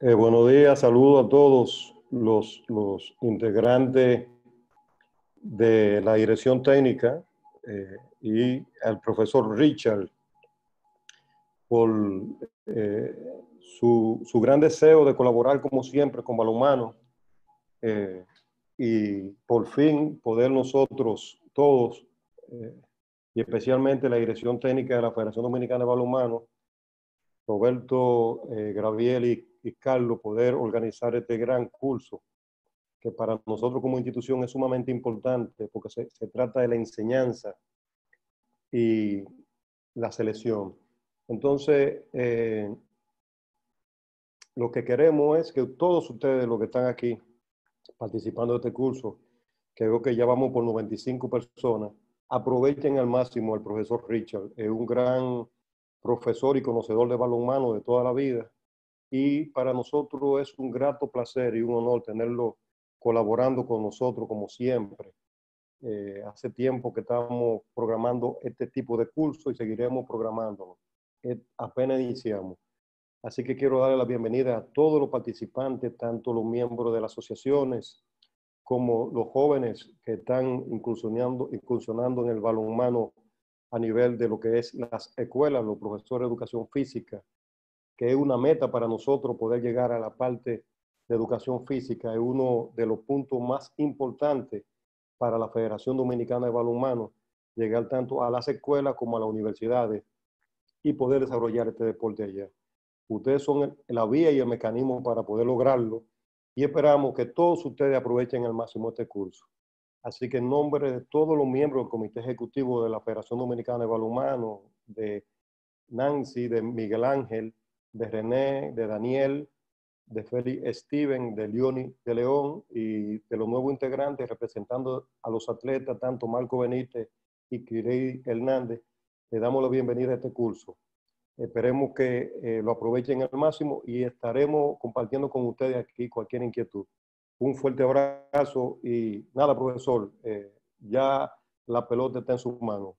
Eh, buenos días, saludo a todos los, integrantes de la dirección técnica eh, y al profesor Richard por eh, su, gran deseo de colaborar como siempre con Balonmano eh, y por fin poder nosotros todos y especialmente la dirección técnica de la Federación Dominicana de Balonmano, Roberto Graviel Carlos, poder organizar este gran curso que para nosotros como institución es sumamente importante porque se, se trata de la enseñanza y la selección. Entonces, eh, lo que queremos es que todos ustedes, los que están aquí participando de este curso, que veo que ya vamos por 95 personas, aprovechen al máximo al profesor Richard. Es un gran profesor y conocedor de balonmano de toda la vida. Y para nosotros es un grato placer y un honor tenerlo colaborando con nosotros como siempre. Eh, hace tiempo que estamos programando este tipo de curso y seguiremos programándolo. Eh, apenas iniciamos. Así que quiero darle la bienvenida a todos los participantes, tanto los miembros de las asociaciones como los jóvenes que están incursionando, incursionando en el balonmano a nivel de lo que es las escuelas, los profesores de educación física, que es una meta para nosotros poder llegar a la parte de educación física es uno de los puntos más importantes para la Federación Dominicana de Balonmano, llegar tanto a las escuelas como a las universidades y poder desarrollar este deporte allá. Ustedes son la vía y el mecanismo para poder lograrlo y esperamos que todos ustedes aprovechen al máximo este curso. Así que en nombre de todos los miembros del Comité Ejecutivo de la Federación Dominicana de Balonmano, de Nancy, de Miguel Ángel, de René, de Daniel, de Félix Steven, de Leoni de León y de los nuevos integrantes representando a los atletas, tanto Marco Benítez y Kirei Hernández, le damos la bienvenida a este curso. Esperemos que eh, lo aprovechen al máximo y estaremos compartiendo con ustedes aquí cualquier inquietud. Un fuerte abrazo y nada, profesor, eh, ya la pelota está en sus manos.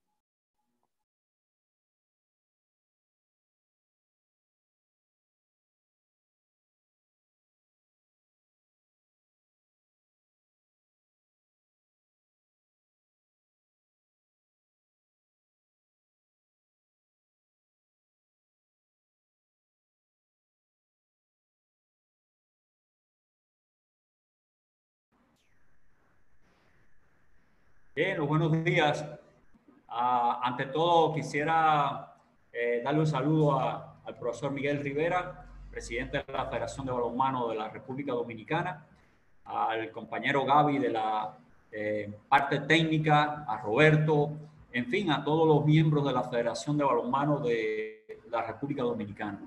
Bien, buenos días. Uh, ante todo, quisiera eh, darle un saludo a, al profesor Miguel Rivera, presidente de la Federación de Balonmano de la República Dominicana, al compañero Gaby de la eh, parte técnica, a Roberto, en fin, a todos los miembros de la Federación de Balonmano de la República Dominicana.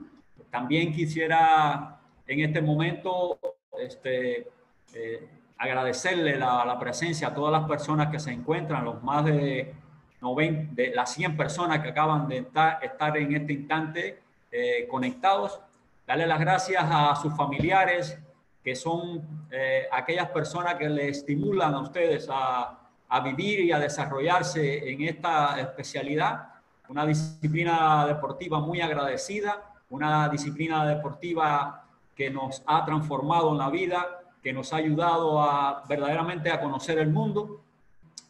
También quisiera en este momento este, eh, agradecerle la, la, presencia a todas las personas que se encuentran, los más de, 90, de las 100 personas que acaban de estar, estar en este instante eh, conectados. Darle las gracias a sus familiares, que son eh, aquellas personas que le estimulan a ustedes a, a vivir y a desarrollarse en esta especialidad. Una disciplina deportiva muy agradecida, una disciplina deportiva que nos ha transformado en la vida, que nos ha ayudado a verdaderamente a conocer el mundo.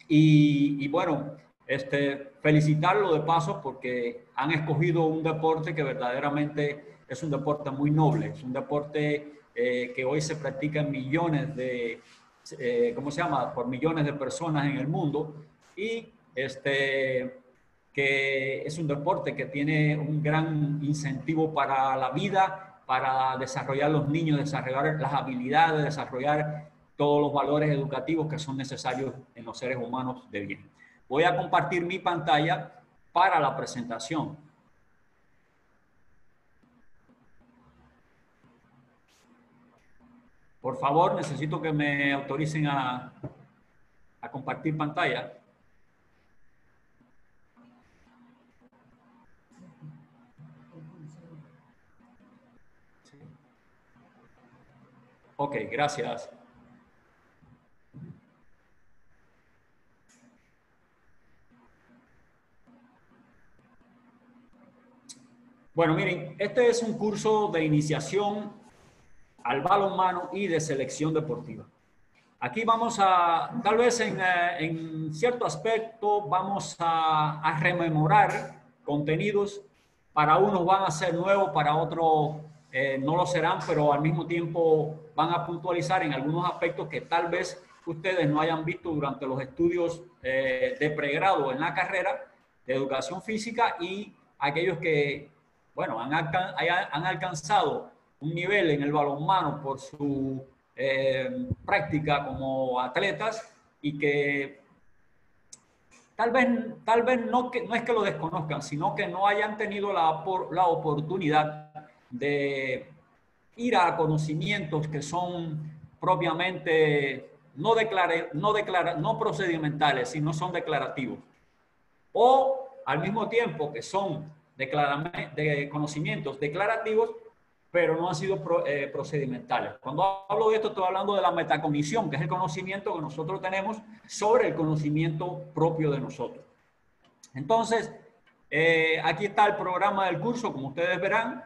Y, bueno, este, felicitarlo de paso porque han escogido un deporte que verdaderamente es un deporte muy noble, es un deporte eh, que hoy se practica en millones de, eh, ¿cómo se llama?, por millones de personas en el mundo y este, que es un deporte que tiene un gran incentivo para la vida para desarrollar los niños, desarrollar las habilidades, desarrollar todos los valores educativos que son necesarios en los seres humanos de bien. Voy a compartir mi pantalla para la presentación. Por favor, necesito que me autoricen a, a compartir pantalla. Ok, gracias. Bueno, miren, este es un curso de iniciación al balonmano y de selección deportiva. Aquí vamos a, tal vez en, en cierto aspecto, vamos a, a, rememorar contenidos. Para unos van a ser nuevos, para otros eh, no lo serán, pero al mismo tiempo van a puntualizar en algunos aspectos que tal vez ustedes no hayan visto durante los estudios eh, de pregrado en la carrera de educación física y aquellos que, bueno, han, han alcanzado un nivel en el balonmano por su eh, práctica como atletas y que tal vez, tal vez no, que, no es que lo desconozcan, sino que no hayan tenido la, la oportunidad de ir a conocimientos que son propiamente no, declare, no, declara, no procedimentales, sino son declarativos. O al mismo tiempo que son de conocimientos declarativos, pero no han sido eh, procedimentales. Cuando hablo de esto, estoy hablando de la metacognición, que es el conocimiento que nosotros tenemos sobre el conocimiento propio de nosotros. Entonces, eh, aquí está el programa del curso, como ustedes verán.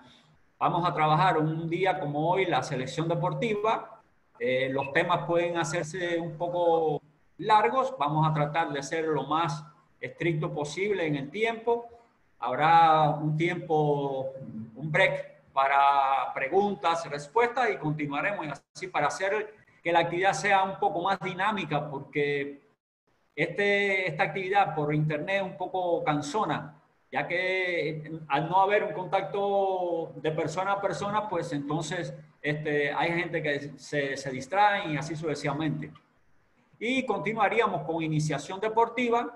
Vamos a trabajar un día como hoy la selección deportiva. Eh, los temas pueden hacerse un poco largos. Vamos a tratar de ser lo más estricto posible en el tiempo. Habrá un tiempo, un break para preguntas, respuestas y continuaremos así para hacer que la actividad sea un poco más dinámica porque este, esta actividad por internet es un poco cansona ya que al no haber un contacto de persona a persona, pues entonces este, hay gente que se, se distrae y así sucesivamente. Y continuaríamos con iniciación deportiva,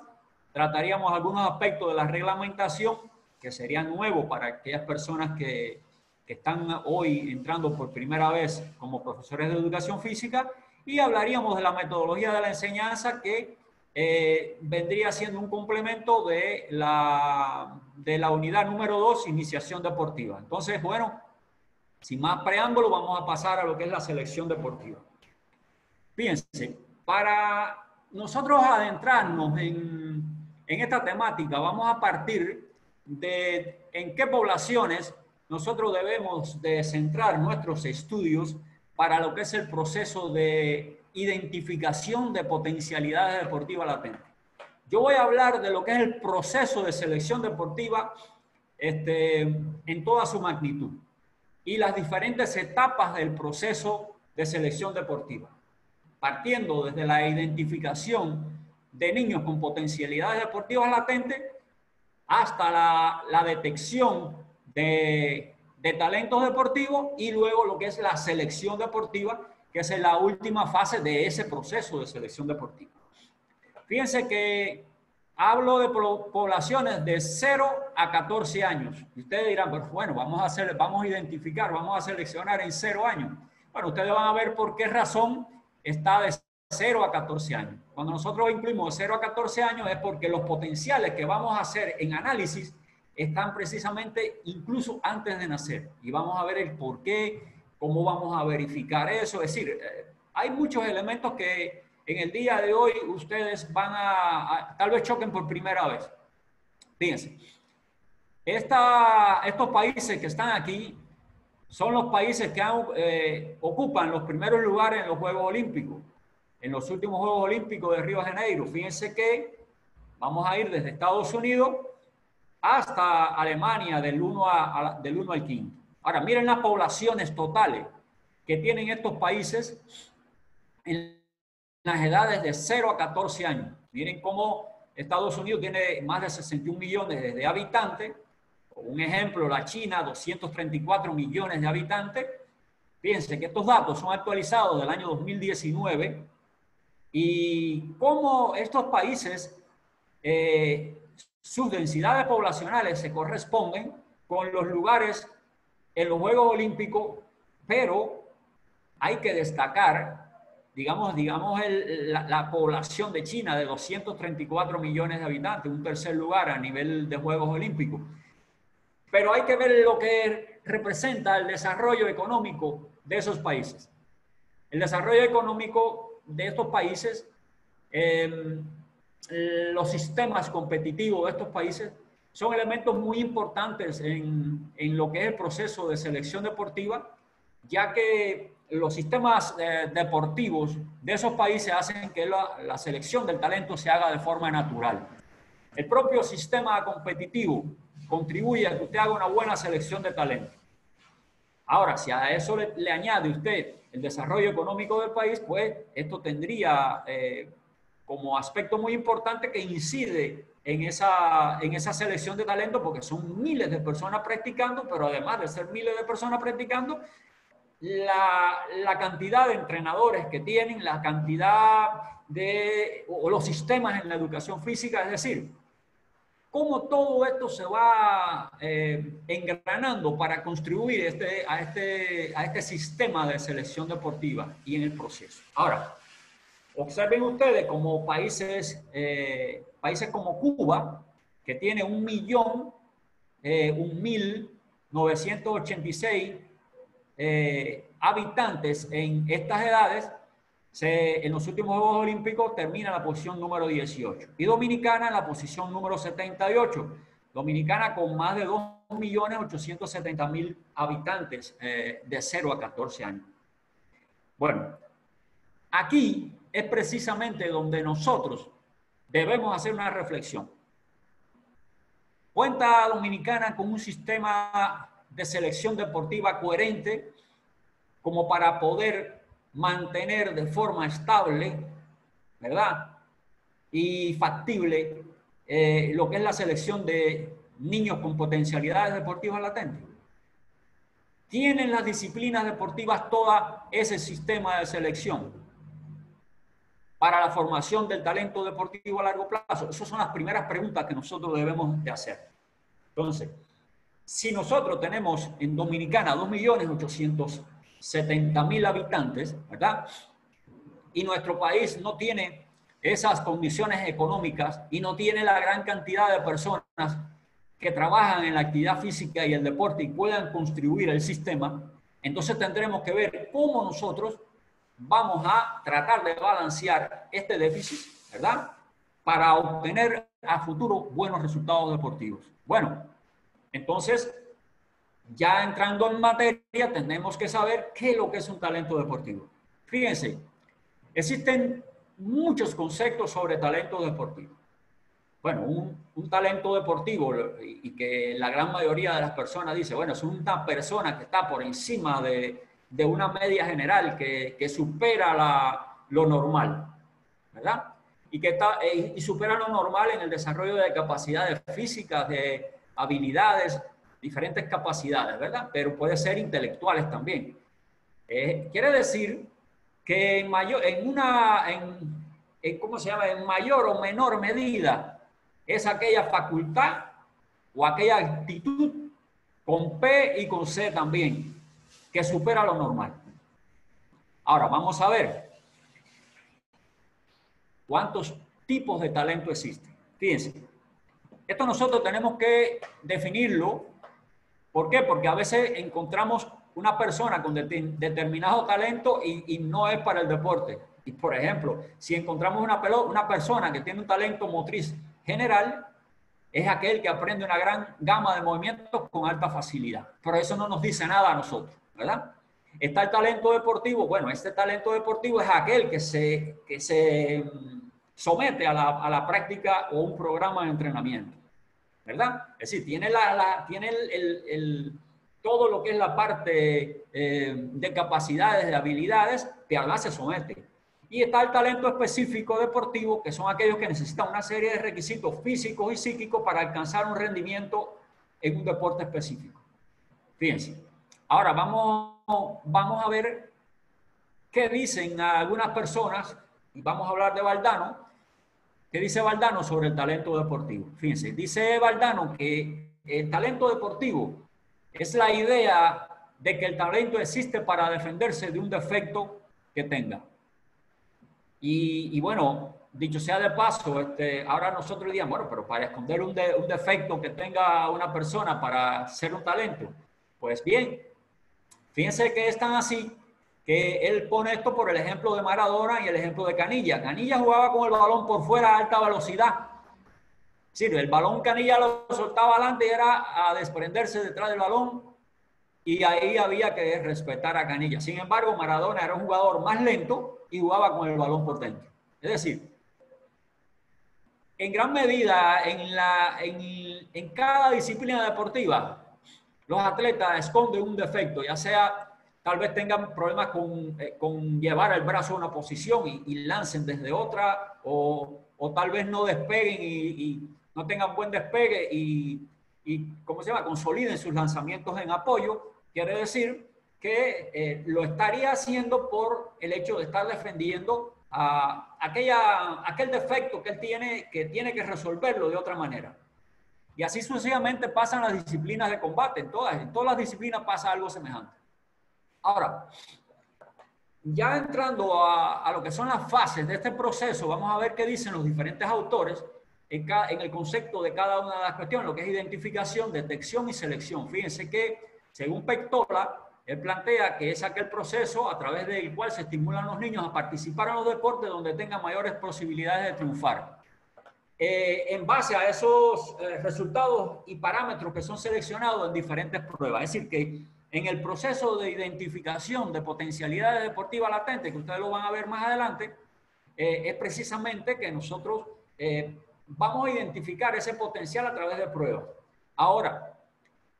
trataríamos algunos aspectos de la reglamentación que serían nuevos para aquellas personas que, que están hoy entrando por primera vez como profesores de educación física y hablaríamos de la metodología de la enseñanza que eh, vendría siendo un complemento de la, de la unidad número 2, iniciación deportiva. Entonces, bueno, sin más preámbulo, vamos a pasar a lo que es la selección deportiva. Fíjense, para nosotros adentrarnos en, en esta temática, vamos a partir de en qué poblaciones nosotros debemos de centrar nuestros estudios para lo que es el proceso de identificación de potencialidades deportivas latentes. Yo voy a hablar de lo que es el proceso de selección deportiva este, en toda su magnitud y las diferentes etapas del proceso de selección deportiva, partiendo desde la identificación de niños con potencialidades deportivas latentes hasta la, la detección de, de talentos deportivos y luego lo que es la selección deportiva que es la última fase de ese proceso de selección deportiva. Fíjense que hablo de poblaciones de 0 a 14 años. Ustedes dirán, bueno, vamos a hacer, vamos a identificar, vamos a seleccionar en 0 años. Bueno, ustedes van a ver por qué razón está de 0 a 14 años. Cuando nosotros incluimos de 0 a 14 años es porque los potenciales que vamos a hacer en análisis están precisamente incluso antes de nacer. Y vamos a ver el por qué ¿Cómo vamos a verificar eso? Es decir, eh, hay muchos elementos que en el día de hoy ustedes van a, tal vez choquen por primera vez. Fíjense, esta, estos países que están aquí son los países que eh, ocupan los primeros lugares en los Juegos Olímpicos. En los últimos Juegos Olímpicos de Río de Janeiro, fíjense que vamos a ir desde Estados Unidos hasta Alemania del 1, del 1 al 5. Ahora, miren las poblaciones totales que tienen estos países en las edades de 0 a 14 años. Miren cómo Estados Unidos tiene más de 61 millones de habitantes. Un ejemplo, la China, 234 millones de habitantes. Fíjense que estos datos son actualizados del año 2019 y cómo estos países, eh, sus densidades poblacionales se corresponden con los lugares en los Juegos Olímpicos, pero hay que destacar, digamos, digamos la, población de China de 234 millones de habitantes, un tercer lugar a nivel de Juegos Olímpicos. Pero hay que ver lo que representa el desarrollo económico de esos países. El desarrollo económico de estos países, em, los sistemas competitivos de estos países son elementos muy importantes en, en, lo que es el proceso de selección deportiva ya que los sistemas eh, deportivos de esos países hacen que la, selección del talento se haga de forma natural. El propio sistema competitivo contribuye a que usted haga una buena selección de talento. Ahora, si a eso le, añade usted el desarrollo económico del país, pues esto tendría eh, como aspecto muy importante que incide en esa, en esa selección de talento, porque son miles de personas practicando, pero además de ser miles de personas practicando, la, la cantidad de entrenadores que tienen, la cantidad de, o los sistemas en la educación física, es decir, cómo todo esto se va eh, engranando para contribuir este, a, este, a este sistema de selección deportiva y en el proceso. Ahora, observen ustedes como países, eh, países como Cuba, que tiene un millón, eh, un mil eh, habitantes en estas edades, en los últimos Juegos Olímpicos termina la posición número 18 y Dominicana en la posición número 78. Dominicana con más de 2.870.000 habitantes eh, de 0 a 14 años. Bueno, aquí es precisamente donde nosotros debemos hacer una reflexión. Cuenta Dominicana con un sistema de selección deportiva coherente como para poder mantener de forma estable, ¿verdad? Y factible eh, lo que es la selección de niños con potencialidades deportivas latentes. ¿Tienen las disciplinas deportivas todo ese sistema de selección para la formación del talento deportivo a largo plazo? Esas son las primeras preguntas que nosotros debemos de hacer. Entonces, si nosotros tenemos en Dominicana 2.870.000 habitantes, ¿verdad? Y nuestro país no tiene esas condiciones económicas y no tiene la gran cantidad de personas que trabajan en la actividad física y el deporte y puedan contribuir el sistema, entonces tendremos que ver cómo nosotros vamos a tratar de balancear este déficit, ¿verdad? Para obtener a futuro buenos resultados deportivos. Bueno, entonces, ya entrando en materia, tenemos que saber qué es lo que es un talento deportivo. Fíjense, existen muchos conceptos sobre talento deportivo. Bueno, un, talento deportivo y, que la gran mayoría de las personas dice, bueno, es una persona que está por encima de, una media general, que, supera la, lo normal, ¿verdad? Y que está, eh, y supera lo normal en el desarrollo de capacidades físicas, de, habilidades, diferentes capacidades, ¿verdad? Pero puede ser intelectuales también. Eh, quiere decir que en mayor, en una, en, ¿cómo se llama? En mayor o menor medida es aquella facultad o aquella actitud con P y con C también, que supera lo normal. Ahora, vamos a ver cuántos tipos de talento existen. Fíjense, esto nosotros tenemos que definirlo. ¿Por qué? Porque a veces encontramos una persona con determinado talento y, no es para el deporte. Y por ejemplo, si encontramos una, una persona que tiene un talento motriz general, es aquel que aprende una gran gama de movimientos con alta facilidad. Pero eso no nos dice nada a nosotros, ¿verdad? Está el talento deportivo. Bueno, este talento deportivo es aquel que se, que se mm, somete a la, a la práctica o un programa de entrenamiento. ¿verdad? Es decir, tiene, la, tiene el, todo lo que es la parte eh, de capacidades, de habilidades, que además se somete. Y está el talento específico deportivo, que son aquellos que necesitan una serie de requisitos físicos y psíquicos para alcanzar un rendimiento en un deporte específico. Fíjense. Ahora vamos, vamos a ver qué dicen algunas personas, y vamos a hablar de Valdano, ¿Qué dice Valdano sobre el talento deportivo? Fíjense, dice Valdano que el talento deportivo es la idea de que el talento existe para defenderse de un defecto que tenga. Y, bueno, dicho sea de paso, este, ahora nosotros diríamos, bueno, pero para esconder un, un defecto que tenga una persona para ser un talento, pues bien, fíjense que están así que él pone esto por el ejemplo de Maradona y el ejemplo de Canilla. Canilla jugaba con el balón por fuera a alta velocidad. Sí, el balón Canilla lo soltaba adelante era a desprenderse detrás del balón y ahí había que respetar a Canilla. Sin embargo, Maradona era un jugador más lento y jugaba con el balón por dentro. Es decir, en gran medida, en cada disciplina deportiva, los atletas esconden un defecto, ya sea tal vez tengan problemas con, eh, con llevar el brazo a una posición y, lancen desde otra, o, o, tal vez no despeguen y, y no tengan buen despegue y, y, ¿cómo se llama?, consoliden sus lanzamientos en apoyo, quiere decir que eh, lo estaría haciendo por el hecho de estar defendiendo a aquella, aquel defecto que él tiene, que tiene que resolverlo de otra manera. Y así sucesivamente pasan las disciplinas de combate, en todas, en todas las disciplinas pasa algo semejante. Ahora, ya entrando a, a, lo que son las fases de este proceso, vamos a ver qué dicen los diferentes autores en, ca, en, el concepto de cada una de las cuestiones, lo que es identificación, detección y selección. Fíjense que, según Pectola, él plantea que es aquel proceso a través del cual se estimulan los niños a participar en los deportes donde tengan mayores posibilidades de triunfar. Eh, en base a esos eh, resultados y parámetros que son seleccionados en diferentes pruebas. Es decir, que en el proceso de identificación de potencialidades deportivas latentes, que ustedes lo van a ver más adelante, eh, es precisamente que nosotros eh, vamos a identificar ese potencial a través de pruebas. Ahora,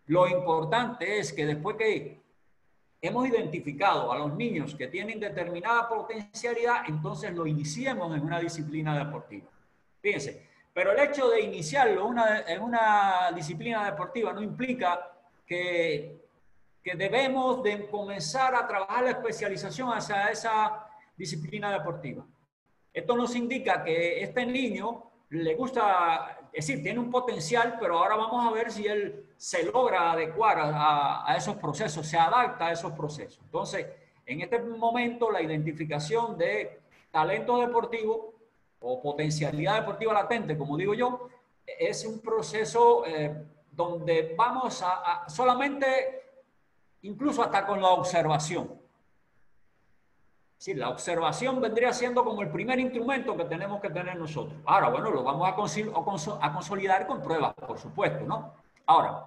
lo importante es que después que hemos identificado a los niños que tienen determinada potencialidad, entonces lo iniciemos en una disciplina deportiva. Fíjense, pero el hecho de iniciarlo una, en una disciplina deportiva no implica que que debemos de comenzar a trabajar la especialización hacia esa disciplina deportiva. Esto nos indica que este niño le gusta, es decir, tiene un potencial, pero ahora vamos a ver si él se logra adecuar a, a esos procesos, se adapta a esos procesos. Entonces, en este momento, la identificación de talento deportivo o potencialidad deportiva latente, como digo yo, es un proceso eh, donde vamos a, solamente incluso hasta con la observación. Sí, la observación vendría siendo como el primer instrumento que tenemos que tener nosotros. Ahora, bueno, lo vamos a, a consolidar con pruebas, por supuesto, ¿no? Ahora,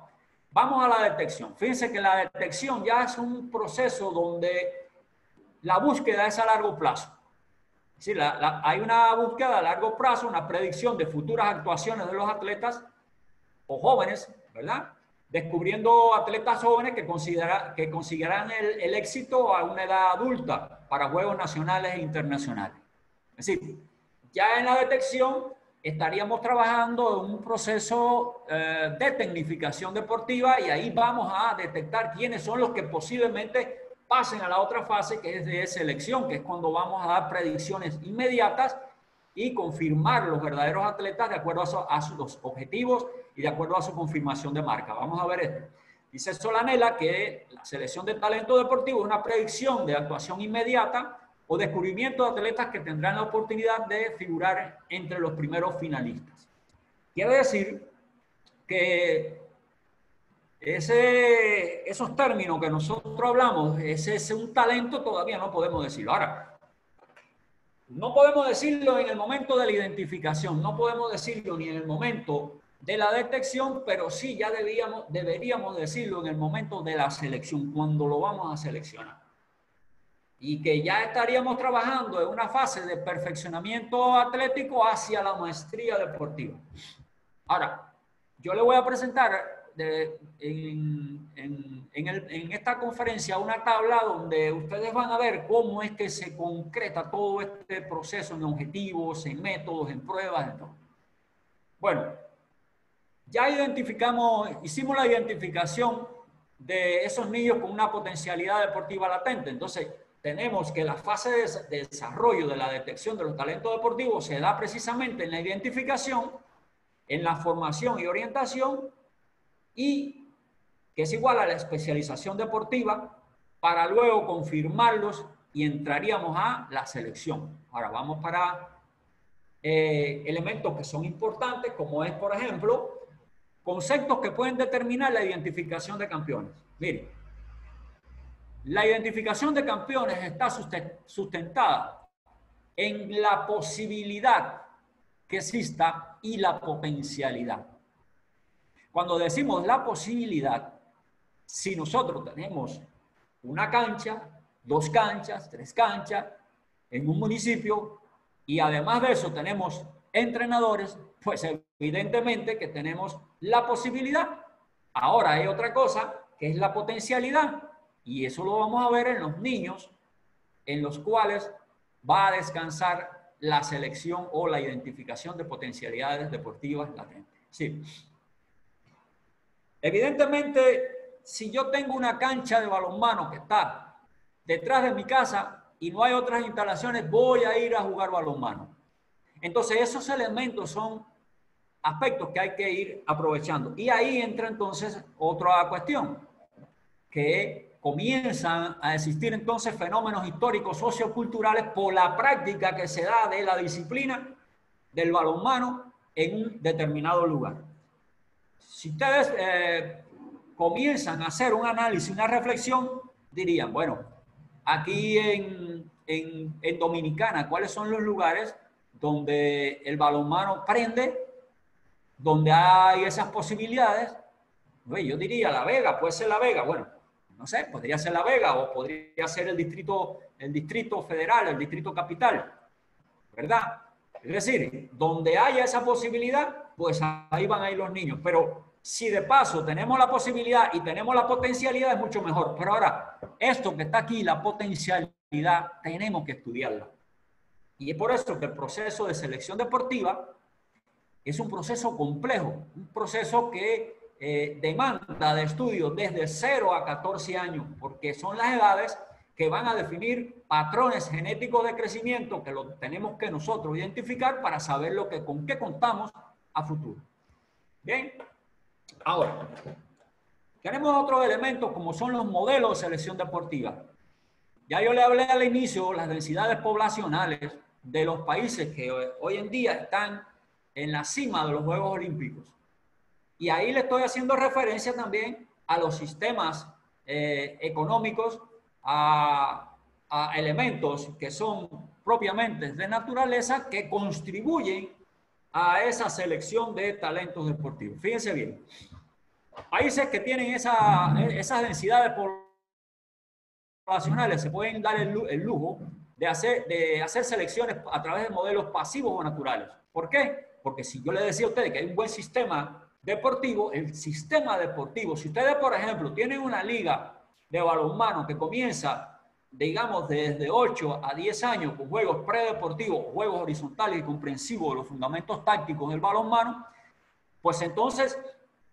vamos a la detección. Fíjense que la detección ya es un proceso donde la búsqueda es a largo plazo. Sí, la, la, hay una búsqueda a largo plazo, una predicción de futuras actuaciones de los atletas o jóvenes, ¿verdad? descubriendo atletas jóvenes que, considera, que conseguirán el, el, éxito a una edad adulta para Juegos Nacionales e Internacionales. Es decir, ya en la detección estaríamos trabajando en un proceso eh, de tecnificación deportiva y ahí vamos a detectar quiénes son los que posiblemente pasen a la otra fase que es de selección, que es cuando vamos a dar predicciones inmediatas y confirmar los verdaderos atletas de acuerdo a, su, a sus objetivos y de acuerdo a su confirmación de marca. Vamos a ver esto. Dice Solanela que la selección de talento deportivo es una predicción de actuación inmediata o descubrimiento de atletas que tendrán la oportunidad de figurar entre los primeros finalistas. Quiere decir que ese, esos términos que nosotros hablamos, ese es un talento, todavía no podemos decirlo. Ahora, no podemos decirlo en el momento de la identificación, no podemos decirlo ni en el momento de la detección, pero sí ya debíamos, deberíamos decirlo en el momento de la selección, cuando lo vamos a seleccionar. Y que ya estaríamos trabajando en una fase de perfeccionamiento atlético hacia la maestría deportiva. Ahora, yo le voy a presentar de, en, en, en, el, en, esta conferencia una tabla donde ustedes van a ver cómo es que se concreta todo este proceso en objetivos, en métodos, en pruebas. En todo. Bueno, ya identificamos, hicimos la identificación de esos niños con una potencialidad deportiva latente. Entonces, tenemos que la fase de, de desarrollo de la detección de los talentos deportivos se da precisamente en la identificación, en la formación y orientación y que es igual a la especialización deportiva para luego confirmarlos y entraríamos a la selección. Ahora vamos para eh, elementos que son importantes, como es, por ejemplo, conceptos que pueden determinar la identificación de campeones. Miren, la identificación de campeones está sustentada en la posibilidad que exista y la potencialidad. Cuando decimos la posibilidad, si nosotros tenemos una cancha, dos canchas, tres canchas en un municipio y además de eso tenemos entrenadores, pues evidentemente que tenemos la posibilidad. Ahora hay otra cosa que es la potencialidad y eso lo vamos a ver en los niños en los cuales va a descansar la selección o la identificación de potencialidades deportivas latentes. Sí. Evidentemente, si yo tengo una cancha de balonmano que está detrás de mi casa y no hay otras instalaciones, voy a ir a jugar balonmano. Entonces, esos elementos son aspectos que hay que ir aprovechando. Y ahí entra entonces otra cuestión, que comienzan a existir entonces fenómenos históricos socioculturales por la práctica que se da de la disciplina del balonmano en un determinado lugar. Si ustedes eh, comienzan a hacer un análisis, una reflexión, dirían, bueno, aquí en, en, en Dominicana, ¿cuáles son los lugares donde el balonmano prende, donde hay esas posibilidades? yo diría La Vega, puede ser La Vega, bueno, no sé, podría ser La Vega o podría ser el distrito, el distrito federal, el distrito capital, ¿verdad? Es decir, donde haya esa posibilidad, pues ahí van a ir los niños. Pero si de paso tenemos la posibilidad y tenemos la potencialidad, es mucho mejor. Pero ahora, esto que está aquí, la potencialidad, tenemos que estudiarla. Y es por eso que el proceso de selección deportiva es un proceso complejo, un proceso que eh, demanda de estudio desde 0 a 14 años, porque son las edades que van a definir patrones genéticos de crecimiento que lo tenemos que nosotros identificar para saber lo que, con qué contamos a futuro. Bien, ahora, tenemos otros elementos como son los modelos de selección deportiva. Ya yo le hablé al inicio las densidades poblacionales de los países que hoy en día están en la cima de los Juegos Olímpicos. Y ahí le estoy haciendo referencia también a los sistemas eh, económicos, a, a elementos que son propiamente de naturaleza que contribuyen a esa selección de talentos deportivos. Fíjense bien, países que tienen esa, esas densidades poblacionales se pueden dar el, el, lujo de hacer, de hacer selecciones a través de modelos pasivos o naturales. ¿Por qué? Porque si yo le decía a ustedes que hay un buen sistema deportivo, el sistema deportivo, si ustedes, por ejemplo, tienen una liga de balonmano que comienza, digamos, desde 8 a 10 años con juegos predeportivos, juegos horizontales y comprensivos de los fundamentos tácticos del balonmano, pues entonces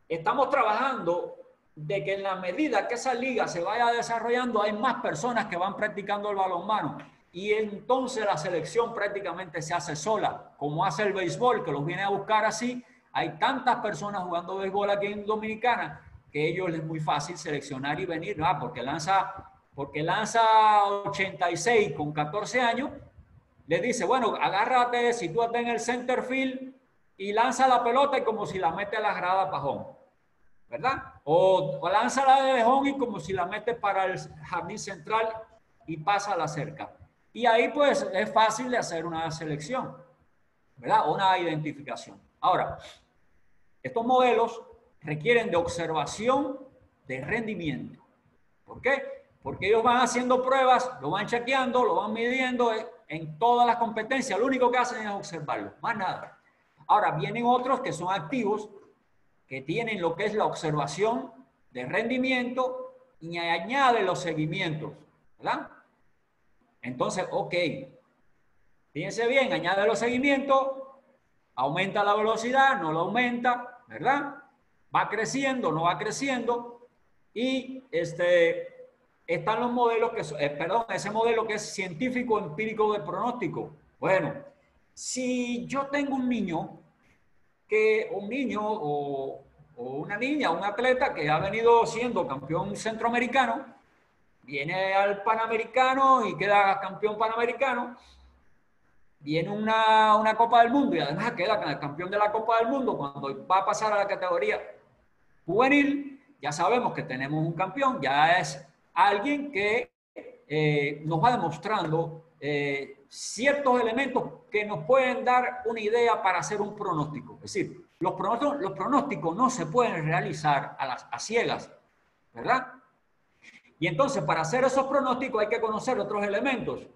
estamos trabajando de que en la medida que esa liga se vaya desarrollando, hay más personas que van practicando el balonmano. Y entonces la selección prácticamente se hace sola, como hace el béisbol, que los viene a buscar así, hay tantas personas jugando béisbol aquí en Dominicana que ellos les es muy fácil seleccionar y venir, ah, porque lanza, porque lanza 86 con 14 años, le dice, bueno, agárrate, si tú estás en el center field y lanza la pelota y como si la mete a la grada pajón, ¿verdad? O, o lanza la de lejón y como si la mete para el jardín central y pasa a la cerca. Y ahí pues es fácil de hacer una selección, ¿verdad? Una identificación. Ahora, estos modelos requieren de observación de rendimiento. ¿Por qué? Porque ellos van haciendo pruebas, lo van chequeando, lo van midiendo en todas las competencias. Lo único que hacen es observarlo, más nada. Ahora, vienen otros que son activos, que tienen lo que es la observación de rendimiento y añaden los seguimientos, ¿verdad? Entonces, ok, fíjense bien, añade los seguimientos, aumenta la velocidad, no lo aumenta, ¿verdad? Va creciendo, no va creciendo. Y este, están los modelos que, eh, perdón, ese modelo que es científico empírico de pronóstico. Bueno, si yo tengo un niño, que un niño o, o una niña, un atleta que ha venido siendo campeón centroamericano, viene al Panamericano y queda campeón Panamericano, viene una, una, Copa del Mundo y además queda campeón de la Copa del Mundo, cuando va a pasar a la categoría juvenil, ya sabemos que tenemos un campeón, ya es alguien que eh, nos va demostrando eh, ciertos elementos que nos pueden dar una idea para hacer un pronóstico. Es decir, los pronósticos, los no se pueden realizar a, las, ciegas, ¿verdad? Y entonces, para hacer esos pronósticos hay que conocer otros elementos.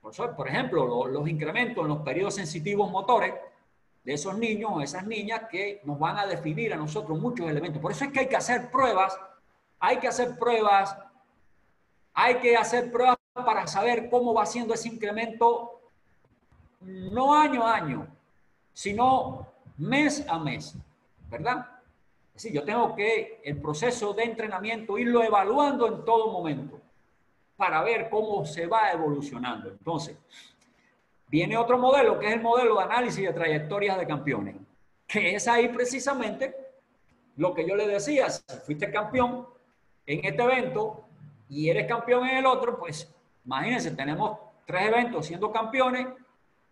Por ejemplo, los, incrementos en los periodos sensitivos motores de esos niños o esas niñas que nos van a definir a nosotros muchos elementos. Por eso es que hay que hacer pruebas, hay que hacer pruebas, hay que hacer pruebas para saber cómo va siendo ese incremento, no año a año, sino mes a mes, ¿verdad? Es yo tengo que el proceso de entrenamiento irlo evaluando en todo momento para ver cómo se va evolucionando. Entonces, viene otro modelo que es el modelo de análisis de trayectorias de campeones, que es ahí precisamente lo que yo le decía, si fuiste campeón en este evento y eres campeón en el otro, pues imagínense, tenemos tres eventos siendo campeones.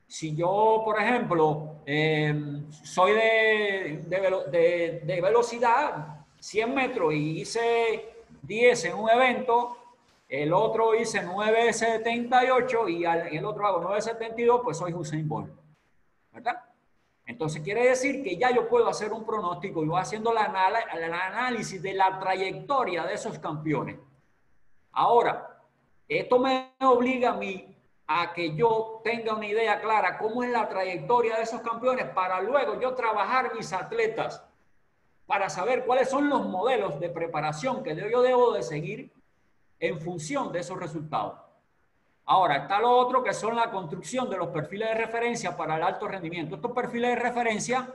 Si yo, por ejemplo, em, soy de, de, de velocidad 100 metros y hice 10 en un evento, el otro hice 9.78 y el otro hago 9.72, pues soy Hussein Bolt. ¿Verdad? Entonces quiere decir que ya yo puedo hacer un pronóstico y voy haciendo el análisis de la trayectoria de esos campeones. Ahora, esto me obliga a mí a que yo tenga una idea clara cómo es la trayectoria de esos campeones para luego yo trabajar mis atletas para saber cuáles son los modelos de preparación que yo debo de seguir en función de esos resultados. Ahora, está lo otro que son la construcción de los perfiles de referencia para el alto rendimiento. Estos perfiles de referencia,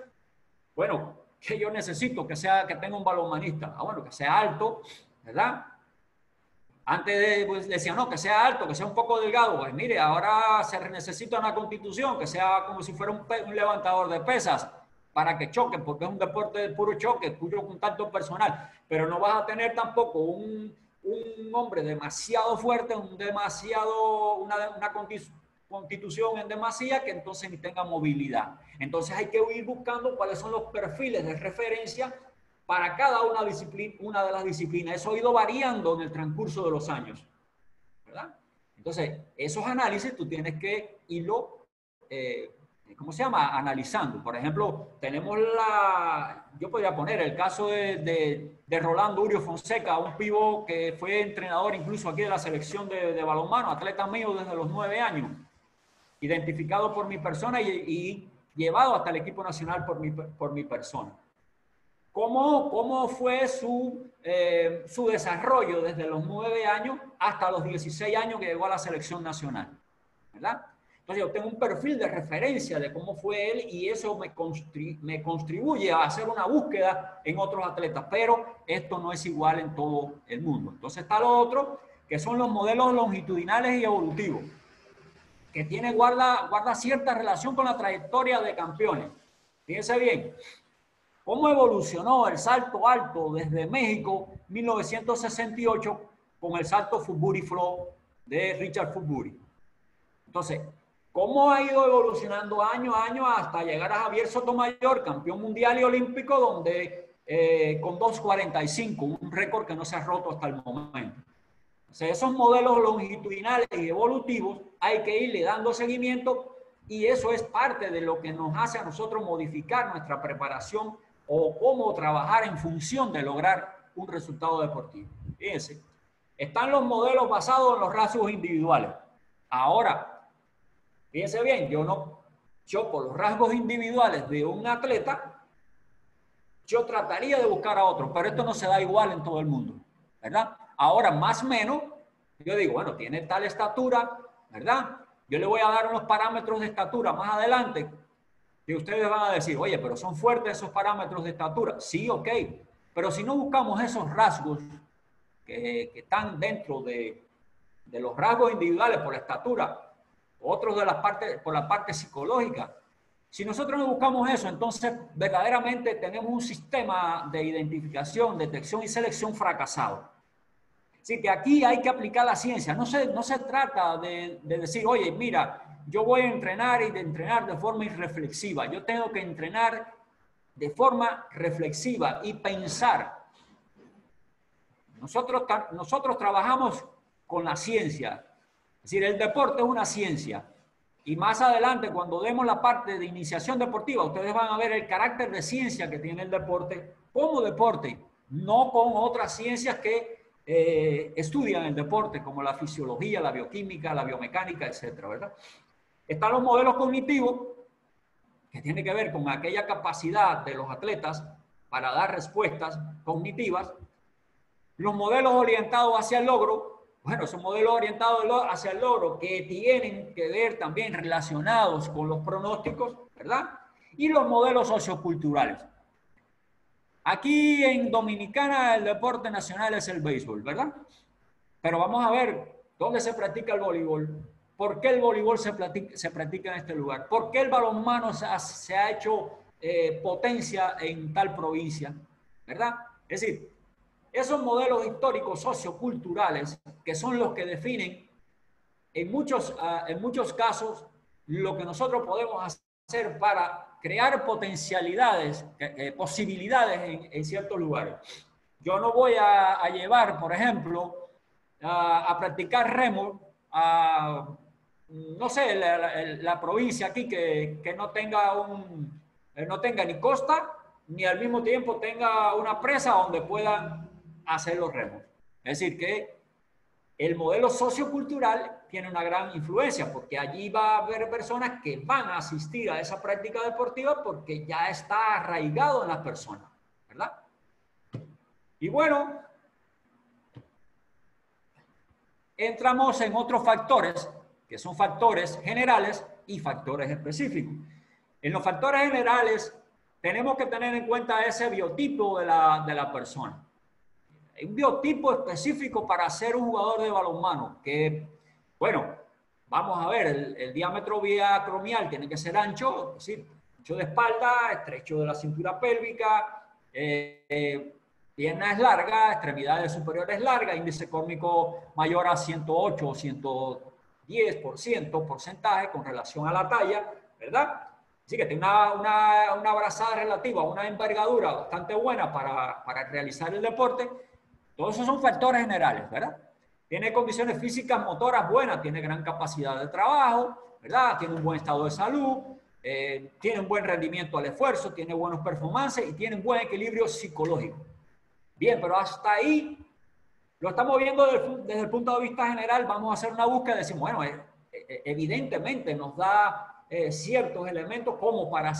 bueno, que yo necesito que sea que tenga un balonmanista. Ah, bueno, que sea alto, ¿verdad? Antes pues, decía, no, que sea alto, que sea un poco delgado. Pues mire, ahora se necesita una constitución que sea como si fuera un, un levantador de pesas para que choquen, porque es un deporte de puro choque, puro contacto personal. Pero no vas a tener tampoco un un hombre demasiado fuerte, un demasiado, una, una constitución en demasía que entonces ni tenga movilidad. Entonces hay que ir buscando cuáles son los perfiles de referencia para cada una, disciplina, una de las disciplinas. Eso ha ido variando en el transcurso de los años. ¿verdad? Entonces, esos análisis tú tienes que irlo eh, ¿cómo se llama? Analizando. Por ejemplo, tenemos la, yo podría poner el caso de, de, Rolando Urio Fonseca, un pivo que fue entrenador incluso aquí de la selección de, de balonmano, atleta mío desde los nueve años, identificado por mi persona y, llevado hasta el equipo nacional por mi, por mi persona. ¿Cómo, cómo fue su, eh, su desarrollo desde los nueve años hasta los 16 años que llegó a la selección nacional? ¿Verdad? Entonces yo tengo un perfil de referencia de cómo fue él y eso me, me contribuye a hacer una búsqueda en otros atletas, pero esto no es igual en todo el mundo. Entonces está lo otro, que son los modelos longitudinales y evolutivos, que tiene, guarda, guarda cierta relación con la trayectoria de campeones. Fíjense bien, cómo evolucionó el salto alto desde México 1968 con el salto Fuburi Flow de Richard Fuburi. Entonces, cómo ha ido evolucionando año a año hasta llegar a Javier Sotomayor, campeón mundial y olímpico, donde eh, con 2.45, un récord que no se ha roto hasta el momento. O sea, esos modelos longitudinales y evolutivos hay que irle dando seguimiento y eso es parte de lo que nos hace a nosotros modificar nuestra preparación o cómo trabajar en función de lograr un resultado deportivo. Fíjense, están los modelos basados en los rasgos individuales. Ahora, Fíjense bien, yo no, yo por los rasgos individuales de un atleta, yo trataría de buscar a otro, pero esto no se da igual en todo el mundo, ¿verdad? Ahora, más o menos, yo digo, bueno, tiene tal estatura, ¿verdad? Yo le voy a dar unos parámetros de estatura más adelante y ustedes van a decir, oye, pero son fuertes esos parámetros de estatura. Sí, ok, pero si no buscamos esos rasgos que, están dentro de, los rasgos individuales por estatura, otros de las partes, por la parte psicológica. Si nosotros no buscamos eso, entonces verdaderamente tenemos un sistema de identificación, detección y selección fracasado. Así que aquí hay que aplicar la ciencia. No se, no se trata de, de decir, oye, mira, yo voy a entrenar y de entrenar de forma irreflexiva. Yo tengo que entrenar de forma reflexiva y pensar. Nosotros, nosotros trabajamos con la ciencia, es decir, el deporte es una ciencia. Y más adelante, cuando demos la parte de iniciación deportiva, ustedes van a ver el carácter de ciencia que tiene el deporte como deporte, no con otras ciencias que eh, estudian el deporte, como la fisiología, la bioquímica, la biomecánica, etcétera, ¿verdad? Están los modelos cognitivos, que tiene que ver con aquella capacidad de los atletas para dar respuestas cognitivas. Los modelos orientados hacia el logro, bueno, son modelos orientados hacia el logro que tienen que ver también relacionados con los pronósticos, ¿verdad? Y los modelos socioculturales. Aquí en Dominicana el deporte nacional es el béisbol, ¿verdad? Pero vamos a ver dónde se practica el voleibol. ¿Por qué el voleibol se practica, en este lugar? ¿Por qué el balonmano se ha, hecho eh, potencia en tal provincia? ¿Verdad? Es decir, esos modelos históricos socioculturales que son los que definen en muchos, ah, en muchos casos lo que nosotros podemos hacer para crear potencialidades, eh, posibilidades en, ciertos lugares. Yo no voy a, llevar, por ejemplo, a, practicar remo a, no sé, la, provincia aquí que, que, no tenga un, eh, no tenga ni costa, ni al mismo tiempo tenga una presa donde puedan hacer los remos. Es decir, que el modelo sociocultural tiene una gran influencia, porque allí va a haber personas que van a asistir a esa práctica deportiva porque ya está arraigado en las personas, ¿verdad? Y bueno, entramos en otros factores, que son factores generales y factores específicos. En los factores generales tenemos que tener en cuenta ese biotipo de la, de la persona. Un biotipo específico para ser un jugador de balonmano, que bueno, vamos a ver, el, diámetro cromial tiene que ser ancho, es decir, ancho de espalda, estrecho de la cintura pélvica, eh, eh, piernas largas, extremidades superiores largas, índice córmico mayor a 108 o 110% porcentaje con relación a la talla, ¿verdad? Así que tiene una, una, una abrazada relativa, una envergadura bastante buena para, para realizar el deporte. Todos esos son factores generales, ¿verdad? Tiene condiciones físicas motoras buenas, tiene gran capacidad de trabajo, ¿verdad? Tiene un buen estado de salud, eh, tiene un buen rendimiento al esfuerzo, tiene buenos performances y tiene un buen equilibrio psicológico. Bien, pero hasta ahí lo estamos viendo desde, el punto de vista general. Vamos a hacer una búsqueda y decimos, bueno, eh, eh, evidentemente nos da ciertos elementos como para,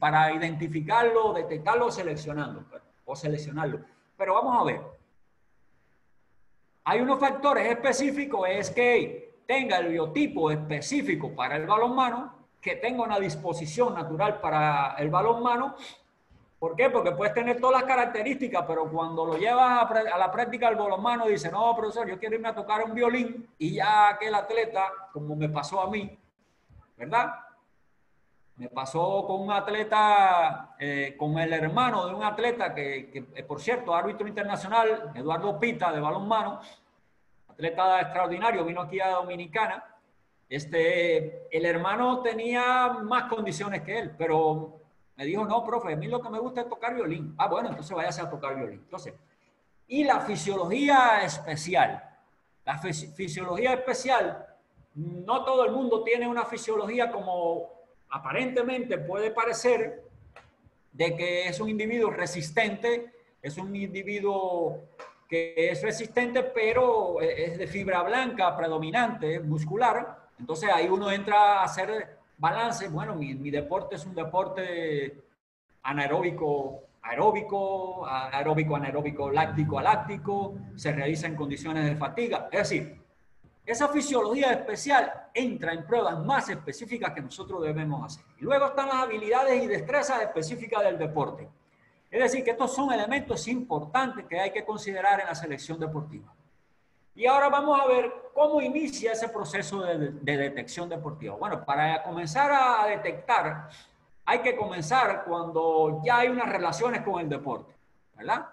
para identificarlo, detectarlo, seleccionando o seleccionarlo. Pero vamos a ver, hay unos factores específicos, es que tenga el biotipo específico para el balonmano, que tenga una disposición natural para el balonmano. ¿Por qué? Porque puedes tener todas las características, pero cuando lo llevas a, la práctica del balonmano, dice, no, profesor, yo quiero irme a tocar un violín y ya aquel atleta, como me pasó a mí, ¿verdad? Me pasó con un atleta, eh, con el hermano de un atleta que, eh, por cierto, árbitro internacional, Eduardo Pita, de balonmano, atleta extraordinario, vino aquí a Dominicana. Este, el hermano tenía más condiciones que él, pero me dijo, no, profe, a mí lo que me gusta es tocar violín. Ah, bueno, entonces váyase a tocar violín. Entonces, y la fisiología especial. La fisiología especial, no todo el mundo tiene una fisiología como aparentemente puede parecer de que es un individuo resistente, es un individuo que es resistente, pero es de fibra blanca predominante, muscular. Entonces ahí uno entra a hacer balance. Bueno, mi, mi deporte es un deporte anaeróbico, aeróbico, aeróbico, anaeróbico, láctico, aláctico, se realiza en condiciones de fatiga. Es decir, esa fisiología especial entra en pruebas más específicas que nosotros debemos hacer. Y luego están las habilidades y destrezas específicas del deporte. Es decir, que estos son elementos importantes que hay que considerar en la selección deportiva. Y ahora vamos a ver cómo inicia ese proceso de, detección deportiva. Bueno, para comenzar a detectar, hay que comenzar cuando ya hay unas relaciones con el deporte, ¿verdad?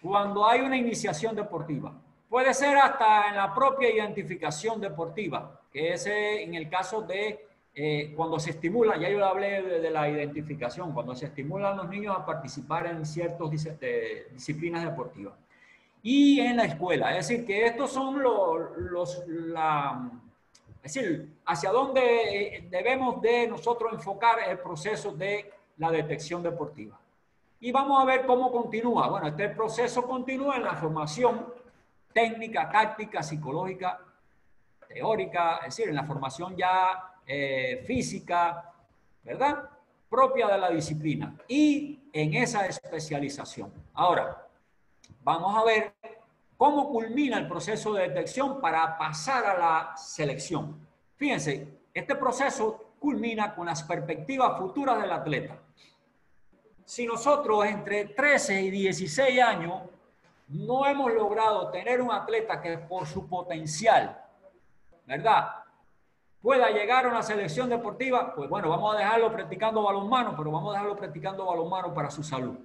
Cuando hay una iniciación deportiva. Puede ser hasta en la propia identificación deportiva, que es eh, en el caso de eh, cuando se estimula, ya yo hablé de, la identificación, cuando se estimulan los niños a participar en ciertas disciplinas deportivas. Y en la escuela, es decir, que estos son los, los la, es decir, hacia dónde debemos de nosotros enfocar el proceso de la detección deportiva. Y vamos a ver cómo continúa. Bueno, este proceso continúa en la formación técnica, táctica, psicológica, teórica, es decir, en la formación ya eh, física, ¿verdad? Propia de la disciplina y en esa especialización. Ahora, vamos a ver cómo culmina el proceso de detección para pasar a la selección. Fíjense, este proceso culmina con las perspectivas futuras del atleta. Si nosotros entre 13 y 16 años no hemos logrado tener un atleta que por su potencial, ¿verdad? Pueda llegar a una selección deportiva, pues bueno, vamos a dejarlo practicando balonmano, pero vamos a dejarlo practicando balonmano para su salud.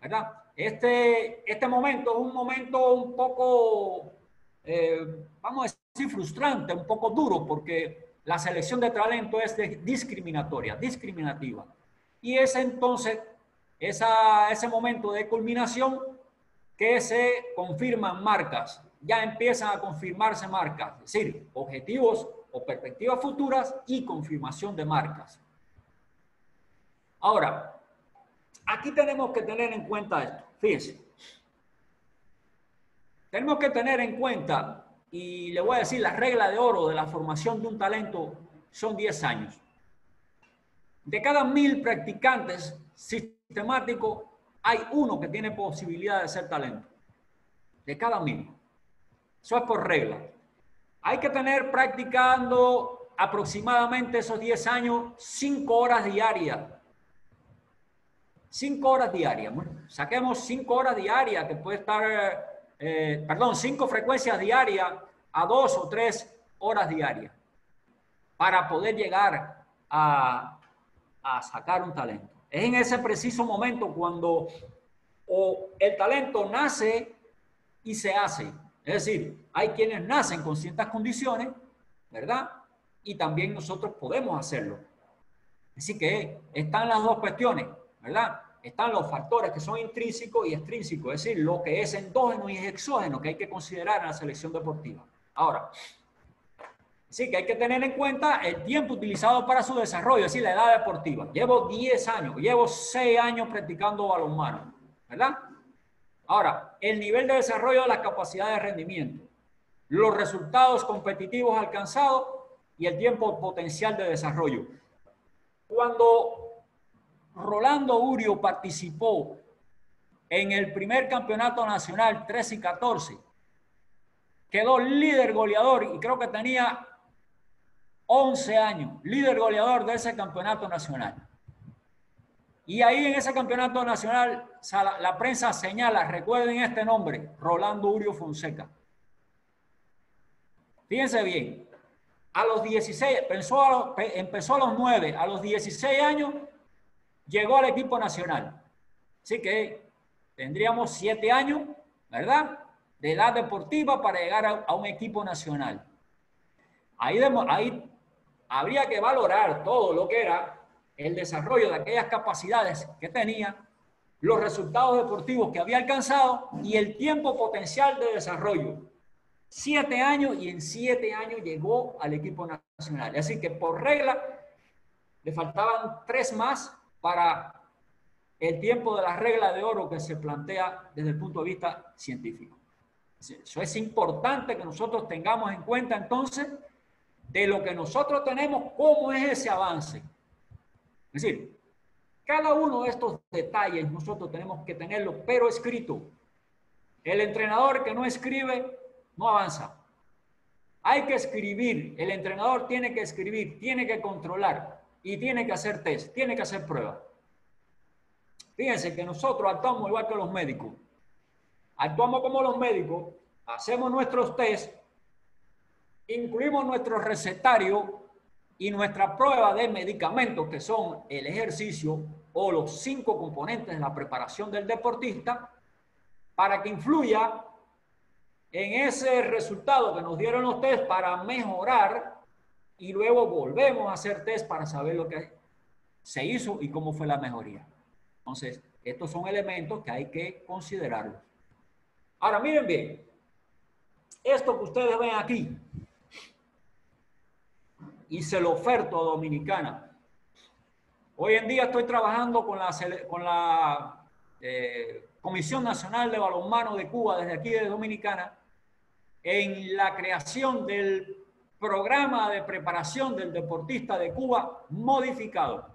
¿Verdad? Este, este momento es un momento un poco, eh, vamos a decir, frustrante, un poco duro, porque la selección de talento es discriminatoria, discriminativa. Y es entonces esa, ese momento de culminación que se confirman marcas, ya empiezan a confirmarse marcas, es decir, objetivos o perspectivas futuras y confirmación de marcas. Ahora, aquí tenemos que tener en cuenta esto, fíjense. Tenemos que tener en cuenta, y le voy a decir, la regla de oro de la formación de un talento son 10 años. De cada mil practicantes sistemáticos, hay uno que tiene posibilidad de ser talento. De cada mil. Eso es por regla. Hay que tener practicando aproximadamente esos 10 años 5 horas diarias. 5 horas diarias. saquemos 5 horas diarias, que puede estar, eh, perdón, 5 frecuencias diarias a 2 o 3 horas diarias para poder llegar a, a sacar un talento. Es en ese preciso momento cuando o el talento nace y se hace. Es decir, hay quienes nacen con ciertas condiciones, ¿verdad? Y también nosotros podemos hacerlo. Así que están las dos cuestiones, ¿verdad? Están los factores que son intrínsecos y extrínsecos, es decir, lo que es endógeno y es exógeno que hay que considerar en la selección deportiva. Ahora, Sí, que hay que tener en cuenta el tiempo utilizado para su desarrollo, es decir, la edad deportiva. Llevo 10 años, llevo 6 años practicando balonmano, ¿verdad? Ahora, el nivel de desarrollo de la capacidad de rendimiento, los resultados competitivos alcanzados y el tiempo potencial de desarrollo. Cuando Rolando Urio participó en el primer campeonato nacional 13 y 14, quedó líder goleador y creo que tenía 11 años, líder goleador de ese campeonato nacional. Y ahí en ese campeonato nacional la, prensa señala, recuerden este nombre, Rolando Urio Fonseca. Fíjense bien, a los 16, empezó a los, empezó a los 9, a los 16 años llegó al equipo nacional. Así que tendríamos 7 años, ¿verdad? De edad deportiva para llegar a, un equipo nacional. Ahí, ahí habría que valorar todo lo que era el desarrollo de aquellas capacidades que tenía, los resultados deportivos que había alcanzado y el tiempo potencial de desarrollo. Siete años y en siete años llegó al equipo nacional. Así que por regla le faltaban tres más para el tiempo de la regla de oro que se plantea desde el punto de vista científico. Eso es importante que nosotros tengamos en cuenta entonces de lo que nosotros tenemos, cómo es ese avance. Es decir, cada uno de estos detalles nosotros tenemos que tenerlo, pero escrito. El entrenador que no escribe no avanza. Hay que escribir, el entrenador tiene que escribir, tiene que controlar y tiene que hacer test, tiene que hacer pruebas. Fíjense que nosotros actuamos igual que los médicos. Actuamos como los médicos, hacemos nuestros test incluimos nuestro recetario y nuestra prueba de medicamentos, que son el ejercicio o los cinco componentes de la preparación del deportista, para que influya en ese resultado que nos dieron los test para mejorar y luego volvemos a hacer test para saber lo que se hizo y cómo fue la mejoría. Entonces, estos son elementos que hay que considerarlos. Ahora, miren bien, esto que ustedes ven aquí, y se lo oferto a Dominicana. Hoy en día estoy trabajando con la, con la, eh, Comisión Nacional de Balonmano de Cuba, desde aquí de Dominicana, en la creación del programa de preparación del deportista de Cuba modificado,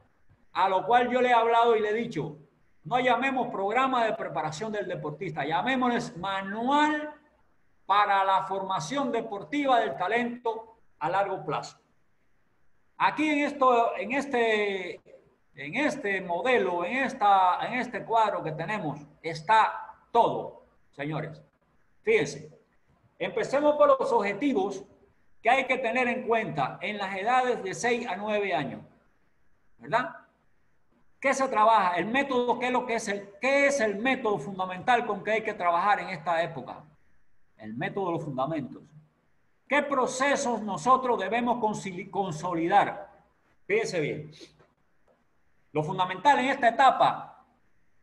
a lo cual yo le he hablado y le he dicho, no llamemos programa de preparación del deportista, llamémosles manual para la formación deportiva del talento a largo plazo. Aquí en esto, en este, en este modelo, en, esta, en este cuadro que tenemos, está todo, señores. Fíjense, empecemos por los objetivos que hay que tener en cuenta en las edades de 6 a 9 años. ¿Verdad? ¿Qué se trabaja? El método, ¿qué es lo que es el, qué es el método fundamental con que hay que trabajar en esta época? El método de los fundamentos. ¿Qué procesos nosotros debemos consolidar? Fíjense bien. Lo fundamental en esta etapa,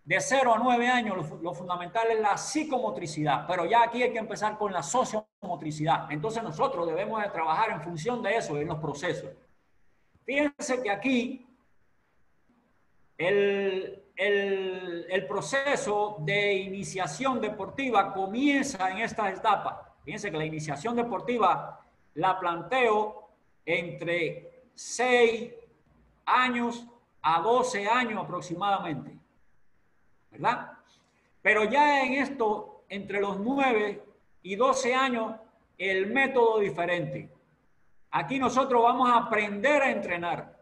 de 0 a 9 años, lo, fundamental es la psicomotricidad, pero ya aquí hay que empezar con la sociomotricidad. Entonces nosotros debemos de trabajar en función de eso, en los procesos. Fíjense que aquí el, el, proceso de iniciación deportiva comienza en esta etapa. Fíjense que la iniciación deportiva la planteo entre 6 años a 12 años aproximadamente. ¿Verdad? Pero ya en esto, entre los 9 y 12 años, el método diferente. Aquí nosotros vamos a aprender a entrenar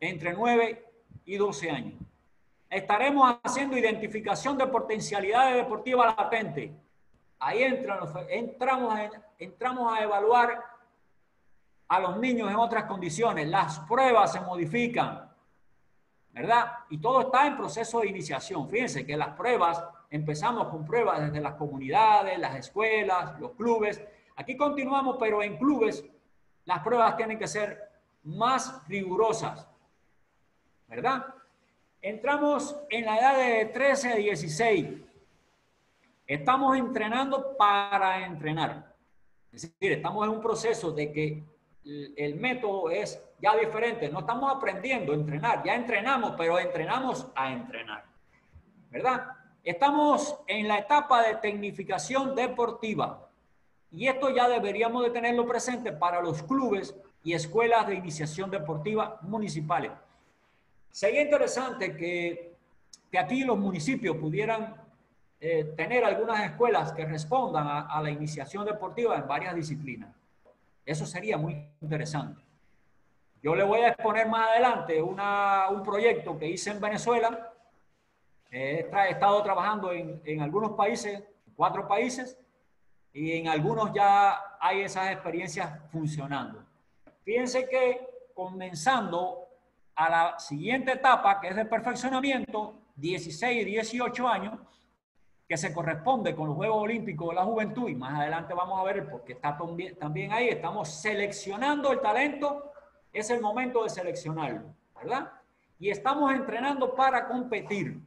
entre 9 y 12 años. Estaremos haciendo identificación de potencialidades deportivas latentes. Ahí entramos, a, entramos a evaluar a los niños en otras condiciones. Las pruebas se modifican, ¿verdad? Y todo está en proceso de iniciación. Fíjense que las pruebas, empezamos con pruebas desde las comunidades, las escuelas, los clubes. Aquí continuamos, pero en clubes las pruebas tienen que ser más rigurosas. ¿verdad? Entramos en la edad de 13 a 16. Estamos entrenando para entrenar. Es decir, estamos en un proceso de que el método es ya diferente. No estamos aprendiendo a entrenar, ya entrenamos, pero entrenamos a entrenar. ¿Verdad? Estamos en la etapa de tecnificación deportiva. Y esto ya deberíamos de tenerlo presente para los clubes y escuelas de iniciación deportiva municipales. Sería interesante que, que aquí los municipios pudieran eh, tener algunas escuelas que respondan a, la iniciación deportiva en varias disciplinas. Eso sería muy interesante. Yo le voy a exponer más adelante una, un proyecto que hice en Venezuela. he estado trabajando en, en algunos países, cuatro países, y en algunos ya hay esas experiencias funcionando. Fíjense que comenzando a la siguiente etapa, que es de perfeccionamiento, 16 y 18 años, que se corresponde con los Juegos Olímpicos de la Juventud, y más adelante vamos a ver porque está también ahí, estamos seleccionando el talento, es el momento de seleccionarlo, ¿verdad? Y estamos entrenando para competir.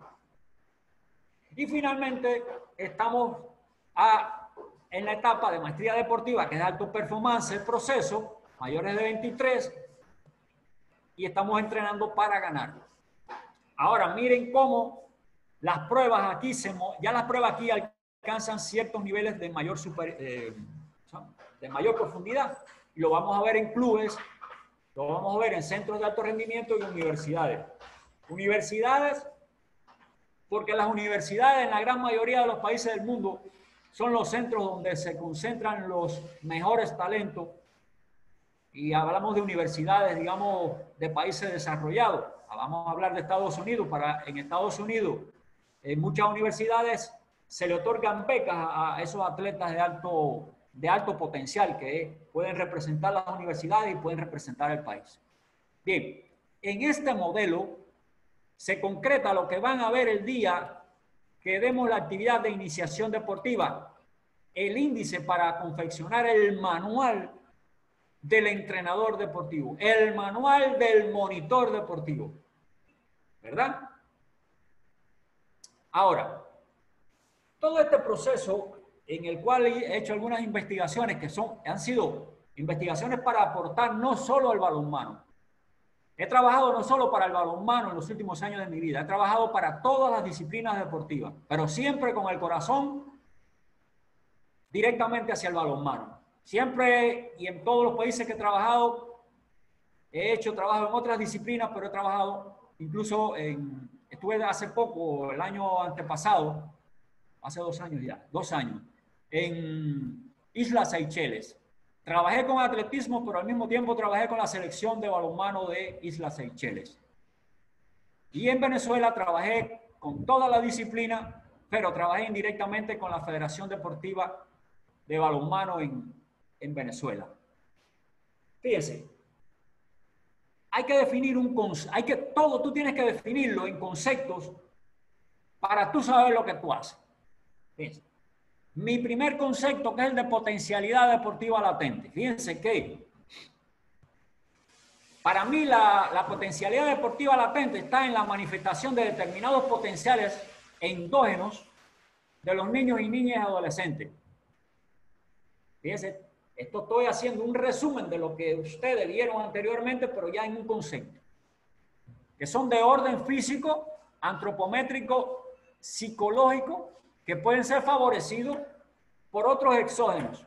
Y finalmente estamos a, en la etapa de maestría deportiva, que es de alto performance, el proceso, mayores de 23, y estamos entrenando para ganar. Ahora, miren cómo las pruebas aquí, se, ya las pruebas aquí alcanzan ciertos niveles de mayor, super, eh, de mayor profundidad. Lo vamos a ver en clubes, lo vamos a ver en centros de alto rendimiento y universidades. Universidades, porque las universidades en la gran mayoría de los países del mundo son los centros donde se concentran los mejores talentos y hablamos de universidades, digamos, de países desarrollados. Vamos a hablar de Estados Unidos. Para, en Estados Unidos, en muchas universidades se le otorgan becas a esos atletas de alto, de alto potencial que pueden representar las universidades y pueden representar el país. Bien, en este modelo se concreta lo que van a ver el día que demos la actividad de iniciación deportiva, el índice para confeccionar el manual del entrenador deportivo, el manual del monitor deportivo. ¿Verdad? Ahora, todo este proceso en el cual he hecho algunas investigaciones que son, han sido investigaciones para aportar no solo al balonmano, He trabajado no solo para el balonmano en los últimos años de mi vida, he trabajado para todas las disciplinas deportivas, pero siempre con el corazón directamente hacia el balonmano. Siempre y en todos los países que he trabajado, he hecho trabajo en otras disciplinas, pero he trabajado incluso en, estuve hace poco, el año antepasado, hace dos años ya, dos años, en Islas Seychelles. Trabajé con atletismo, pero al mismo tiempo trabajé con la selección de balonmano de Islas Seychelles. Y en Venezuela trabajé con toda la disciplina, pero trabajé indirectamente con la Federación Deportiva de Balonmano en, en Venezuela. Fíjense, hay que definir un hay que todo tú tienes que definirlo en conceptos para tú saber lo que tú haces. Mi primer concepto, que es el de potencialidad deportiva latente. Fíjense que para mí la, la potencialidad deportiva latente está en la manifestación de determinados potenciales endógenos de los niños y niñas adolescentes. Fíjense, esto estoy haciendo un resumen de lo que ustedes vieron anteriormente, pero ya en un concepto, que son de orden físico, antropométrico, psicológico que pueden ser favorecidos por otros exógenos.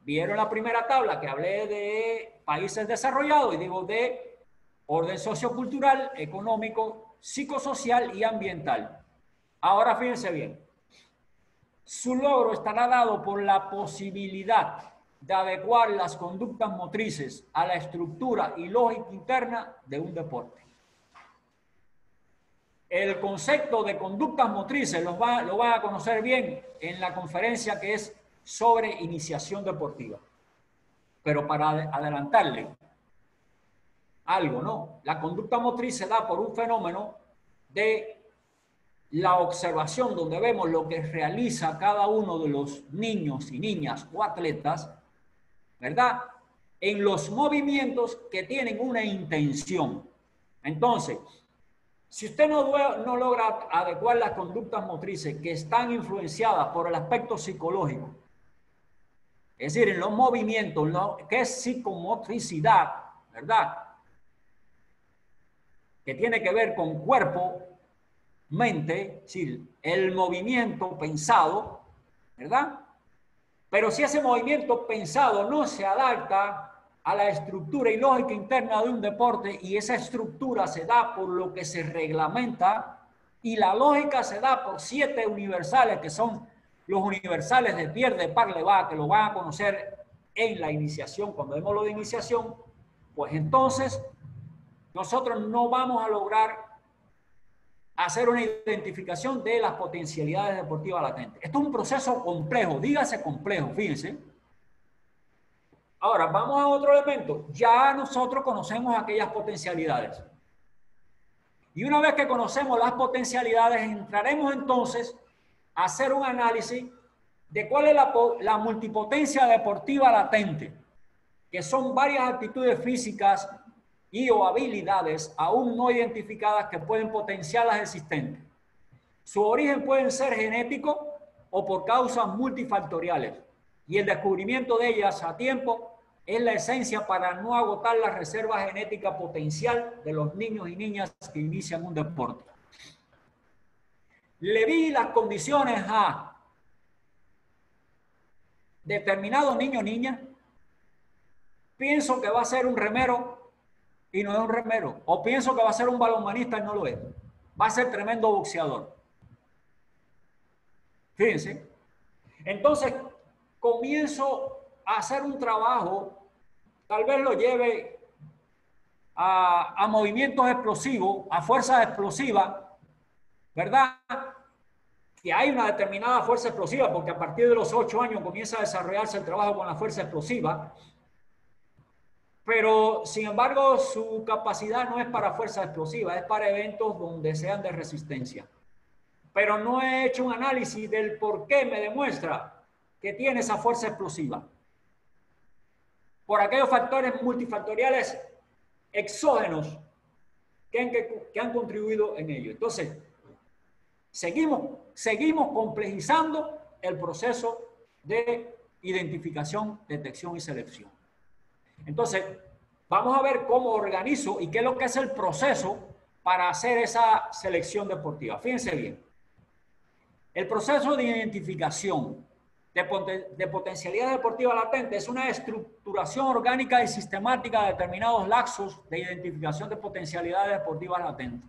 Vieron la primera tabla que hablé de países desarrollados y digo de orden sociocultural, económico, psicosocial y ambiental. Ahora fíjense bien. Su logro estará dado por la posibilidad de adecuar las conductas motrices a la estructura y lógica interna de un deporte el concepto de conductas motrices lo va, lo van a conocer bien en la conferencia que es sobre iniciación deportiva. Pero para adelantarle algo, ¿no? La conducta motriz se da por un fenómeno de la observación donde vemos lo que realiza cada uno de los niños y niñas o atletas, ¿verdad? En los movimientos que tienen una intención. Entonces, si usted no, no logra adecuar las conductas motrices que están influenciadas por el aspecto psicológico, es decir, en los movimientos, lo que es psicomotricidad, ¿verdad? Que tiene que ver con cuerpo, mente, decir, el movimiento pensado, ¿verdad? Pero si ese movimiento pensado no se adapta a la estructura y lógica interna de un deporte y esa estructura se da por lo que se reglamenta y la lógica se da por siete universales que son los universales de Pierre de Parleva, que lo van a conocer en la iniciación, cuando vemos lo de iniciación, pues entonces nosotros no vamos a lograr hacer una identificación de las potencialidades deportivas latentes. Esto es un proceso complejo, dígase complejo, fíjense Ahora, vamos a otro elemento. Ya nosotros conocemos aquellas potencialidades. Y una vez que conocemos las potencialidades, entraremos entonces a hacer un análisis de cuál es la, multipotencia deportiva latente, que son varias actitudes físicas y o habilidades aún no identificadas que pueden potenciar las existentes. Su origen puede ser genético o por causas multifactoriales y el descubrimiento de ellas a tiempo es la esencia para no agotar la reserva genética potencial de los niños y niñas que inician un deporte. Le vi las condiciones a determinado niño o niña. Pienso que va a ser un remero y no es un remero. O pienso que va a ser un balonmanista y no lo es. Va a ser tremendo boxeador. Fíjense. Entonces, comienzo a hacer un trabajo, tal vez lo lleve a, movimientos explosivos, a fuerzas explosivas, ¿verdad? Que hay una determinada fuerza explosiva, porque a partir de los ocho años comienza a desarrollarse el trabajo con la fuerza explosiva, pero sin embargo su capacidad no es para fuerza explosiva, es para eventos donde sean de resistencia. Pero no he hecho un análisis del por qué me demuestra que tiene esa fuerza explosiva por aquellos factores multifactoriales exógenos que han, que, han contribuido en ello. Entonces, seguimos, seguimos complejizando el proceso de identificación, detección y selección. Entonces, vamos a ver cómo organizo y qué es lo que es el proceso para hacer esa selección deportiva. Fíjense bien. El proceso de identificación de, potencialidad deportiva latente es una estructuración orgánica y sistemática de determinados laxos de identificación de potencialidades deportivas latentes.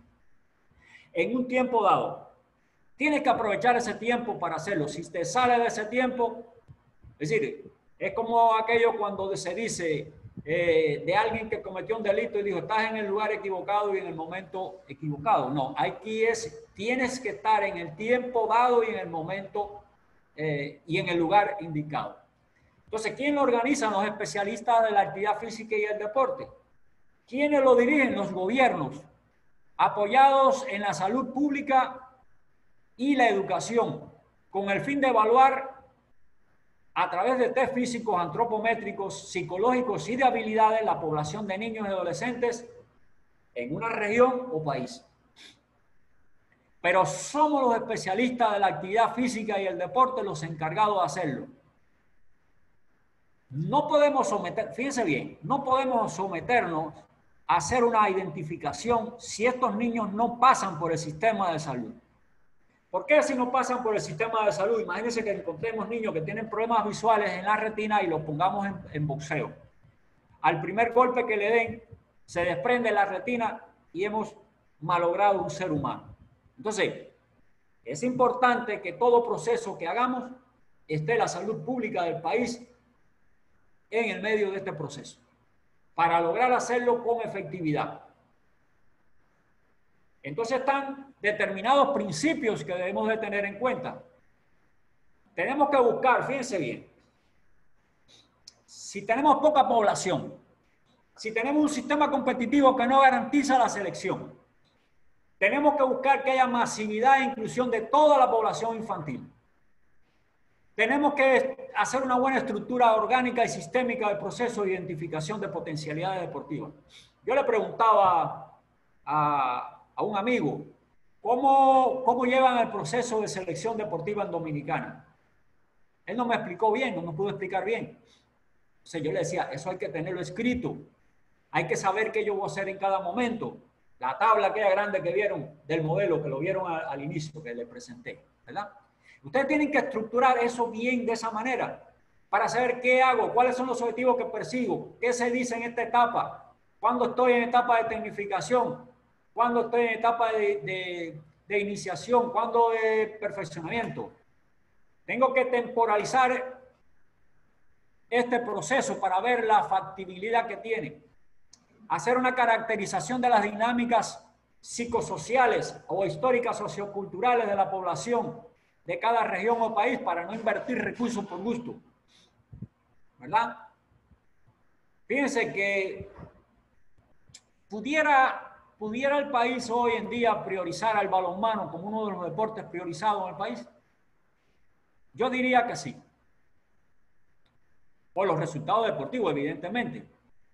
En un tiempo dado, tienes que aprovechar ese tiempo para hacerlo. Si te sale de ese tiempo, es decir, es como aquello cuando se dice eh, de alguien que cometió un delito y dijo, estás en el lugar equivocado y en el momento equivocado. No, aquí es, tienes que estar en el tiempo dado y en el momento eh, y en el lugar indicado. Entonces, ¿quién lo organiza? Los especialistas de la actividad física y el deporte. ¿Quiénes lo dirigen? Los gobiernos, apoyados en la salud pública y la educación, con el fin de evaluar a través de test físicos, antropométricos, psicológicos y de habilidades la población de niños y adolescentes en una región o país pero somos los especialistas de la actividad física y el deporte los encargados de hacerlo. No podemos someter, fíjense bien, no podemos someternos a hacer una identificación si estos niños no pasan por el sistema de salud. ¿Por qué si no pasan por el sistema de salud? Imagínense que encontremos niños que tienen problemas visuales en la retina y los pongamos en, en boxeo. Al primer golpe que le den, se desprende la retina y hemos malogrado un ser humano. Entonces, es importante que todo proceso que hagamos esté la salud pública del país en el medio de este proceso, para lograr hacerlo con efectividad. Entonces están determinados principios que debemos de tener en cuenta. Tenemos que buscar, fíjense bien, si tenemos poca población, si tenemos un sistema competitivo que no garantiza la selección, tenemos que buscar que haya masividad e inclusión de toda la población infantil. Tenemos que hacer una buena estructura orgánica y sistémica del proceso de identificación de potencialidades deportivas. Yo le preguntaba a, a un amigo, ¿cómo, ¿cómo llevan el proceso de selección deportiva en Dominicana? Él no me explicó bien, no me pudo explicar bien. Entonces yo le decía, eso hay que tenerlo escrito. Hay que saber qué yo voy a hacer en cada momento la tabla aquella grande que vieron del modelo, que lo vieron al, inicio, que le presenté, ¿verdad? Ustedes tienen que estructurar eso bien de esa manera para saber qué hago, cuáles son los objetivos que persigo, qué se dice en esta etapa, cuándo estoy en etapa de tecnificación, cuándo estoy en etapa de, de iniciación, cuándo de perfeccionamiento. Tengo que temporalizar este proceso para ver la factibilidad que tiene hacer una caracterización de las dinámicas psicosociales o históricas socioculturales de la población de cada región o país para no invertir recursos por gusto. ¿Verdad? Fíjense que pudiera, pudiera el país hoy en día priorizar al balonmano como uno de los deportes priorizados en el país. Yo diría que sí. Por los resultados deportivos, evidentemente.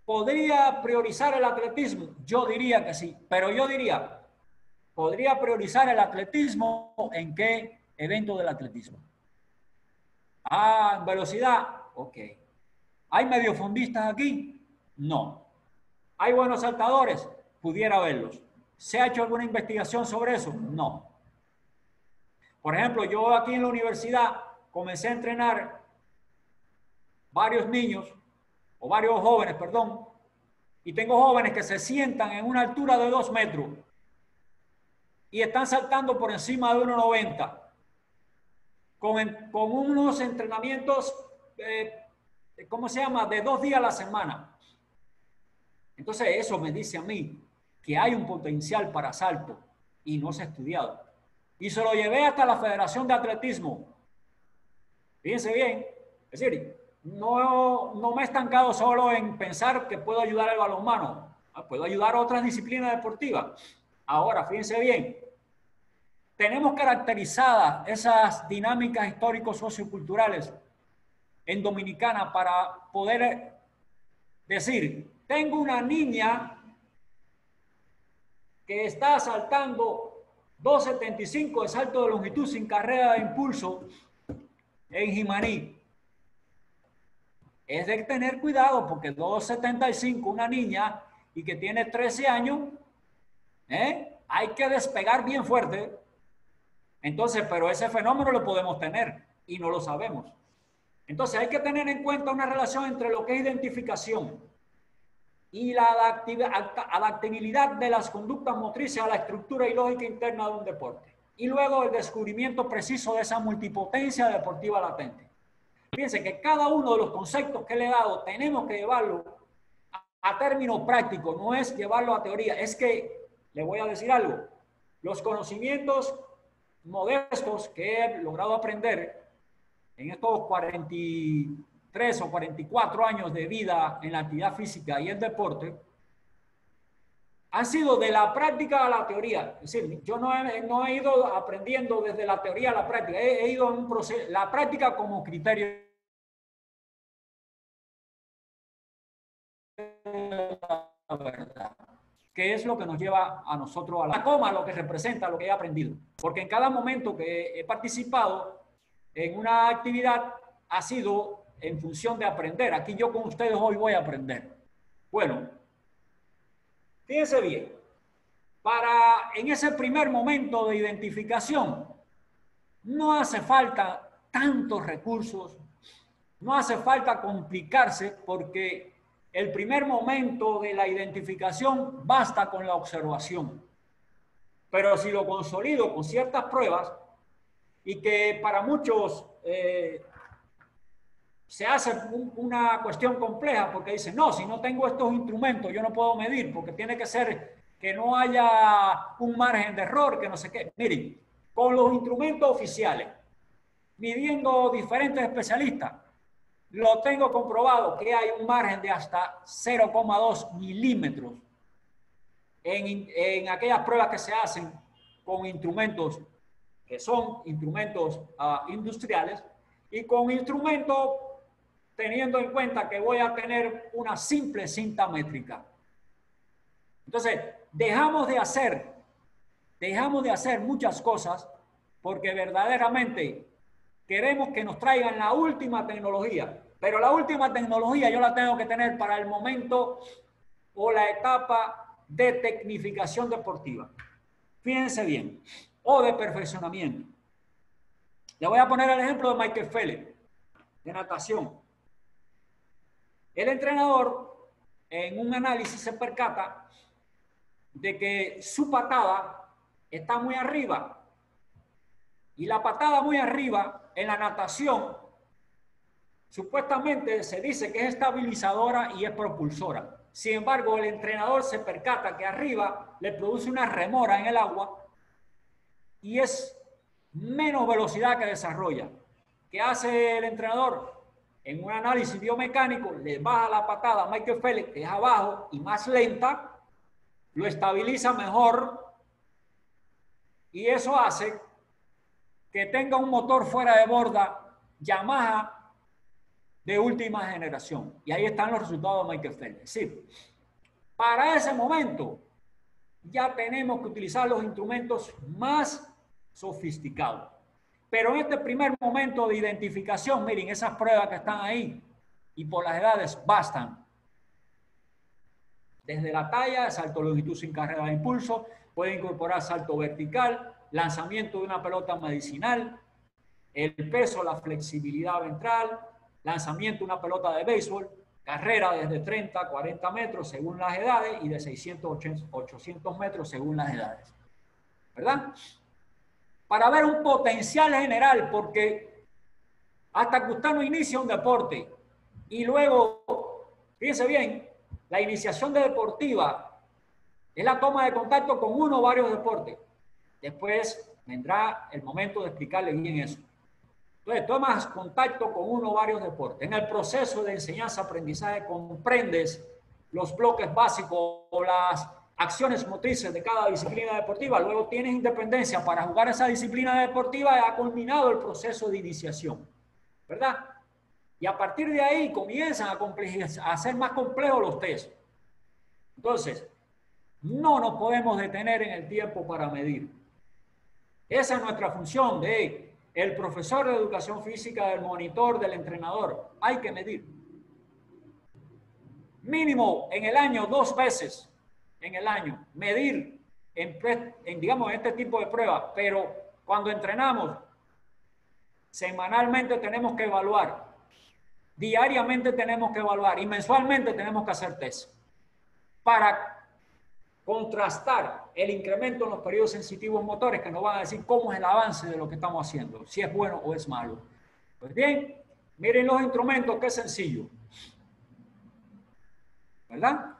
¿Podría priorizar el atletismo? Yo diría que sí, pero yo diría, ¿podría priorizar el atletismo en qué evento del atletismo? Ah, velocidad, ok. ¿Hay mediofondistas aquí? No. ¿Hay buenos saltadores? Pudiera verlos. ¿Se ha hecho alguna investigación sobre eso? No. Por ejemplo, yo aquí en la universidad comencé a entrenar varios niños o varios jóvenes, perdón, y tengo jóvenes que se sientan en una altura de dos metros y están saltando por encima de 1,90 con, con unos entrenamientos, eh, ¿cómo se llama?, de dos días a la semana. Entonces eso me dice a mí que hay un potencial para salto y no se ha estudiado. Y se lo llevé hasta la Federación de Atletismo. Fíjense bien, es decir, no, no me he estancado solo en pensar que puedo ayudar al balonmano, ah, puedo ayudar a otras disciplinas deportivas. Ahora, fíjense bien, tenemos caracterizadas esas dinámicas históricos socioculturales en Dominicana para poder decir, tengo una niña que está saltando 2.75 de salto de longitud sin carrera de impulso en Jimaní. es de tener cuidado porque 2,75 una niña y que tiene 13 años, ¿eh? hay que despegar bien fuerte. Entonces, pero ese fenómeno lo podemos tener y no lo sabemos. Entonces hay que tener en cuenta una relación entre lo que es identificación y la adaptabilidad de las conductas motrices a la estructura y lógica interna de un deporte. Y luego el descubrimiento preciso de esa multipotencia deportiva latente. Fíjense que cada uno de los conceptos que le he dado tenemos que llevarlo a, término práctico, no es llevarlo a teoría, es que, le voy a decir algo, los conocimientos modestos que he logrado aprender en estos 43 o 44 años de vida en la actividad física y el deporte, han sido de la práctica a la teoría. Es decir, yo no he, no he ido aprendiendo desde la teoría a la práctica, he, he ido en un proceso, la práctica como criterio la verdad, que es lo que nos lleva a nosotros a la coma, lo que representa lo que he aprendido. Porque en cada momento que he participado en una actividad ha sido en función de aprender. Aquí yo con ustedes hoy voy a aprender. Bueno, fíjense bien, para en ese primer momento de identificación no hace falta tantos recursos, no hace falta complicarse porque el primer momento de la identificación basta con la observación. Pero si lo consolido con ciertas pruebas y que para muchos eh, se hace una cuestión compleja porque dicen, no, si no tengo estos instrumentos yo no puedo medir porque tiene que ser que no haya un margen de error, que no sé qué. Miren, con los instrumentos oficiales, midiendo diferentes especialistas, lo tengo comprobado que hay un margen de hasta 0,2 milímetros en, en, aquellas pruebas que se hacen con instrumentos que son instrumentos uh, industriales y con instrumentos teniendo en cuenta que voy a tener una simple cinta métrica. Entonces, dejamos de hacer, dejamos de hacer muchas cosas porque verdaderamente queremos que nos traigan la última tecnología. Pero la última tecnología yo la tengo que tener para el momento o la etapa de tecnificación deportiva. Fíjense bien, o de perfeccionamiento. Le voy a poner el ejemplo de Michael Phelps, de natación. El entrenador en un análisis se percata de que su patada está muy arriba. Y la patada muy arriba en la natación Supuestamente se dice que es estabilizadora y es propulsora. Sin embargo, el entrenador se percata que arriba le produce una remora en el agua y es menos velocidad que desarrolla. ¿Qué hace el entrenador? En un análisis biomecánico le baja la patada a Michael Phelps, que es abajo y más lenta, lo estabiliza mejor y eso hace que tenga un motor fuera de borda Yamaha de última generación. Y ahí están los resultados de Michael Phelps. Para ese momento ya tenemos que utilizar los instrumentos más sofisticados. Pero en este primer momento de identificación, miren, esas pruebas que están ahí y por las edades bastan. Desde la talla, salto longitud sin carrera de impulso, puede incorporar salto vertical, lanzamiento de una pelota medicinal, el peso, la flexibilidad ventral, lanzamiento una pelota de béisbol, carrera desde 30 40 metros según las edades y de 600 800 metros según las edades. ¿Verdad? Para ver un potencial general, porque hasta que usted no inicia un deporte y luego, fíjense bien, la iniciación de deportiva es la toma de contacto con uno o varios deportes. Después vendrá el momento de explicarle bien eso. Entonces, tomas contacto con uno o varios deportes. En el proceso de enseñanza-aprendizaje comprendes los bloques básicos o las acciones motrices de cada disciplina deportiva. Luego tienes independencia para jugar esa disciplina deportiva ha culminado el proceso de iniciación. ¿Verdad? Y a partir de ahí comienzan a, a hacer más complejos los test. Entonces, no nos podemos detener en el tiempo para medir. Esa es nuestra función de el profesor de educación física, del monitor, del entrenador. Hay que medir. mínimo en el año dos veces en el año, medir en, en digamos, este tipo de pruebas, pero cuando entrenamos, semanalmente tenemos que evaluar, diariamente tenemos que evaluar y mensualmente tenemos que hacer test para contrastar el incremento en los periodos sensitivos motores que nos van a decir cómo es el avance de lo que estamos haciendo, si es bueno o es malo. Pues bien, miren los instrumentos, qué sencillo. ¿Verdad?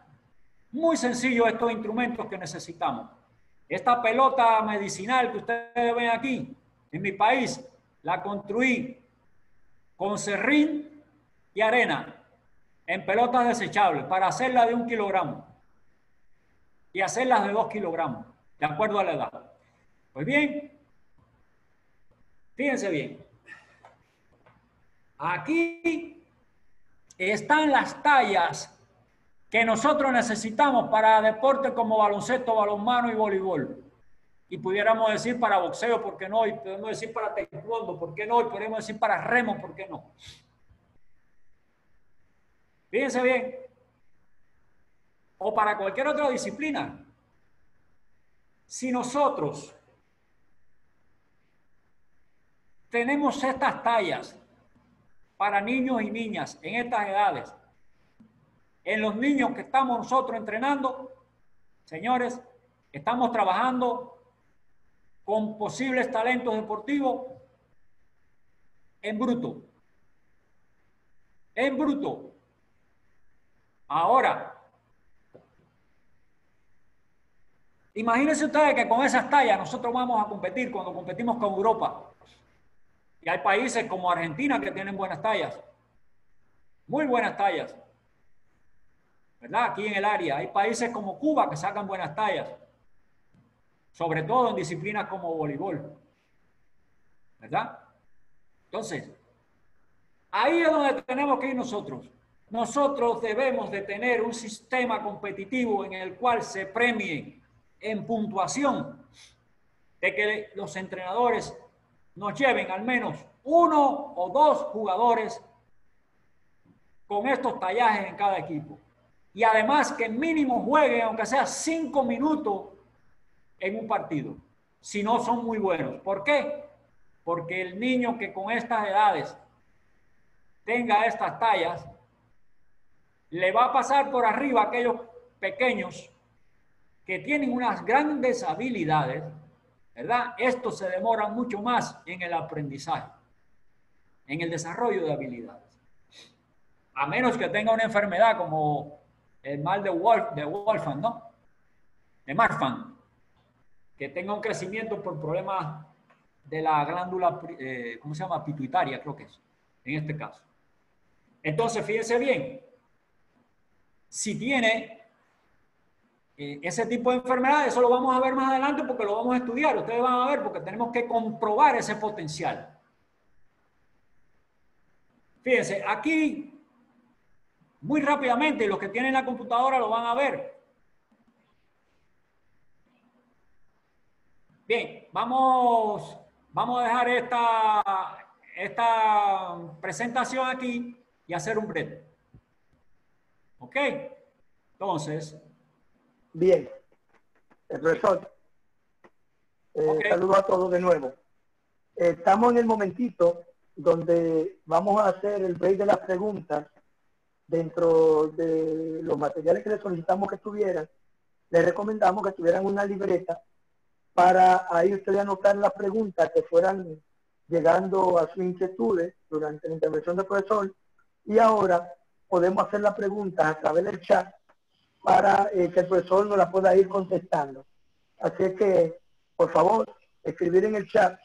Muy sencillo estos instrumentos que necesitamos. Esta pelota medicinal que ustedes ven aquí, en mi país, la construí con serrín y arena en pelotas desechables para hacerla de un kilogramo y hacerlas de dos kilogramos, de acuerdo a la edad. Pues bien, fíjense bien. Aquí están las tallas que nosotros necesitamos para deportes como baloncesto, balonmano y voleibol. Y pudiéramos decir para boxeo, ¿por qué no? Y podemos decir para taekwondo, ¿por qué no? Y podemos decir para remo, ¿por qué no? Fíjense bien. O para cualquier otra disciplina. Si nosotros tenemos estas tallas para niños y niñas en estas edades, en los niños que estamos nosotros entrenando, señores, estamos trabajando con posibles talentos deportivos en bruto. En bruto. Ahora, imagínense ustedes que con esas tallas nosotros vamos a competir cuando competimos con Europa. Y hay países como Argentina que tienen buenas tallas. Muy buenas tallas. ¿Verdad? Aquí en el área. Hay países como Cuba que sacan buenas tallas, sobre todo en disciplinas como voleibol, ¿verdad? Entonces, ahí es donde tenemos que ir nosotros. Nosotros debemos de tener un sistema competitivo en el cual se premie en puntuación de que los entrenadores nos lleven al menos uno o dos jugadores con estos tallajes en cada equipo y además que mínimo jueguen, aunque sea cinco minutos en un partido, si no son muy buenos. ¿Por qué? Porque el niño que con estas edades tenga estas tallas, le va a pasar por arriba a aquellos pequeños que tienen unas grandes habilidades, ¿verdad? Estos se demoran mucho más en el aprendizaje, en el desarrollo de habilidades. A menos que tenga una enfermedad como el mal de, Wolf, de Wolfgang, ¿no? De Marfan, que tenga un crecimiento por problemas de la glándula, eh, ¿cómo se llama? Pituitaria, creo que es, en este caso. Entonces, fíjense bien, si tiene eh, ese tipo de enfermedad, eso lo vamos a ver más adelante porque lo vamos a estudiar, ustedes van a ver porque tenemos que comprobar ese potencial. Fíjense, aquí muy rápidamente. Los que tienen la computadora lo van a ver. Bien, vamos, vamos a dejar esta, esta presentación aquí y hacer un breve. ¿Ok? Entonces. Bien. El profesor. Eh, Saludos a todos de nuevo. Estamos en el momentito donde vamos a hacer el break de las preguntas dentro de los materiales que le solicitamos que tuvieran, le recomendamos que tuvieran una libreta para ahí ustedes anotar las preguntas que fueran llegando a sus inquietudes durante la intervención del profesor y ahora podemos hacer las preguntas a través del chat para eh, que el profesor nos las pueda ir contestando. Así que, por favor, escribir en el chat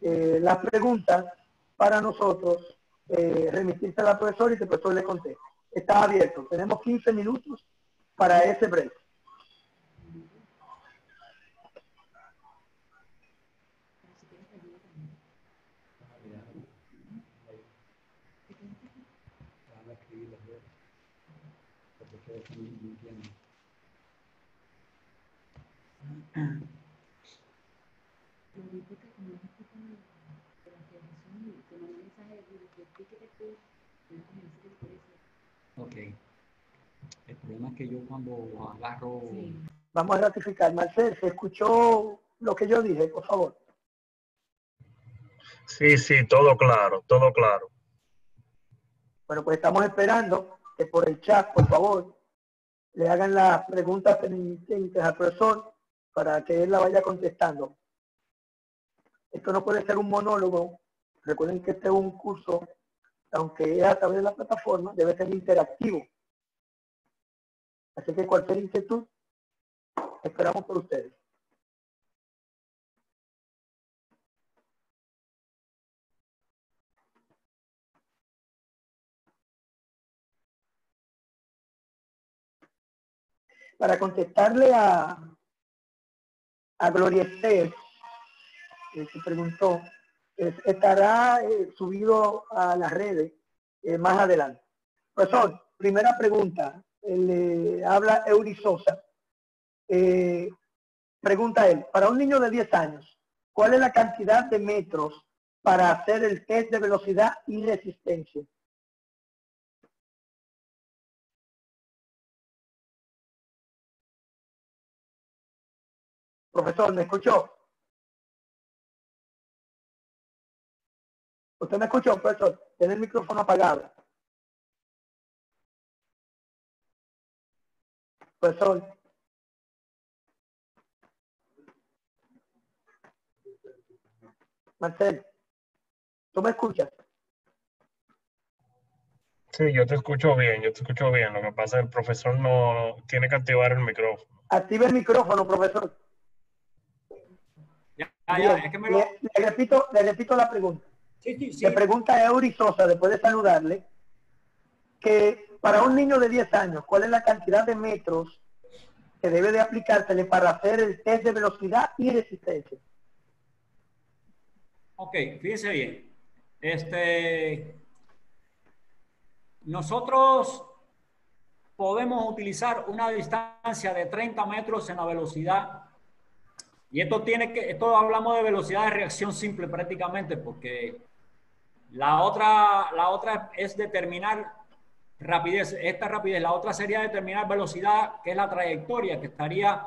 eh, las preguntas para nosotros eh, remitirse al profesor y que el profesor le conteste está abierto. Tenemos 15 minutos para ese break. El problema es que yo cuando agarro... Vamos a ratificar. Marcel, ¿se escuchó lo que yo dije, por favor? Sí, sí, todo claro, todo claro. Bueno, pues estamos esperando que por el chat, por favor, le hagan las preguntas pendientes al profesor para que él la vaya contestando. Esto no puede ser un monólogo. Recuerden que este es un curso aunque es a través de la plataforma, debe ser interactivo. Así que cualquier inquietud, esperamos por ustedes. Para contestarle a, a Gloria Esther, que se preguntó, estará eh, subido a las redes eh, más adelante. Profesor, primera pregunta, le habla Eury Sosa. Eh, pregunta él, para un niño de 10 años, ¿cuál es la cantidad de metros para hacer el test de velocidad y resistencia? Profesor, ¿me escuchó? ¿Usted me escuchó, profesor? Tiene el micrófono apagado. Profesor. Marcel, ¿tú me escuchas? Sí, yo te escucho bien, yo te escucho bien. Lo que pasa es que el profesor no tiene que activar el micrófono. Active el micrófono, profesor. le, repito, le repito la pregunta. Sí, Le pregunta a Eury Sosa, después de saludarle, que para un niño de 10 años, ¿cuál es la cantidad de metros que debe de aplicársele para hacer el test de velocidad y resistencia? Ok, fíjense bien. Este, nosotros podemos utilizar una distancia de 30 metros en la velocidad y esto tiene que, esto hablamos de velocidad de reacción simple prácticamente porque la otra, la otra es determinar rapidez, esta rapidez, la otra sería determinar velocidad, que es la trayectoria, que estaría,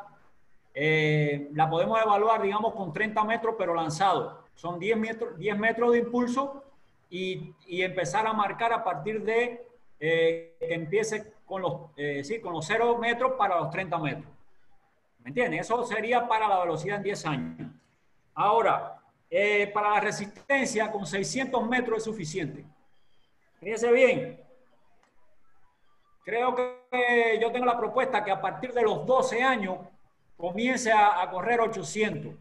eh, la podemos evaluar, digamos, con 30 metros, pero lanzado. Son 10 metros, 10 metros de impulso y, y empezar a marcar a partir de eh, que empiece con los, eh, sí, con los 0 metros para los 30 metros. ¿Me entiendes? Eso sería para la velocidad en 10 años. Ahora, eh, para la resistencia, con 600 metros es suficiente. Fíjense bien. Creo que yo tengo la propuesta que a partir de los 12 años comience a, a correr 800.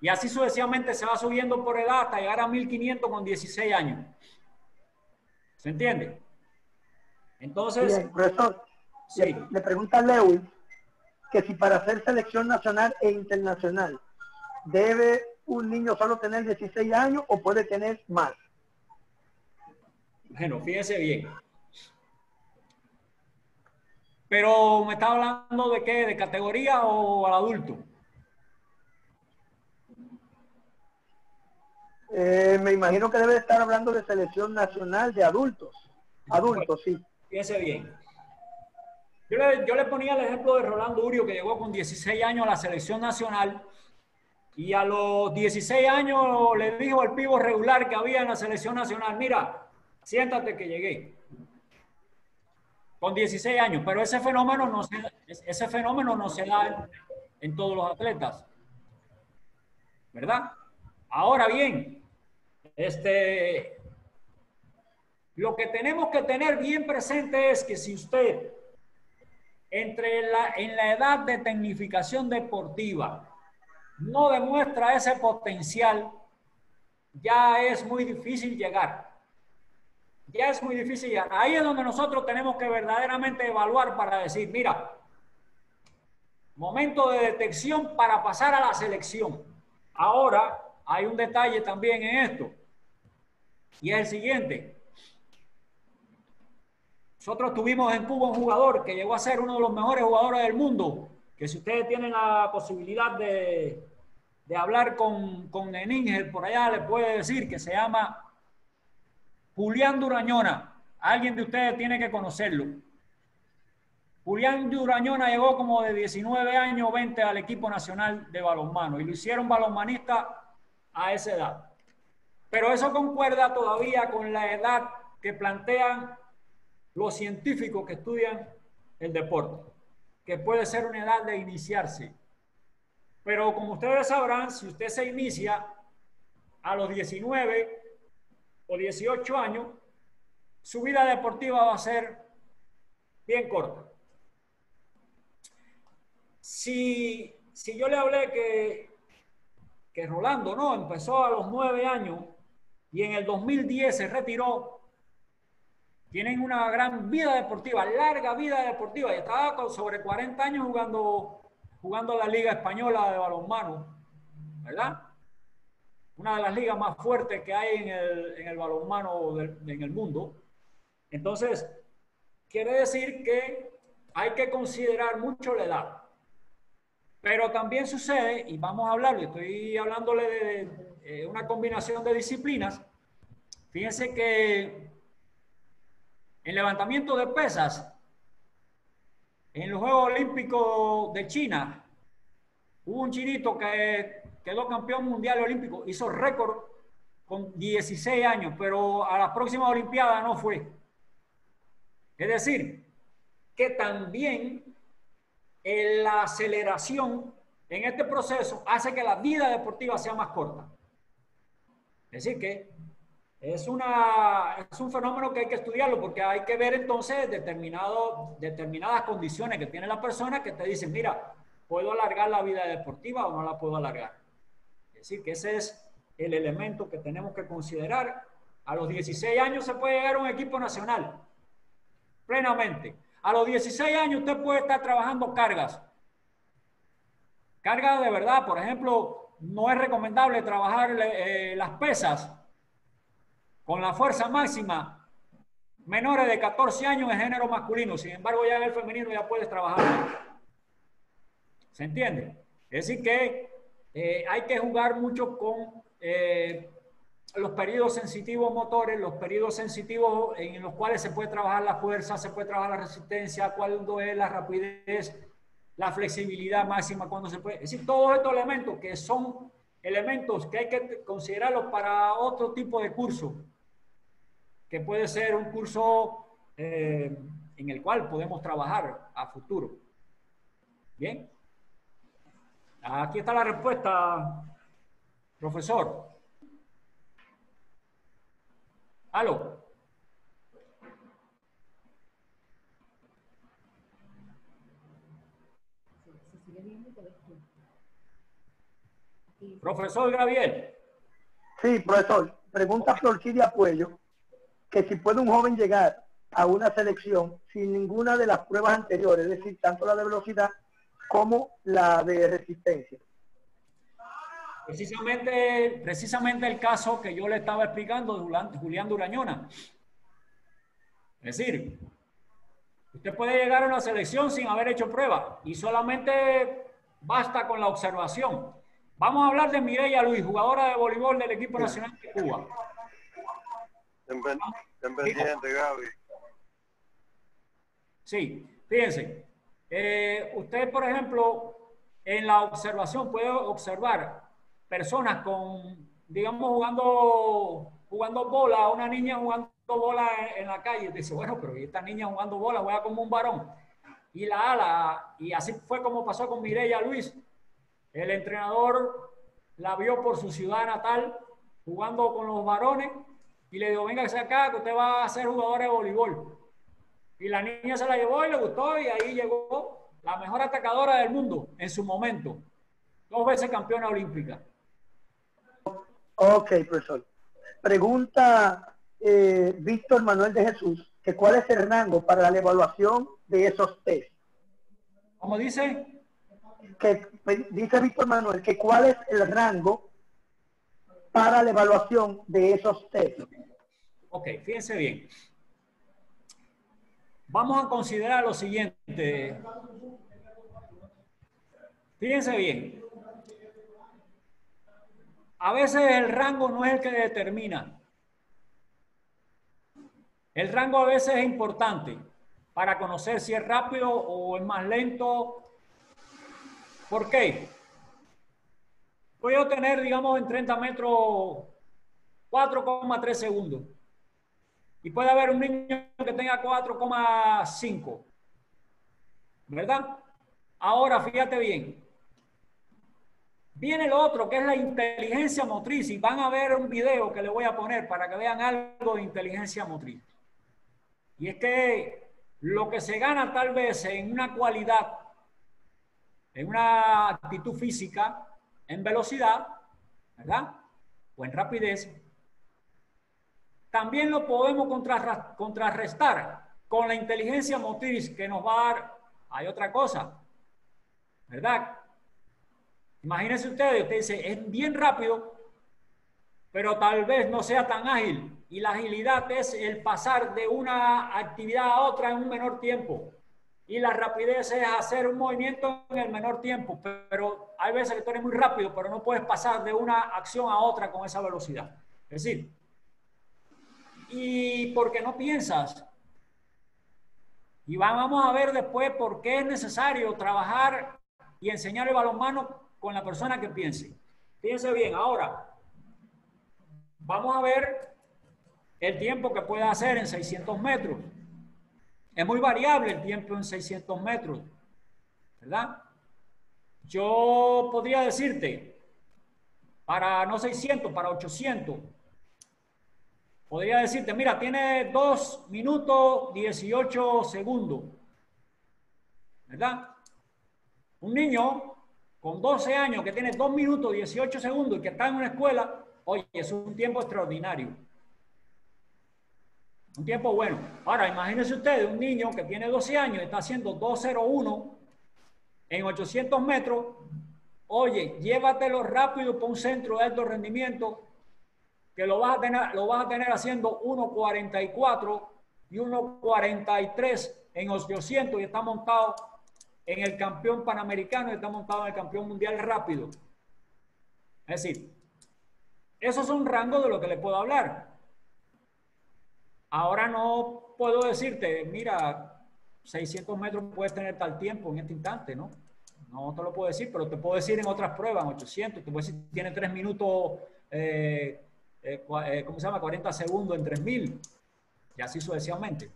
Y así sucesivamente se va subiendo por edad hasta llegar a 1500 con 16 años. ¿Se entiende? Entonces, Bien, profesor, sí. le, pregunta a Lewis que si para hacer selección nacional e internacional debe un niño solo tener 16 años o puede tener más. Bueno, fíjese bien. Pero me está hablando de qué, de categoría o al adulto. Eh, me imagino que debe estar hablando de selección nacional de adultos. Adultos, sí. Fíjese bien. Yo le, yo le, ponía el ejemplo de Rolando Urio, que llegó con 16 años a la selección nacional y a los 16 años le dijo al pivo regular que había en la selección nacional, mira, siéntate que llegué. Con 16 años, pero ese fenómeno no se, ese fenómeno no se da en, en todos los atletas. ¿Verdad? Ahora bien, este, lo que tenemos que tener bien presente es que si usted entre la, en la edad de tecnificación deportiva no demuestra ese potencial, ya es muy difícil llegar. Ya es muy difícil llegar. Ahí es donde nosotros tenemos que verdaderamente evaluar para decir, mira, momento de detección para pasar a la selección. Ahora, hay un detalle también en esto. Y es el siguiente. Nosotros tuvimos en Cuba un jugador que llegó a ser uno de los mejores jugadores del mundo, que si ustedes tienen la posibilidad de, de hablar con, con Neninger por allá, les puede decir que se llama Julián Durañona. Alguien de ustedes tiene que conocerlo. Julián Durañona llegó como de 19 años, 20 al equipo nacional de balonmano y lo hicieron balonmanista a esa edad. Pero eso concuerda todavía con la edad que plantean los científicos que estudian el deporte, que puede ser una edad de iniciarse. Pero como ustedes sabrán, si usted se inicia a los 19 o 18 años, su vida deportiva va a ser bien corta. Si, si yo le hablé que, que Rolando, ¿no? Empezó a los 9 años y en el 2010 se retiró, tienen una gran vida deportiva, larga vida deportiva, y estaba con sobre 40 años jugando, jugando la Liga Española de Balonmano, ¿verdad? Una de las ligas más fuertes que hay en el, en el balonmano en el mundo. Entonces, quiere decir que hay que considerar mucho la edad. Pero también sucede, y vamos a hablarlo, estoy hablándole de, eh, una combinación de disciplinas. Fíjense que en levantamiento de pesas, en los Juegos Olímpicos de China, hubo un chinito que quedó campeón mundial olímpico, hizo récord con 16 años, pero a la próxima Olimpiada no fue. Es decir, que también la aceleración en este proceso hace que la vida deportiva sea más corta. Es decir, que es, una, es un fenómeno que hay que estudiarlo porque hay que ver entonces determinado, determinadas condiciones que tiene la persona que te dicen, mira, ¿puedo alargar la vida deportiva o no la puedo alargar? Es decir, que ese es el elemento que tenemos que considerar. A los 16 años se puede llegar a un equipo nacional, plenamente. A los 16 años usted puede estar trabajando cargas. Cargas de verdad, por ejemplo, no es recomendable trabajar eh, las pesas con la fuerza máxima menores de 14 años en género masculino. Sin embargo, ya en el femenino ya puedes trabajar. ¿Se entiende? Es decir, que eh, hay que jugar mucho con eh, los periodos sensitivos motores, los periodos sensitivos en los cuales se puede trabajar la fuerza, se puede trabajar la resistencia, cuándo es la rapidez, la flexibilidad máxima, cuando se puede. Es decir, todos estos elementos que son elementos que hay que considerarlos para otro tipo de curso que puede ser un curso eh, en el cual podemos trabajar a futuro. Bien. Aquí está la respuesta, profesor. Aló. Profesor Gabriel. Sí, profesor. Pregunta Florcidia Puello que si puede un joven llegar a una selección sin ninguna de las pruebas anteriores, es decir, tanto la de velocidad como la de resistencia. Precisamente, precisamente el caso que yo le estaba explicando de Julián Durañona. Es decir, usted puede llegar a una selección sin haber hecho prueba y solamente basta con la observación. Vamos a hablar de Mireya Luis, jugadora de voleibol del equipo nacional de Cuba. Gaby. Sí, fíjense. Eh, usted, por ejemplo, en la observación puede observar personas con, digamos, jugando, jugando bola, una niña jugando bola en, la calle. Dice, bueno, pero esta niña jugando bola juega como un varón. Y la ala, y así fue como pasó con Mireya Luis. El entrenador la vio por su ciudad natal jugando con los varones y le digo, venga acá que usted va a ser jugador de voleibol. Y la niña se la llevó y le gustó y ahí llegó la mejor atacadora del mundo en su momento. Dos veces campeona olímpica. Ok, profesor. Pregunta eh, Víctor Manuel de Jesús, que cuál es el rango para la evaluación de esos test. ¿Cómo dice? Que dice Víctor Manuel que cuál es el rango para la evaluación de esos test. Ok, fíjense bien. Vamos a considerar lo siguiente. Fíjense bien. A veces el rango no es el que determina. El rango a veces es importante. para conocer si es rápido o es más lento. ¿Por qué? Puedo tener, digamos, en 30 metros 4,3 segundos. Y puede haber un niño que tenga 4,5. ¿Verdad? Ahora, fíjate bien. Viene el otro, que es la inteligencia motriz. Y van a ver un video que le voy a poner para que vean algo de inteligencia motriz. Y es que lo que se gana tal vez en una cualidad, en una actitud física, en velocidad, ¿verdad? O en rapidez, también lo podemos contrarrestar con la inteligencia motriz que nos va a dar, hay otra cosa, ¿verdad? Imagínense ustedes, usted dice, es bien rápido, pero tal vez no sea tan ágil. Y la agilidad es el pasar de una actividad a otra en un menor tiempo. Y la rapidez es hacer un movimiento en el menor tiempo. Pero hay veces que tú eres muy rápido, pero no puedes pasar de una acción a otra con esa velocidad. Es decir, y porque no piensas. Y vamos a ver después por qué es necesario trabajar y enseñar el balonmano con la persona que piense. Piense bien, ahora vamos a ver el tiempo que puede hacer en 600 metros. Es muy variable el tiempo en 600 metros, ¿verdad? Yo podría decirte, para no 600, para 800, podría decirte, mira, tiene 2 minutos 18 segundos. ¿Verdad? Un niño con 12 años que tiene 2 minutos 18 segundos y que está en una escuela, oye, es un tiempo extraordinario. Un tiempo bueno. Ahora, imagínense ustedes, un niño que tiene 12 años está haciendo 201 en 800 metros. Oye, llévatelo rápido para un centro de alto rendimiento que lo vas a tener, lo vas a tener haciendo 1.44 y 1.43 en 800 y está montado en el campeón panamericano y está montado en el campeón mundial rápido. Es decir, esos son rangos de lo que le puedo hablar. Ahora no puedo decirte, mira, 600 metros puedes tener tal tiempo en este instante, ¿no? No te lo puedo decir, pero te puedo decir en otras pruebas, 800, te puedo decir, tiene 3 minutos eh, eh, eh, ¿cómo se llama? 40 segundos en 3000 y así sucesivamente.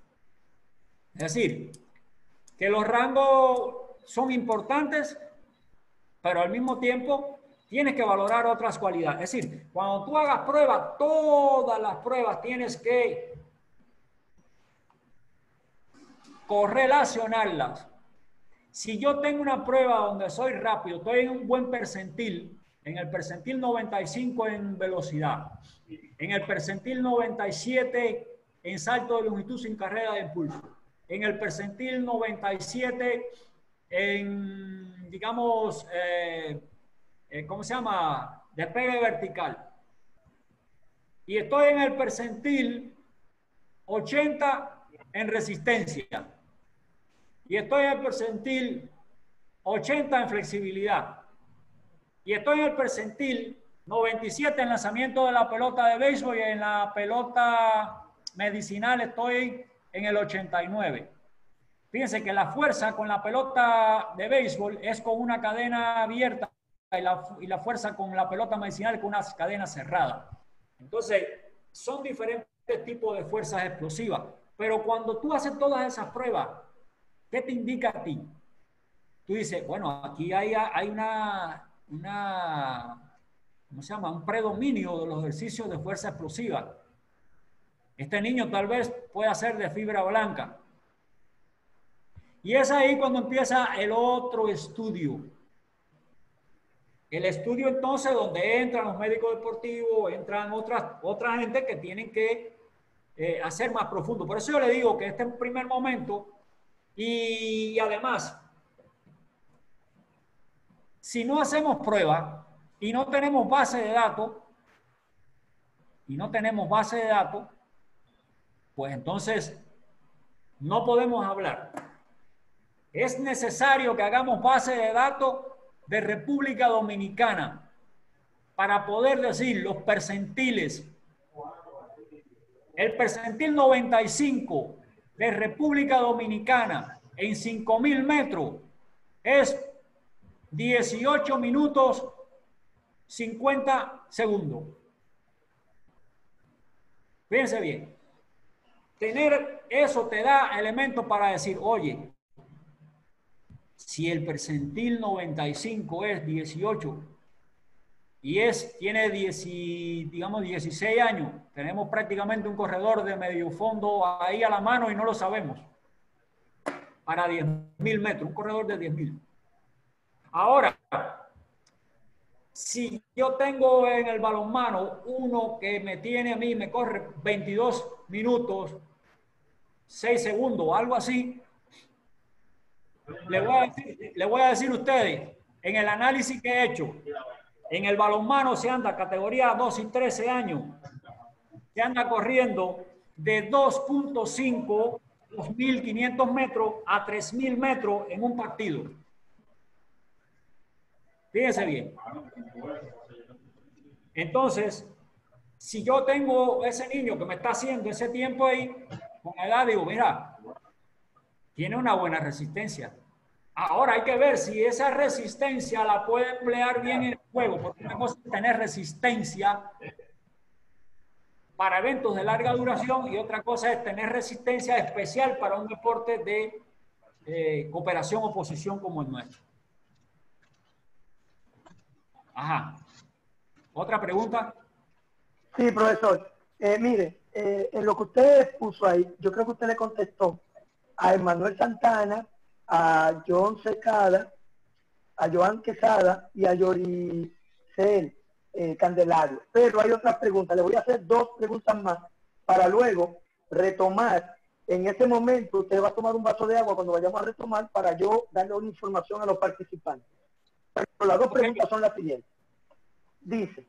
Es decir, que los rangos son importantes, pero al mismo tiempo tienes que valorar otras cualidades. Es decir, cuando tú hagas pruebas, todas las pruebas tienes que correlacionarlas. Si yo tengo una prueba donde soy rápido, estoy en un buen percentil, en el percentil 95 en velocidad, en el percentil 97 en salto de longitud sin carrera de impulso, en el percentil 97 en, digamos, eh, eh, ¿cómo se llama? Despegue vertical. Y estoy en el percentil 80 en resistencia. Y estoy en el percentil 80 en flexibilidad y estoy en el percentil 97 en lanzamiento de la pelota de béisbol y en la pelota medicinal estoy en el 89. Fíjense que la fuerza con la pelota de béisbol es con una cadena abierta y la, y la fuerza con la pelota medicinal con una cadena cerrada. Entonces, son diferentes tipos de fuerzas explosivas. Pero cuando tú haces todas esas pruebas, ¿qué te indica a ti? Tú dices, bueno, aquí hay, una una, ¿cómo se llama? Un predominio de los ejercicios de fuerza explosiva. Este niño tal vez pueda ser de fibra blanca. Y es ahí cuando empieza el otro estudio. El estudio entonces donde entran los médicos deportivos, entran otras, otra gente que tienen que eh, hacer más profundo. Por eso yo le digo que este primer momento y además si no hacemos prueba y no tenemos base de datos, y no tenemos base de datos, pues entonces no podemos hablar. Es necesario que hagamos base de datos de República Dominicana para poder decir los percentiles. El percentil 95 de República Dominicana en 5.000 metros es 18 minutos 50 segundos. Fíjense bien. Tener eso te da elementos para decir, oye, si el percentil 95 es 18 y es, tiene 10, digamos 16 años, tenemos prácticamente un corredor de medio fondo ahí a la mano y no lo sabemos. Para 10.000 metros, un corredor de 10.000. Ahora, si yo tengo en el balonmano uno que me tiene a mí, me corre 22 minutos, 6 segundos, algo así, le voy, a decir, le voy a decir a ustedes, en el análisis que he hecho, en el balonmano se anda categoría 2 y 13 años, se anda corriendo de 2.5, 2.500 metros a 3.000 metros en un partido. Fíjense bien. Entonces, si yo tengo ese niño que me está haciendo ese tiempo ahí, con edad digo, mira, tiene una buena resistencia. Ahora hay que ver si esa resistencia la puede emplear bien en el juego, porque tenemos que tener resistencia para eventos de larga duración y otra cosa es tener resistencia especial para un deporte de eh, cooperación o posición como el nuestro. Ajá. ¿Otra pregunta? Sí, profesor. Eh, mire, eh, en lo que usted puso ahí, yo creo que usted le contestó a Emanuel Santana, a John Secada, a Joan Quesada y a Yori eh, Candelario. Pero hay otras preguntas. Le voy a hacer dos preguntas más para luego retomar. En ese momento usted va a tomar un vaso de agua cuando vayamos a retomar para yo darle una información a los participantes las dos preguntas son las siguientes. Dice,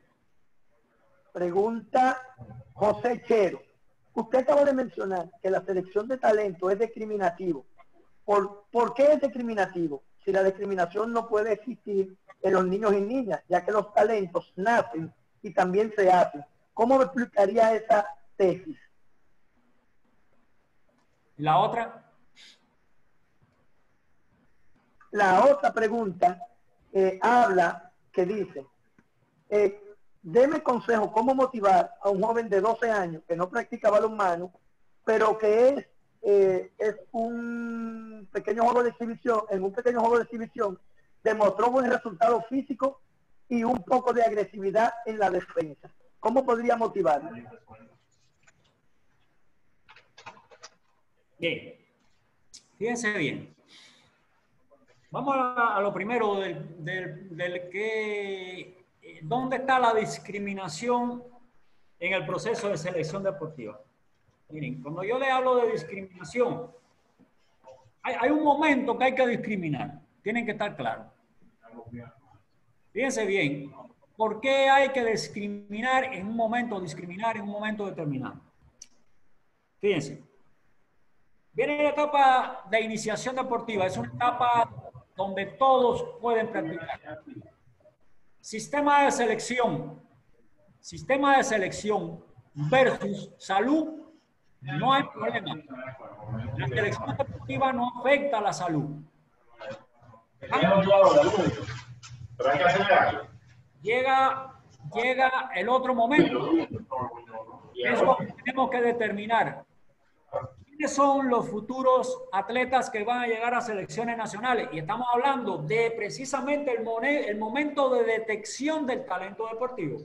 pregunta José Chero. Usted acaba de mencionar que la selección de talento es discriminativo. ¿Por, ¿Por qué es discriminativo? Si la discriminación no puede existir en los niños y niñas, ya que los talentos nacen y también se hacen. ¿Cómo me explicaría esa tesis? La otra. La otra pregunta eh, habla que dice, eh, deme consejo cómo motivar a un joven de 12 años que no practica balonmano, pero que es, eh, es un pequeño juego de exhibición, en un pequeño juego de exhibición, demostró buen resultado físico y un poco de agresividad en la defensa. ¿Cómo podría motivar? Bien, fíjense bien. Vamos a, lo primero del, del, que, eh, ¿dónde está la discriminación en el proceso de selección deportiva? Miren, cuando yo le hablo de discriminación, hay, un momento que hay que discriminar, tienen que estar claros. Fíjense bien, ¿por qué hay que discriminar en un momento, discriminar en un momento determinado? Fíjense, viene la etapa de iniciación deportiva, es una etapa donde todos pueden practicar. Sistema de selección. Sistema de selección versus salud, no hay problema. La selección deportiva no afecta a la salud. Llega, llega el otro momento. Es lo que tenemos que determinar son los futuros atletas que van a llegar a selecciones nacionales? Y estamos hablando de precisamente el momento de detección del talento deportivo.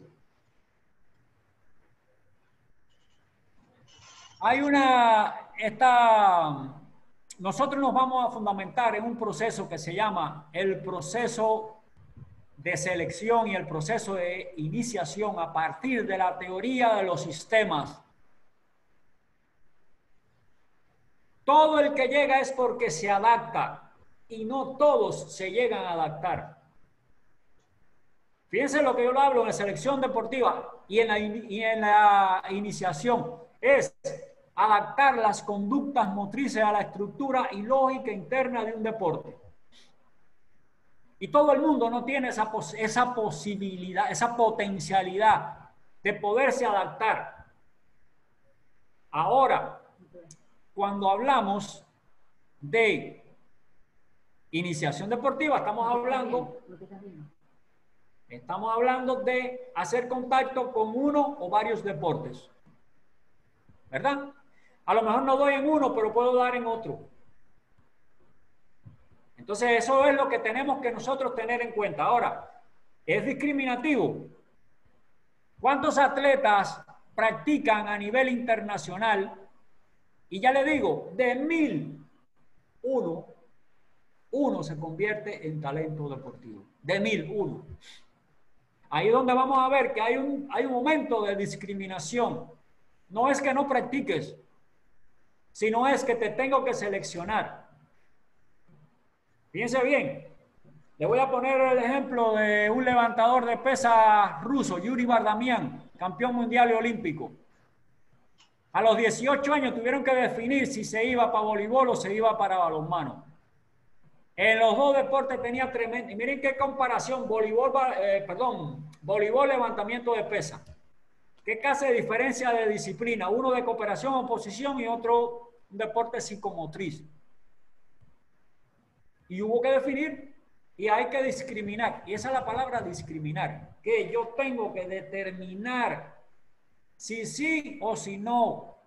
Hay una, esta, nosotros nos vamos a fundamentar en un proceso que se llama el proceso de selección y el proceso de iniciación a partir de la teoría de los sistemas Todo el que llega es porque se adapta y no todos se llegan a adaptar. Fíjense lo que yo lo hablo en la selección deportiva y en la, y en la iniciación. Es adaptar las conductas motrices a la estructura y lógica interna de un deporte. Y todo el mundo no tiene esa, esa posibilidad, esa potencialidad de poderse adaptar. Ahora, cuando hablamos de iniciación deportiva, estamos hablando, estamos hablando de hacer contacto con uno o varios deportes. ¿Verdad? A lo mejor no doy en uno, pero puedo dar en otro. Entonces, eso es lo que tenemos que nosotros tener en cuenta. Ahora, ¿es discriminativo? ¿Cuántos atletas practican a nivel internacional? Y ya le digo, de mil, uno, uno se convierte en talento deportivo. De mil, uno. Ahí es donde vamos a ver que hay un, hay un momento de discriminación. No es que no practiques, sino es que te tengo que seleccionar. Fíjense bien, le voy a poner el ejemplo de un levantador de pesa ruso, Yuri Bardamian, campeón mundial y olímpico. A los 18 años tuvieron que definir si se iba para voleibol o se iba para balonmano. En los dos deportes tenía tremendo. Y miren qué comparación, voleibol, eh, perdón, voleibol, levantamiento de pesa. ¿Qué clase de diferencia de disciplina? Uno de cooperación, oposición y otro un deporte psicomotriz. Y hubo que definir y hay que discriminar. Y esa es la palabra discriminar. Que yo tengo que determinar si sí o si no.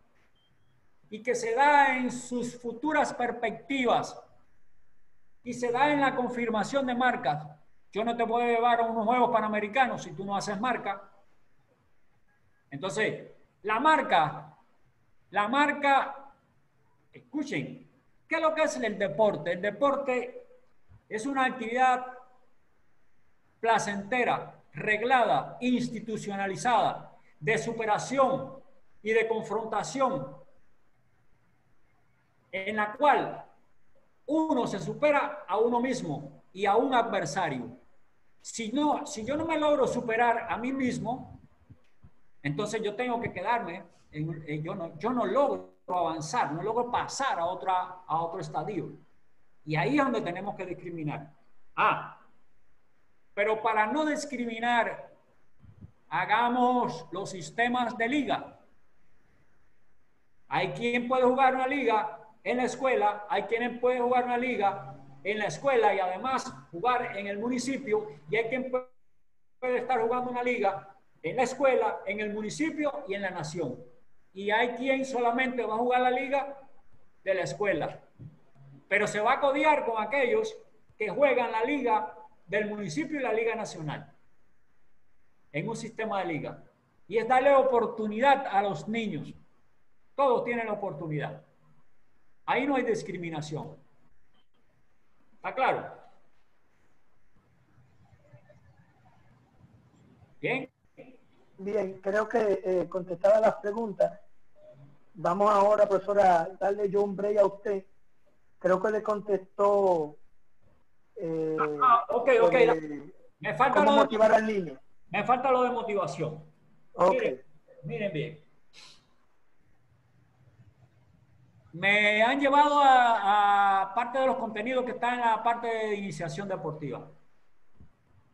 Y que se da en sus futuras perspectivas. Y se da en la confirmación de marcas. Yo no te puedo llevar a unos Juegos Panamericanos si tú no haces marca. Entonces, la marca, la marca, escuchen, ¿qué es lo que es el deporte? El deporte es una actividad placentera, reglada, institucionalizada, de superación y de confrontación, en la cual uno se supera a uno mismo y a un adversario. Si, no, si yo no me logro superar a mí mismo, entonces yo tengo que quedarme, en, yo, no, yo no logro avanzar, no logro pasar a, otra, a otro estadio. Y ahí es donde tenemos que discriminar. Ah, pero para no discriminar, hagamos los sistemas de liga. Hay quien puede jugar una liga en la escuela, hay quien puede jugar una liga en la escuela y además jugar en el municipio, y hay quien puede estar jugando una liga en la escuela, en el municipio y en la nación. Y hay quien solamente va a jugar la liga de la escuela pero se va a codiar con aquellos que juegan la liga del municipio y la liga nacional en un sistema de liga. Y es darle oportunidad a los niños. Todos tienen oportunidad. Ahí no hay discriminación. ¿Está claro? Bien. Bien, creo que eh, contestada las preguntas. Vamos ahora, profesora, a darle yo un break a usted creo que le contestó. Eh, ah, ok, ok. me falta lo motivar de, al niño. Me falta lo de motivación. Ok. Miren, bien. Me han llevado a, parte de los contenidos que están en la parte de iniciación deportiva.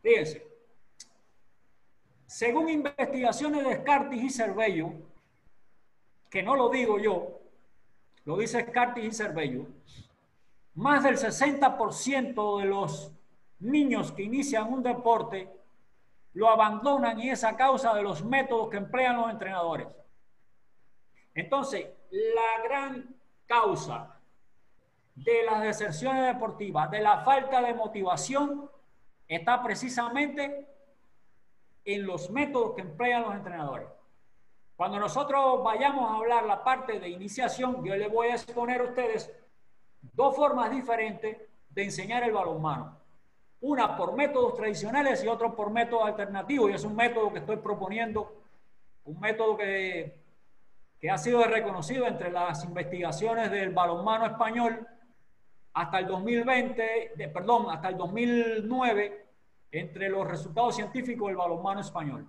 Fíjense. Según investigaciones de Scartis y Cervello, que no lo digo yo, lo dice Scartis y Cervello, más del 60% de los niños que inician un deporte lo abandonan y es a causa de los métodos que emplean los entrenadores. Entonces, la gran causa de las deserciones deportivas, de la falta de motivación, está precisamente en los métodos que emplean los entrenadores. Cuando nosotros vayamos a hablar la parte de iniciación, yo les voy a exponer a ustedes dos formas diferentes de enseñar el balonmano. Una por métodos tradicionales y otra por métodos alternativos. Y es un método que estoy proponiendo, un método que, que ha sido reconocido entre las investigaciones del balonmano español hasta el 2020, de, perdón, hasta el 2009, entre los resultados científicos del balonmano español.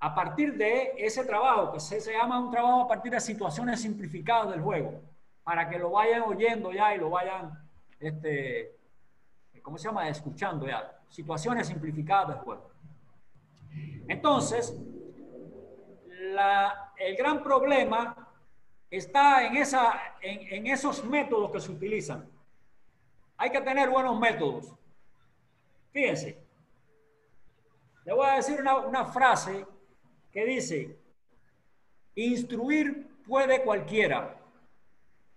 A partir de ese trabajo, que se, llama un trabajo a partir de situaciones simplificadas del juego, para que lo vayan oyendo ya y lo vayan, este, ¿cómo se llama? Escuchando ya. Situaciones simplificadas del juego. Entonces, el gran problema está en, esos métodos que se utilizan. Hay que tener buenos métodos. Fíjense, le voy a decir una, frase que dice, instruir puede cualquiera,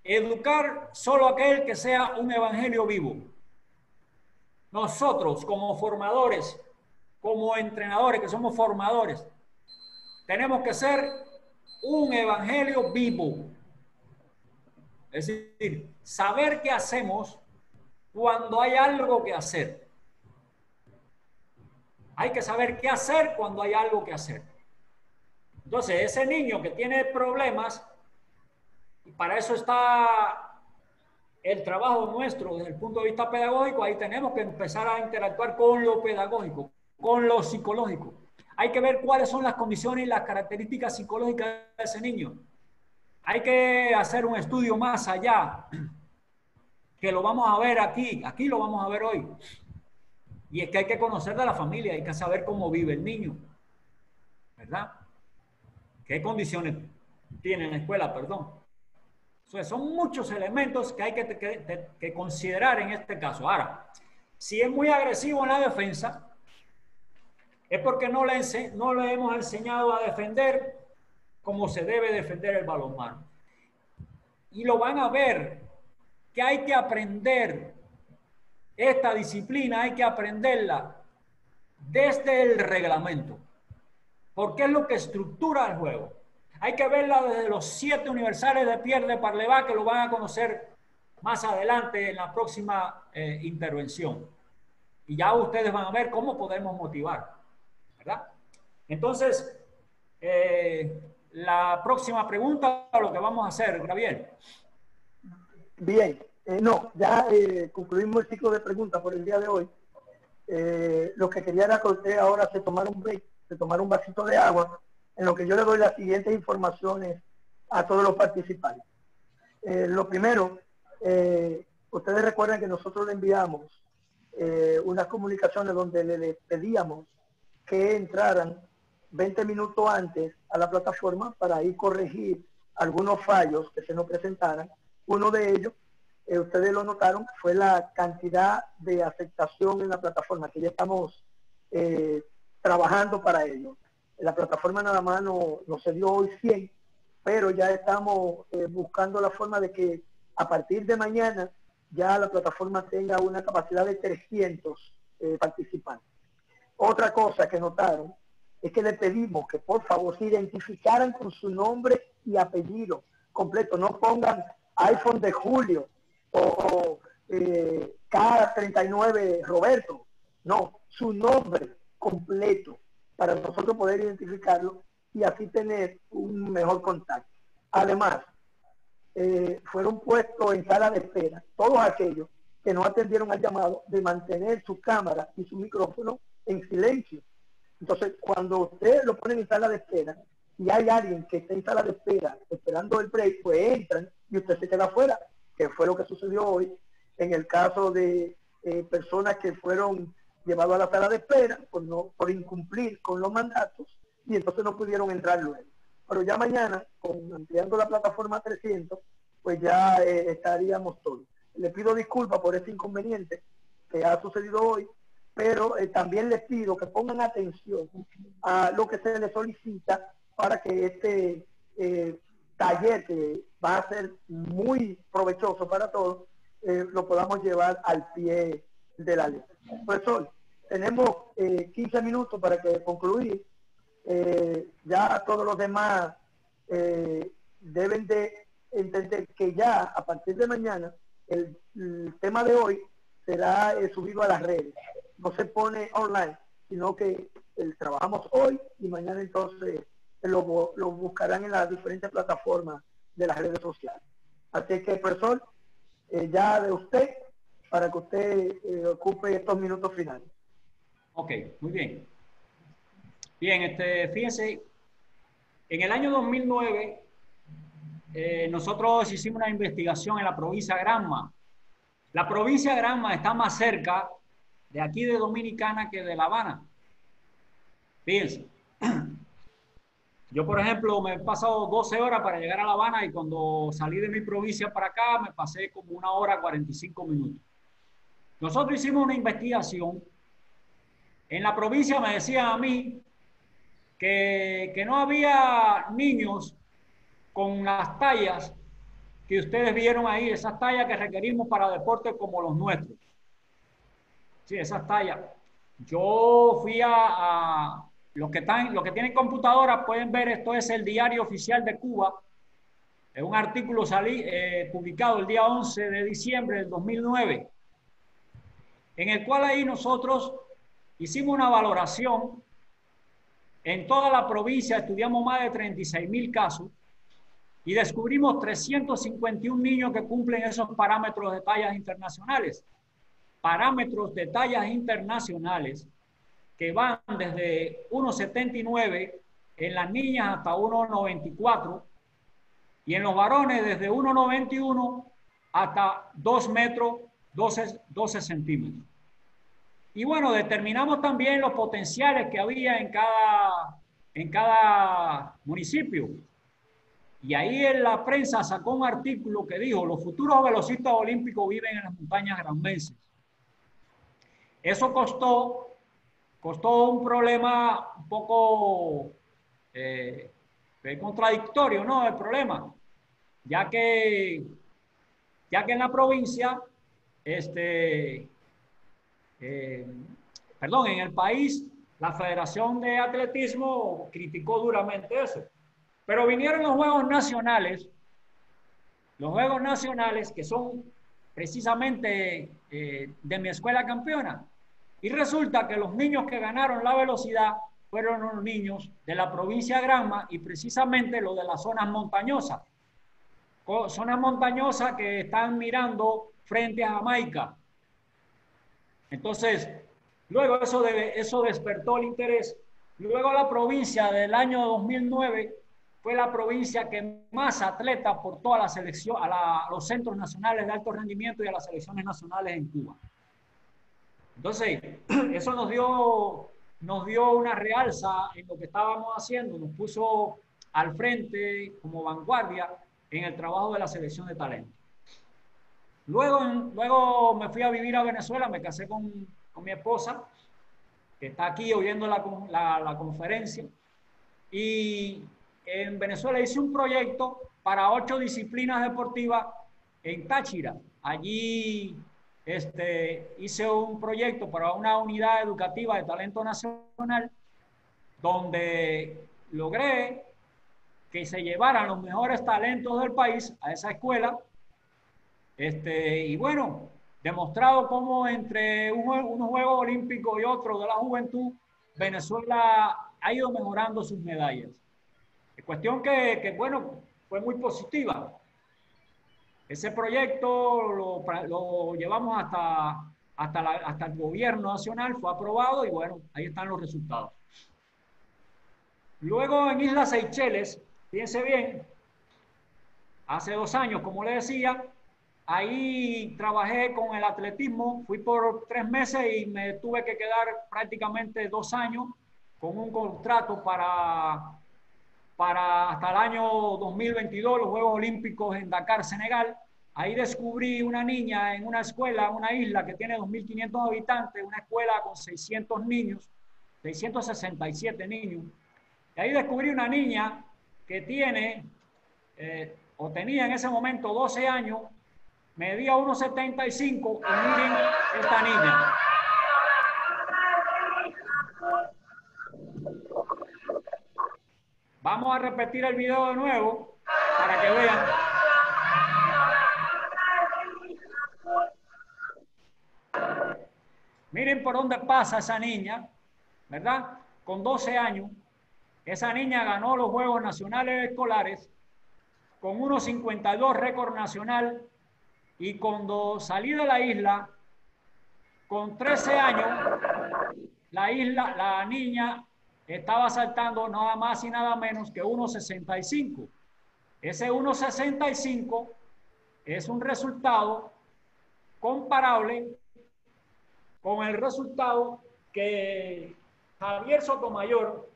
educar solo aquel que sea un evangelio vivo. Nosotros como formadores, como entrenadores que somos formadores, tenemos que ser un evangelio vivo. Es decir, saber qué hacemos cuando hay algo que hacer. Hay que saber qué hacer cuando hay algo que hacer. Entonces, ese niño que tiene problemas, y para eso está el trabajo nuestro desde el punto de vista pedagógico, ahí tenemos que empezar a interactuar con lo pedagógico, con lo psicológico. Hay que ver cuáles son las condiciones y las características psicológicas de ese niño. Hay que hacer un estudio más allá, que lo vamos a ver aquí, aquí lo vamos a ver hoy. Y es que hay que conocer de la familia, hay que saber cómo vive el niño, ¿verdad? ¿Qué condiciones tiene en la escuela, perdón? son muchos elementos que hay que, considerar en este caso. Ahora, si es muy agresivo en la defensa, es porque no le, no le hemos enseñado a defender como se debe defender el balonmano. Y lo van a ver, que hay que aprender esta disciplina, hay que aprenderla desde el reglamento, porque es lo que estructura el juego. Hay que verla desde los siete universales de Pierre de Parleva, que lo van a conocer más adelante en la próxima eh, intervención. Y ya ustedes van a ver cómo podemos motivar, ¿verdad? Entonces, eh, la próxima pregunta, lo que vamos a hacer, Gabriel. Bien, eh, no, ya concluimos el ciclo de preguntas por el día de hoy. lo que quería era que usted ahora se tomara un break, se un vasito de agua en lo que yo le doy las siguientes informaciones a todos los participantes. Eh, lo primero, eh, ustedes recuerdan que nosotros le enviamos eh, unas comunicaciones donde le, pedíamos que entraran 20 minutos antes a la plataforma para ir corregir algunos fallos que se nos presentaran. Uno de ellos, ustedes lo notaron, fue la cantidad de aceptación en la plataforma, que ya estamos trabajando para ello. La plataforma nada más no, se dio hoy 100, pero ya estamos eh, buscando la forma de que a partir de mañana ya la plataforma tenga una capacidad de 300 eh, participantes. Otra cosa que notaron es que le pedimos que por favor se identificaran con su nombre y apellido completo. No pongan iPhone de Julio o, eh, K39 Roberto. No, su nombre completo para nosotros poder identificarlo y así tener un mejor contacto. Además, eh, fueron puestos en sala de espera todos aquellos que no atendieron al llamado de mantener su cámara y su micrófono en silencio. Entonces, cuando usted lo ponen en sala de espera y hay alguien que está en sala de espera esperando el break, pues entran y usted se queda afuera, que fue lo que sucedió hoy en el caso de eh, personas que fueron llevado a la sala de espera por, no, por incumplir con los mandatos y entonces no pudieron entrar luego. Pero ya mañana, ampliando la plataforma 300, pues ya eh, estaríamos todos. Le pido disculpas por este inconveniente que ha sucedido hoy, pero eh, también les pido que pongan atención a lo que se les solicita para que este taller, que va a ser muy provechoso para todos, lo podamos llevar al pie de la ley. Profesor, tenemos 15 eh, minutos para que concluir. Eh, ya todos los demás eh, deben de entender que ya a partir de mañana el, tema de hoy será subido a las redes. No se pone online, sino que trabajamos hoy y mañana entonces lo, buscarán en las diferentes plataformas de las redes sociales. Así que, profesor, ya de usted para que usted eh, ocupe estos minutos finales. Ok, muy bien. Bien, este, fíjense, en el año 2009 eh, nosotros hicimos una investigación en la provincia Granma. La provincia Granma está más cerca de aquí de Dominicana que de La Habana. Fíjense. Yo, por ejemplo, me he pasado 12 horas para llegar a La Habana y cuando salí de mi provincia para acá me pasé como una hora 45 minutos. Nosotros hicimos una investigación. En la provincia me decían a mí que, que no había niños con las tallas que ustedes vieron ahí, esas tallas que requerimos para deportes como los nuestros. Sí, esas tallas. Yo fui a, los que están, los que tienen computadora pueden ver, esto es el diario oficial de Cuba. Es un artículo salí, eh, publicado el día 11 de diciembre del 2009, en el cual ahí nosotros hicimos una valoración. En toda la provincia estudiamos más de 36 mil casos y descubrimos 351 niños que cumplen esos parámetros de tallas internacionales. Parámetros de tallas internacionales que van desde 1,79 en las niñas hasta 1,94 y en los varones desde 1,91 hasta 2 metros 12, 12 centímetros. Y bueno, determinamos también los potenciales que había en cada, en cada municipio. Y ahí en la prensa sacó un artículo que dijo, los futuros velocistas olímpicos viven en las montañas granmenses. Eso costó, costó un problema un poco eh, contradictorio, ¿no? El problema, ya que, ya que en la provincia, este, eh, perdón, en el país, la Federación de Atletismo criticó duramente eso. Pero vinieron los Juegos Nacionales, los Juegos Nacionales que son precisamente eh, de mi escuela campeona. Y resulta que los niños que ganaron la velocidad fueron los niños de la provincia de Granma y precisamente los de las zonas montañosas. Zonas montañosas que están mirando frente a Jamaica. Entonces, luego eso, debe, eso despertó el interés. Luego la provincia del año 2009 fue la provincia que más atletas por toda la selección, a, los centros nacionales de alto rendimiento y a las selecciones nacionales en Cuba. Entonces, eso nos dio, nos dio una realza en lo que estábamos haciendo, nos puso al frente como vanguardia en el trabajo de la selección de talento. Luego, luego me fui a vivir a Venezuela, me casé con, con mi esposa, que está aquí oyendo la, la, la conferencia, y en Venezuela hice un proyecto para ocho disciplinas deportivas en Táchira. Allí este, hice un proyecto para una unidad educativa de talento nacional donde logré que se llevaran los mejores talentos del país a esa escuela. Este, y bueno, demostrado cómo entre un, unos Juegos Olímpicos y otros de la juventud, Venezuela ha ido mejorando sus medallas. Cuestión que, que, bueno, fue muy positiva. Ese proyecto lo, llevamos hasta, hasta, el gobierno nacional, fue aprobado y bueno, ahí están los resultados. Luego en Islas Seychelles, fíjense bien, hace dos años, como le decía, ahí trabajé con el atletismo, fui por tres meses y me tuve que quedar prácticamente dos años con un contrato para para hasta el año 2022, los Juegos Olímpicos en Dakar, Senegal. Ahí descubrí una niña en una escuela, una isla que tiene 2.500 habitantes, una escuela con 600 niños, 667 niños. Y ahí descubrí una niña que tiene, eh, o tenía en ese momento 12 años, medía 1,75 y miren esta niña. Vamos a repetir el video de nuevo para que vean. Miren por dónde pasa esa niña, ¿verdad? Con 12 años. Esa niña ganó los Juegos Nacionales Escolares con 1.52 récord nacional y cuando salí de la isla, con 13 años, la isla, la niña estaba saltando nada más y nada menos que 1.65. Ese 1.65 es un resultado comparable con el resultado que Javier Sotomayor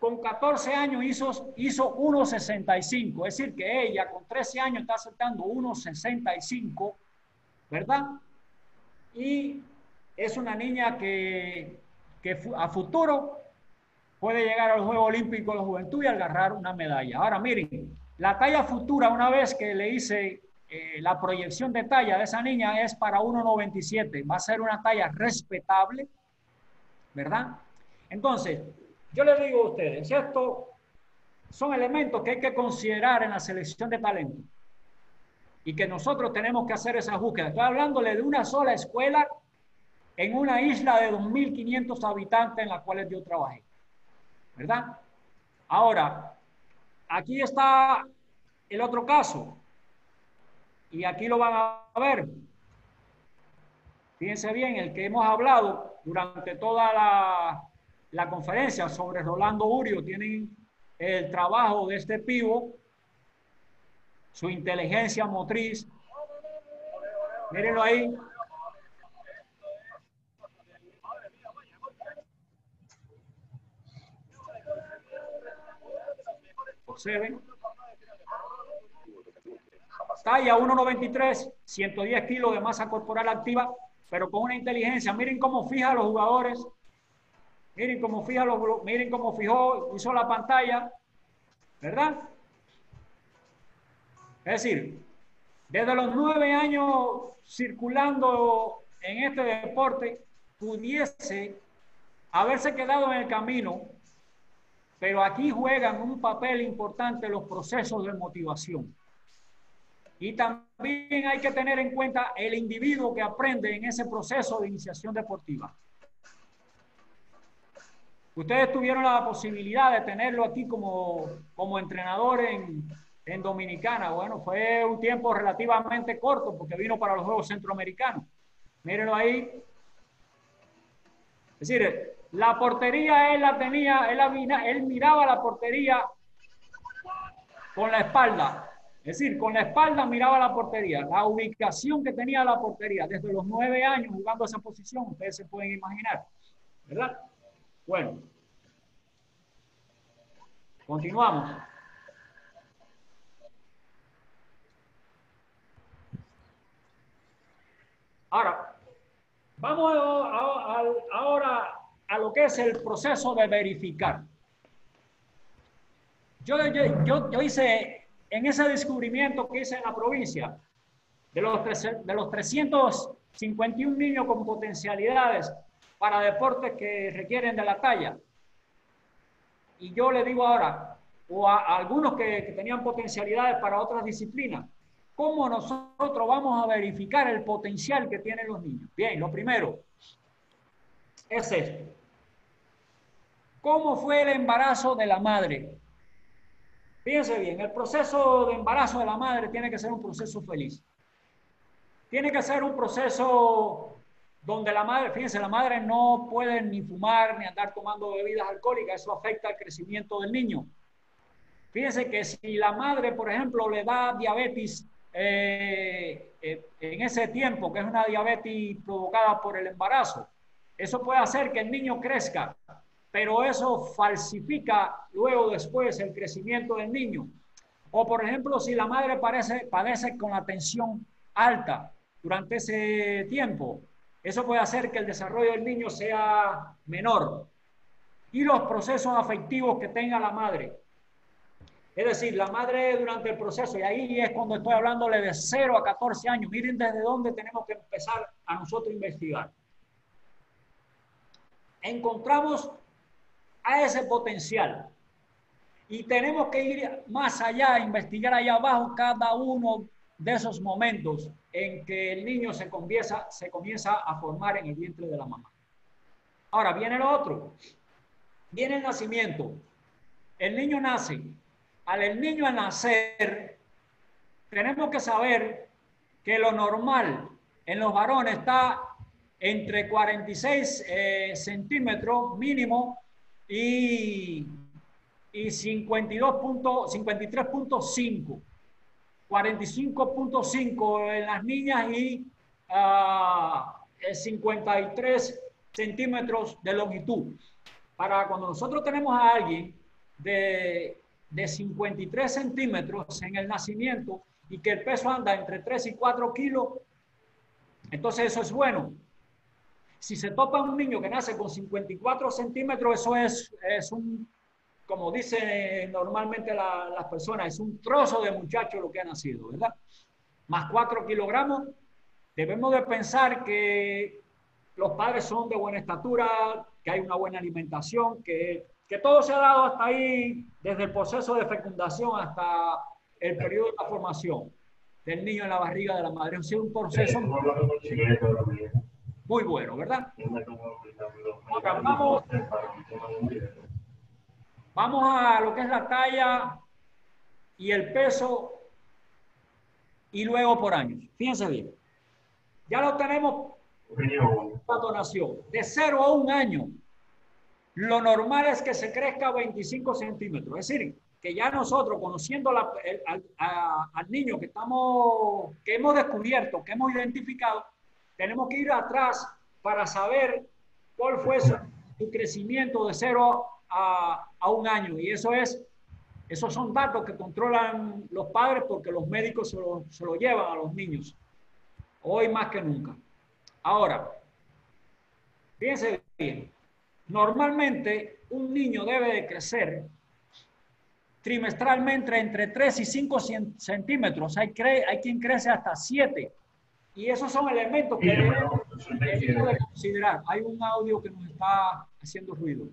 con 14 años hizo, hizo 1,65. Es decir, que ella con 13 años está aceptando 1,65, ¿verdad? Y es una niña que, que a futuro puede llegar al Juego Olímpico de la Juventud y agarrar una medalla. Ahora miren, la talla futura, una vez que le hice eh, la proyección de talla de esa niña es para 1,97. Va a ser una talla respetable, ¿verdad? Entonces, yo les digo a ustedes, estos son elementos que hay que considerar en la selección de talento y que nosotros tenemos que hacer esa búsqueda. Estoy hablándole de una sola escuela en una isla de 2.500 habitantes en la cual yo trabajé. ¿verdad? Ahora, aquí está el otro caso. Y aquí lo van a ver. Fíjense bien, el que hemos hablado durante toda la, conferencia sobre Rolando Urio, tienen el trabajo de este pivo, su inteligencia motriz. Mírenlo ahí, observen. Talla 1,93, 110 kilos de masa corporal activa, pero con una inteligencia. Miren cómo fija a los jugadores. Miren cómo fija los, miren cómo fijó, hizo la pantalla, ¿verdad? Es decir, desde los nueve años circulando en este deporte, pudiese haberse quedado en el camino pero aquí juegan un papel importante los procesos de motivación. Y también hay que tener en cuenta el individuo que aprende en ese proceso de iniciación deportiva. Ustedes tuvieron la posibilidad de tenerlo aquí como, como entrenador en, en Dominicana. Bueno, fue un tiempo relativamente corto porque vino para los Juegos Centroamericanos. Mírenlo ahí. Es decir, la portería él la tenía, él, él miraba la portería con la espalda. Es decir, con la espalda miraba la portería. La ubicación que tenía la portería desde los nueve años jugando esa posición, ustedes se pueden imaginar. ¿Verdad? Bueno. Continuamos. Ahora, vamos ahora a lo que es el proceso de verificar. Yo, yo, yo, hice, en ese descubrimiento que hice en la provincia, de los, de los 351 niños con potencialidades para deportes que requieren de la talla, y yo le digo ahora, o a, algunos que, que tenían potencialidades para otras disciplinas, ¿cómo nosotros vamos a verificar el potencial que tienen los niños? Bien, lo primero es esto. ¿Cómo fue el embarazo de la madre? Fíjense bien, el proceso de embarazo de la madre tiene que ser un proceso feliz. Tiene que ser un proceso donde la madre, fíjense, la madre no puede ni fumar ni andar tomando bebidas alcohólicas, eso afecta al crecimiento del niño. Fíjense que si la madre, por ejemplo, le da diabetes eh, eh, en ese tiempo, que es una diabetes provocada por el embarazo, eso puede hacer que el niño crezca pero eso falsifica luego después el crecimiento del niño. O por ejemplo, si la madre parece, padece con la tensión alta durante ese tiempo, eso puede hacer que el desarrollo del niño sea menor. Y los procesos afectivos que tenga la madre. Es decir, la madre durante el proceso, y ahí es cuando estoy hablándole de 0 a 14 años, miren desde dónde tenemos que empezar a nosotros investigar. Encontramos a ese potencial. Y tenemos que ir más allá, investigar allá abajo cada uno de esos momentos en que el niño se comienza, se comienza a formar en el vientre de la mamá. Ahora viene lo otro. Viene el nacimiento. El niño nace. Al el niño nacer, tenemos que saber que lo normal en los varones está entre 46 eh, centímetros mínimo y, y 53.5, 45.5 en las niñas y 53 ah, centímetros de longitud. Para cuando nosotros tenemos a alguien de, de 53 centímetros en el nacimiento y que el peso anda entre 3 y 4 kilos, entonces eso es bueno. Si se topa un niño que nace con 54 centímetros, eso es, es un, como dicen normalmente las personas, es un trozo de muchacho lo que ha nacido, ¿verdad? Más 4 kilogramos. Debemos de pensar que los padres son de buena estatura, que hay una buena alimentación, que, que todo se ha dado hasta ahí, desde el proceso de fecundación hasta el periodo de la formación del niño en la barriga de la madre. Ha sido un proceso muy bueno, ¿verdad? vamos, vamos a lo que es la talla y el peso y luego por años. Fíjense bien. Ya lo tenemos cuando nació. De 0 a un año, lo normal es que se crezca 25 centímetros. Es decir, que ya nosotros, conociendo al, niño que, estamos, que hemos descubierto, que hemos identificado, tenemos que ir atrás para saber cuál fue su, crecimiento de 0 a, a un año. Y eso es esos son datos que controlan los padres porque los médicos se lo, se lo, llevan a los niños, hoy más que nunca. Ahora, fíjense bien, normalmente un niño debe de crecer trimestralmente entre 3 y 5 centímetros. Hay, hay quien crece hasta 7. Y esos son elementos que debemos, de considerar. Hay un audio que nos está haciendo ruido.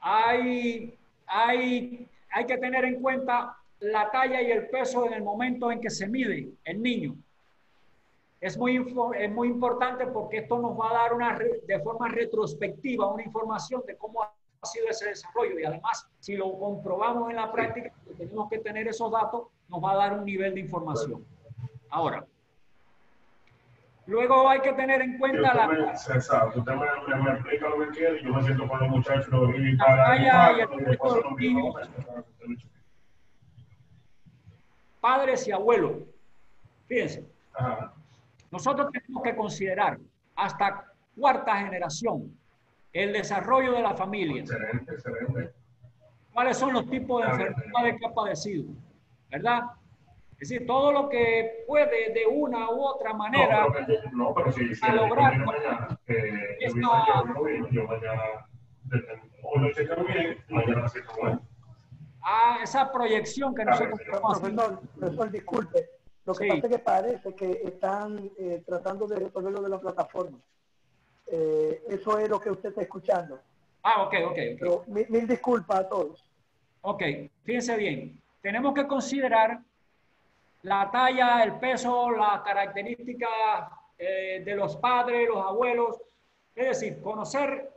Hay, hay, hay que tener en cuenta la talla y el peso en el momento en que se mide el niño. Es muy, es muy importante porque esto nos va a dar una, de forma retrospectiva una información de cómo ha sido ese desarrollo y además si lo comprobamos en la práctica, tenemos que tener esos datos, nos va a dar un nivel de información. Ahora, luego hay que tener en cuenta la... Exacto, usted me, me, explica lo que quiere y yo me siento con los muchachos y para... Padres y abuelos, fíjense, nosotros tenemos que considerar hasta cuarta generación el desarrollo de la familia. Excelente, excelente. ¿Cuáles son los tipos de enfermedades que ha padecido? ¿Verdad? Es decir, todo lo que puede de una u otra manera no, pero si, si lograr eh, esta, yo mañana, hoy bien, mañana se Ah, esa proyección que nosotros tenemos. Profesor, profesor, disculpe. Lo que pasa es que parece que están eh, tratando de resolverlo de la plataforma. Eh, eso es lo que usted está escuchando. Ah, ok, ok. okay. mil, disculpas a todos. Ok, fíjense bien. Tenemos que considerar la talla, el peso, la característica eh, de los padres, los abuelos. Es decir, conocer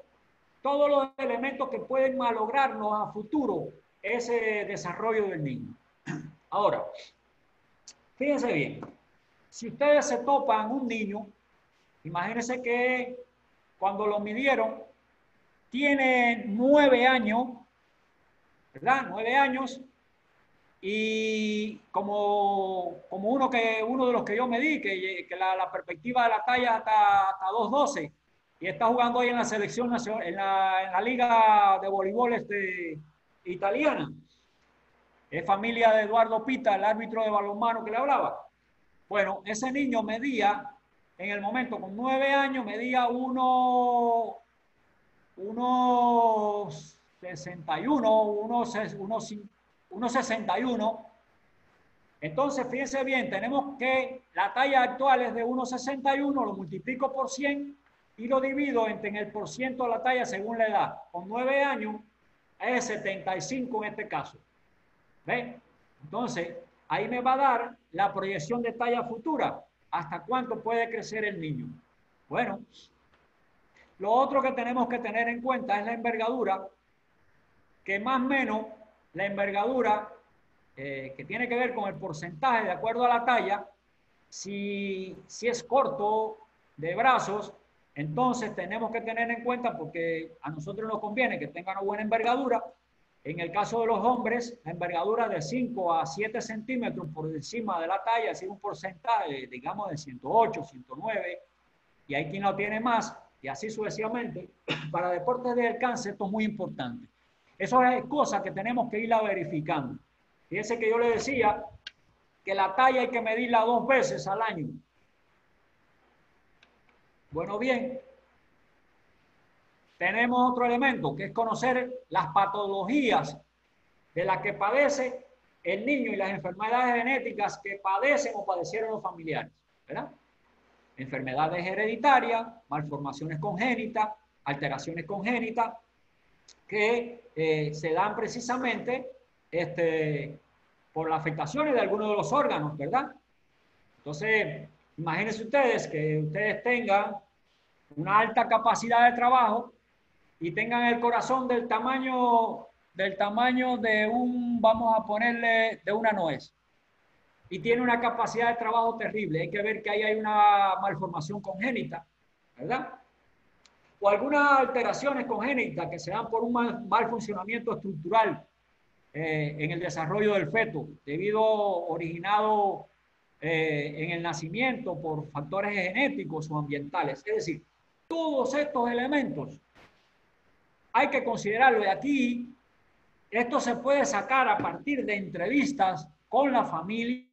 todos los elementos que pueden malograrnos a futuro ese desarrollo del niño. Ahora, fíjense bien. Si ustedes se topan un niño, imagínense que cuando lo midieron, tiene nueve años, ¿verdad? Nueve años. Y como, como, uno, que, uno de los que yo me di, que, la, perspectiva de la talla hasta, hasta 2.12, y está jugando hoy en la selección nacional, en la, en la liga de voleibol este, italiana. Es familia de Eduardo Pita, el árbitro de balonmano que le hablaba. Bueno, ese niño medía, en el momento, con nueve años, medía uno, unos 61, unos, unos 1,61. Entonces, fíjense bien, tenemos que la talla actual es de 1,61, lo multiplico por 100 y lo divido entre en el por ciento de la talla según la edad. Con 9 años es 75 en este caso. ¿Ven? Entonces, ahí me va a dar la proyección de talla futura. ¿Hasta cuánto puede crecer el niño? Bueno, lo otro que tenemos que tener en cuenta es la envergadura, que más o menos la envergadura eh, que tiene que ver con el porcentaje de acuerdo a la talla, si, si es corto de brazos, entonces tenemos que tener en cuenta, porque a nosotros nos conviene que tenga una buena envergadura, en el caso de los hombres, la envergadura de 5 a 7 centímetros por encima de la talla, es un porcentaje, digamos, de 108, 109, y hay quien lo tiene más, y así sucesivamente. Para deportes de alcance esto es muy importante. Eso es cosa que tenemos que irla verificando. Fíjense que yo le decía que la talla hay que medirla dos veces al año. Bueno, bien, tenemos otro elemento que es conocer las patologías de las que padece el niño y las enfermedades genéticas que padecen o padecieron los familiares, ¿verdad? Enfermedades hereditarias, malformaciones congénitas, alteraciones congénitas que eh, se dan precisamente este, por las afectaciones de algunos de los órganos, ¿verdad? Entonces, imagínense ustedes que ustedes tengan una alta capacidad de trabajo y tengan el corazón del tamaño del tamaño de un, vamos a ponerle, de una nuez. Y tiene una capacidad de trabajo terrible. Hay que ver que ahí hay una malformación congénita, ¿verdad? O algunas alteraciones congénitas que se dan por un mal, funcionamiento estructural eh, en el desarrollo del feto, debido originado eh, en el nacimiento por factores genéticos o ambientales. Es decir, todos estos elementos hay que considerarlo. Y aquí, esto se puede sacar a partir de entrevistas con la familia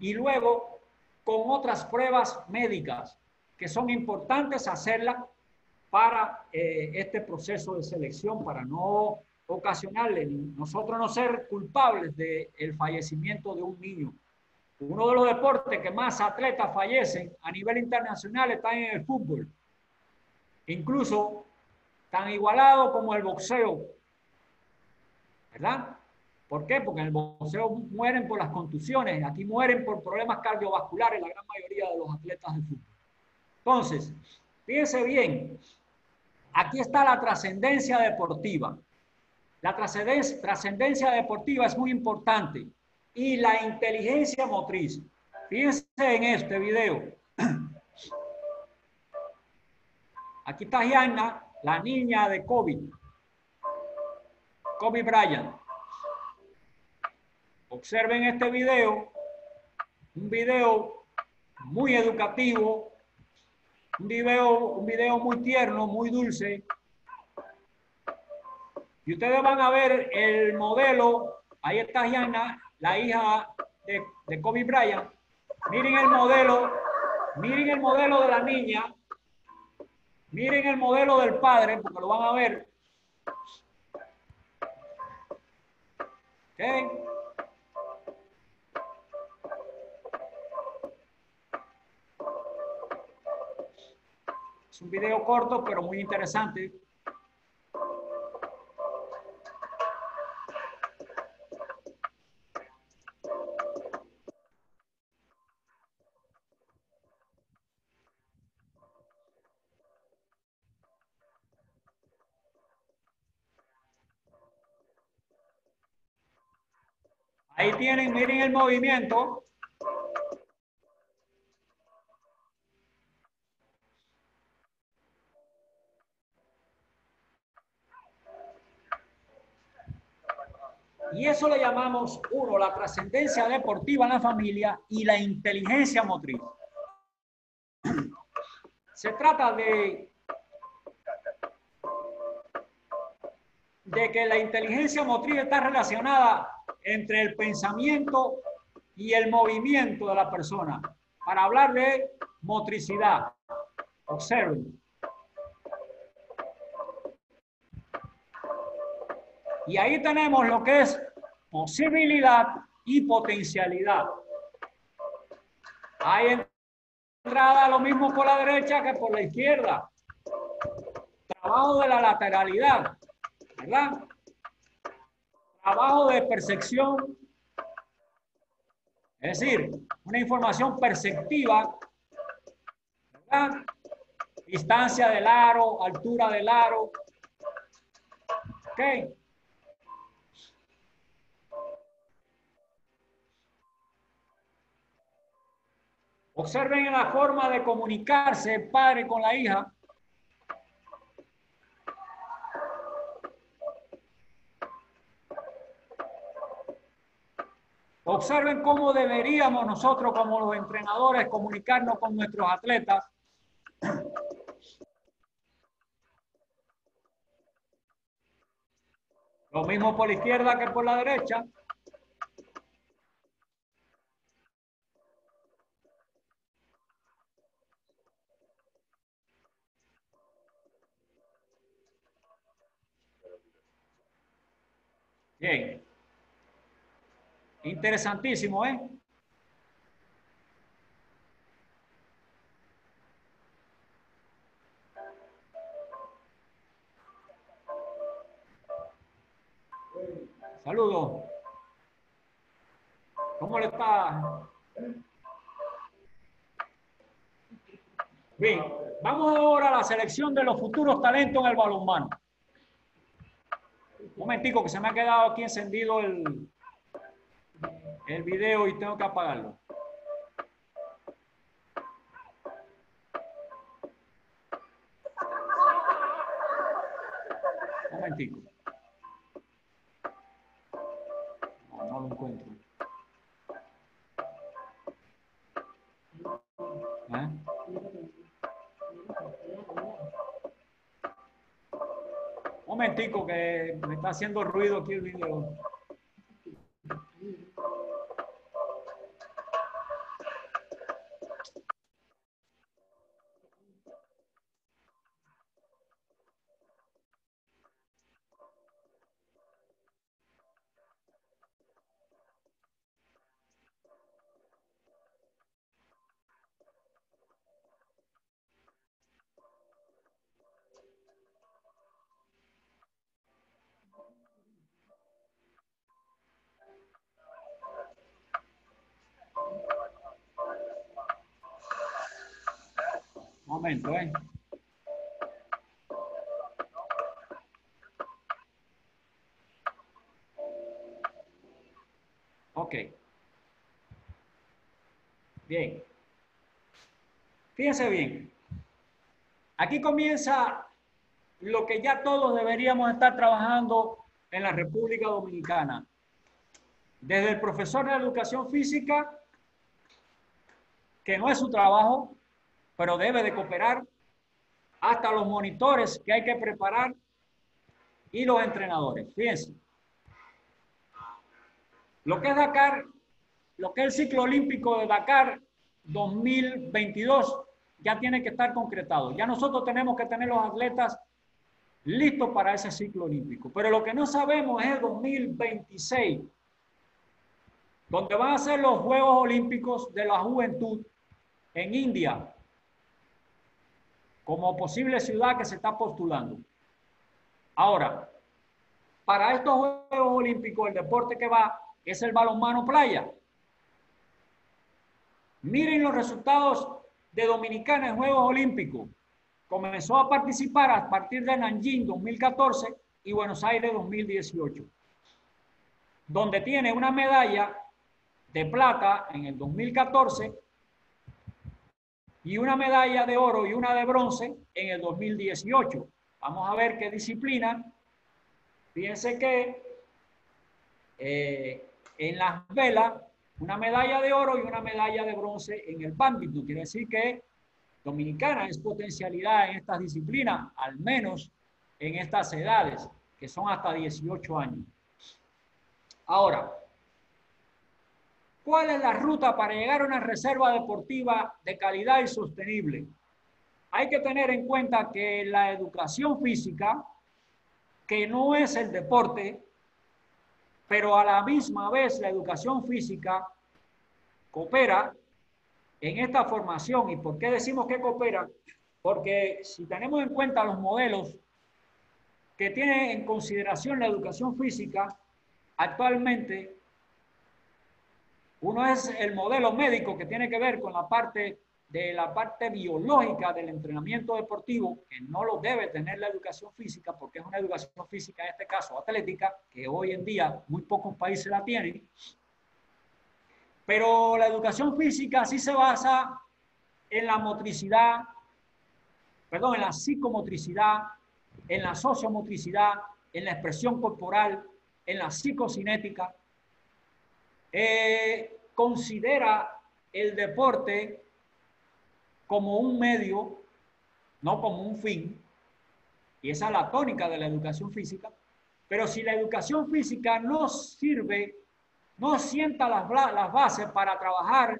y luego con otras pruebas médicas que son importantes hacerla para eh, este proceso de selección, para no ocasionarle, nosotros no ser culpables del fallecimiento de un niño. Uno de los deportes que más atletas fallecen a nivel internacional está en el fútbol. Incluso tan igualado como el boxeo. ¿Verdad? ¿Por qué? Porque en el boxeo mueren por las contusiones, aquí mueren por problemas cardiovasculares la gran mayoría de los atletas de fútbol. Entonces, fíjense bien, aquí está la trascendencia deportiva. La trascendencia deportiva es muy importante y la inteligencia motriz. Fíjense en este video. Aquí está Gianna la niña de Kobe, Kobe Bryant. Observen este video, un video muy educativo, un video, un video muy tierno, muy dulce. Y ustedes van a ver el modelo, ahí está Gianna, la hija de, de Kobe Bryant. Miren el modelo, miren el modelo de la niña, Miren el modelo del padre, porque lo van a ver. ¿Okay? Un video corto, pero muy interesante. Ahí tienen, miren el movimiento. Eso le llamamos, uno, la trascendencia deportiva en la familia y la inteligencia motriz. Se trata de, de que la inteligencia motriz está relacionada entre el pensamiento y el movimiento de la persona. Para hablar de motricidad. Observen. Y ahí tenemos lo que es posibilidad y potencialidad. Hay entrada lo mismo por la derecha que por la izquierda. Trabajo de la lateralidad, ¿verdad? Trabajo de percepción, es decir, una información perceptiva, ¿verdad? Distancia del aro, altura del aro. ¿Ok? Observen la forma de comunicarse el padre con la hija. Observen cómo deberíamos nosotros como los entrenadores comunicarnos con nuestros atletas. Lo mismo por la izquierda que por la derecha. Bien. Interesantísimo, ¿eh? Saludos. ¿Cómo le está? Bien, vamos ahora a la selección de los futuros talentos en el balonmano. Un momentico que se me ha quedado aquí encendido el, el video y tengo que apagarlo. Un momentico. No, no lo encuentro. Momentico que me está haciendo ruido aquí el video. Momento, ¿eh? Ok. Bien. Fíjense bien. Aquí comienza lo que ya todos deberíamos estar trabajando en la República Dominicana. Desde el profesor de educación física, que no es su trabajo, pero debe de cooperar, hasta los monitores que hay que preparar y los entrenadores. Fíjense. Lo que es Dakar, lo que es el ciclo olímpico de Dakar 2022 ya tiene que estar concretado. Ya nosotros tenemos que tener los atletas listos para ese ciclo olímpico. Pero lo que no sabemos es el 2026, donde van a ser los Juegos Olímpicos de la Juventud en India, como posible ciudad que se está postulando. Ahora, para estos Juegos Olímpicos, el deporte que va es el balonmano playa. Miren los resultados de Dominicana en Juegos Olímpicos. Comenzó a participar a partir de Nanjing 2014 y Buenos Aires 2018, donde tiene una medalla de plata en el 2014 y una medalla de oro y una de bronce en el 2018. Vamos a ver qué disciplina. Fíjense que eh, en las velas, una medalla de oro y una medalla de bronce en el badminton. Quiere decir que Dominicana es potencialidad en estas disciplinas, al menos en estas edades, que son hasta 18 años. Ahora, ¿Cuál es la ruta para llegar a una reserva deportiva de calidad y sostenible? Hay que tener en cuenta que la educación física, que no es el deporte, pero a la misma vez la educación física coopera en esta formación. ¿Y por qué decimos que coopera? Porque si tenemos en cuenta los modelos que tiene en consideración la educación física, actualmente uno es el modelo médico que tiene que ver con la parte de la parte biológica del entrenamiento deportivo, que no lo debe tener la educación física, porque es una educación física, en este caso atlética, que hoy en día muy pocos países la tienen. Pero la educación física sí se basa en la motricidad, perdón, en la psicomotricidad, en la sociomotricidad, en la expresión corporal, en la psicocinética, eh, considera el deporte como un medio, no como un fin, y esa es la tónica de la educación física, Pero si la educación física no sirve, no sienta las, las bases para trabajar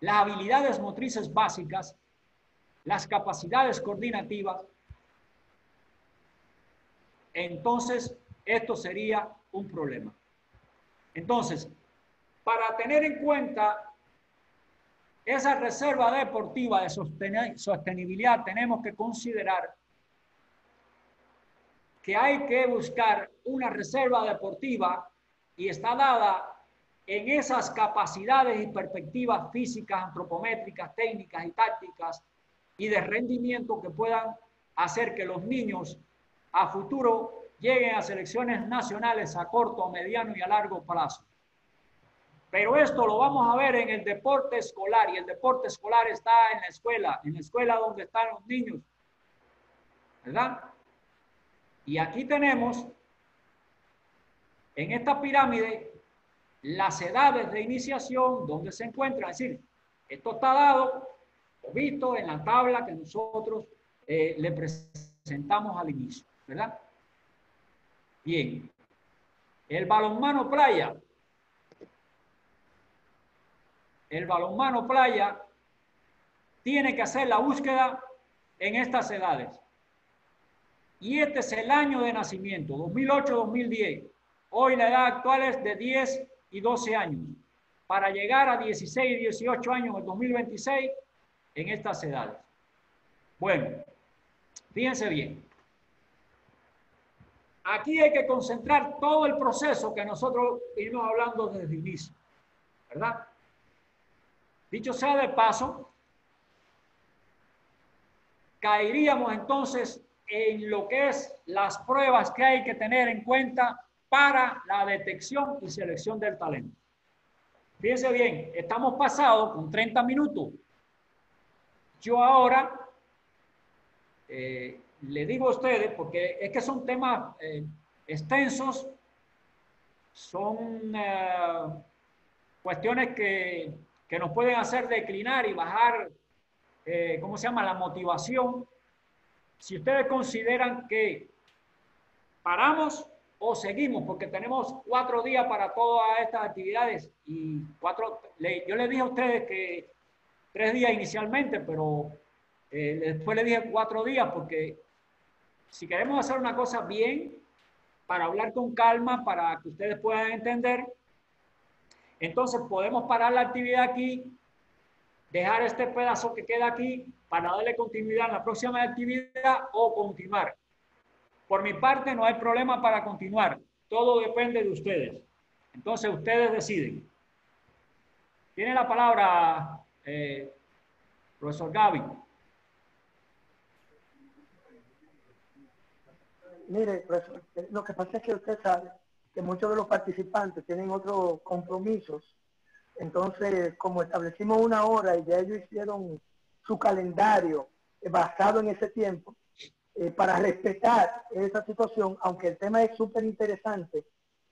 las habilidades motrices básicas, las capacidades coordinativas, entonces esto sería un problema. Entonces, para tener en cuenta esa reserva deportiva de sostenibilidad, tenemos que considerar que hay que buscar una reserva deportiva y está dada en esas capacidades y perspectivas físicas, antropométricas, técnicas y tácticas y de rendimiento que puedan hacer que los niños a futuro lleguen a selecciones nacionales a corto, mediano y a largo plazo. Pero esto lo vamos a ver en el deporte escolar y el deporte escolar está en la escuela, en la escuela donde están los niños. ¿Verdad? Y aquí tenemos en esta pirámide las edades de iniciación donde se encuentran. Es decir, esto está dado o visto en la tabla que nosotros eh, le presentamos al inicio, ¿verdad? Bien. El balonmano playa. El balonmano playa tiene que hacer la búsqueda en estas edades. Y este es el año de nacimiento, 2008-2010. Hoy la edad actual es de 10 y 12 años. Para llegar a 16 y 18 años en 2026 en estas edades. Bueno, fíjense bien. Aquí hay que concentrar todo el proceso que nosotros venimos hablando desde el inicio, ¿verdad? Dicho sea de paso, caeríamos entonces en lo que es las pruebas que hay que tener en cuenta para la detección y selección del talento. Fíjense bien, estamos pasados con 30 minutos. Yo ahora eh, le digo a ustedes, porque es que son temas eh, extensos, son eh, cuestiones que, que, nos pueden hacer declinar y bajar, ¿cómo se llama?, la motivación. Si ustedes consideran que paramos o seguimos, porque tenemos cuatro días para todas estas actividades y cuatro, yo les dije a ustedes que tres días inicialmente, pero eh, después le dije cuatro días porque si queremos hacer una cosa bien, para hablar con calma, para que ustedes puedan entender, entonces podemos parar la actividad aquí, dejar este pedazo que queda aquí para darle continuidad a la próxima actividad o continuar. Por mi parte, no hay problema para continuar. Todo depende de ustedes. Entonces, ustedes deciden. Tiene la palabra, eh, profesor Gaby. Mire, profesor, eh, lo que pasa es que usted sabe que muchos de los participantes tienen otros compromisos. Entonces, como establecimos una hora y ya ellos hicieron su calendario basado en ese tiempo, eh, para respetar esa situación, aunque el tema es súper interesante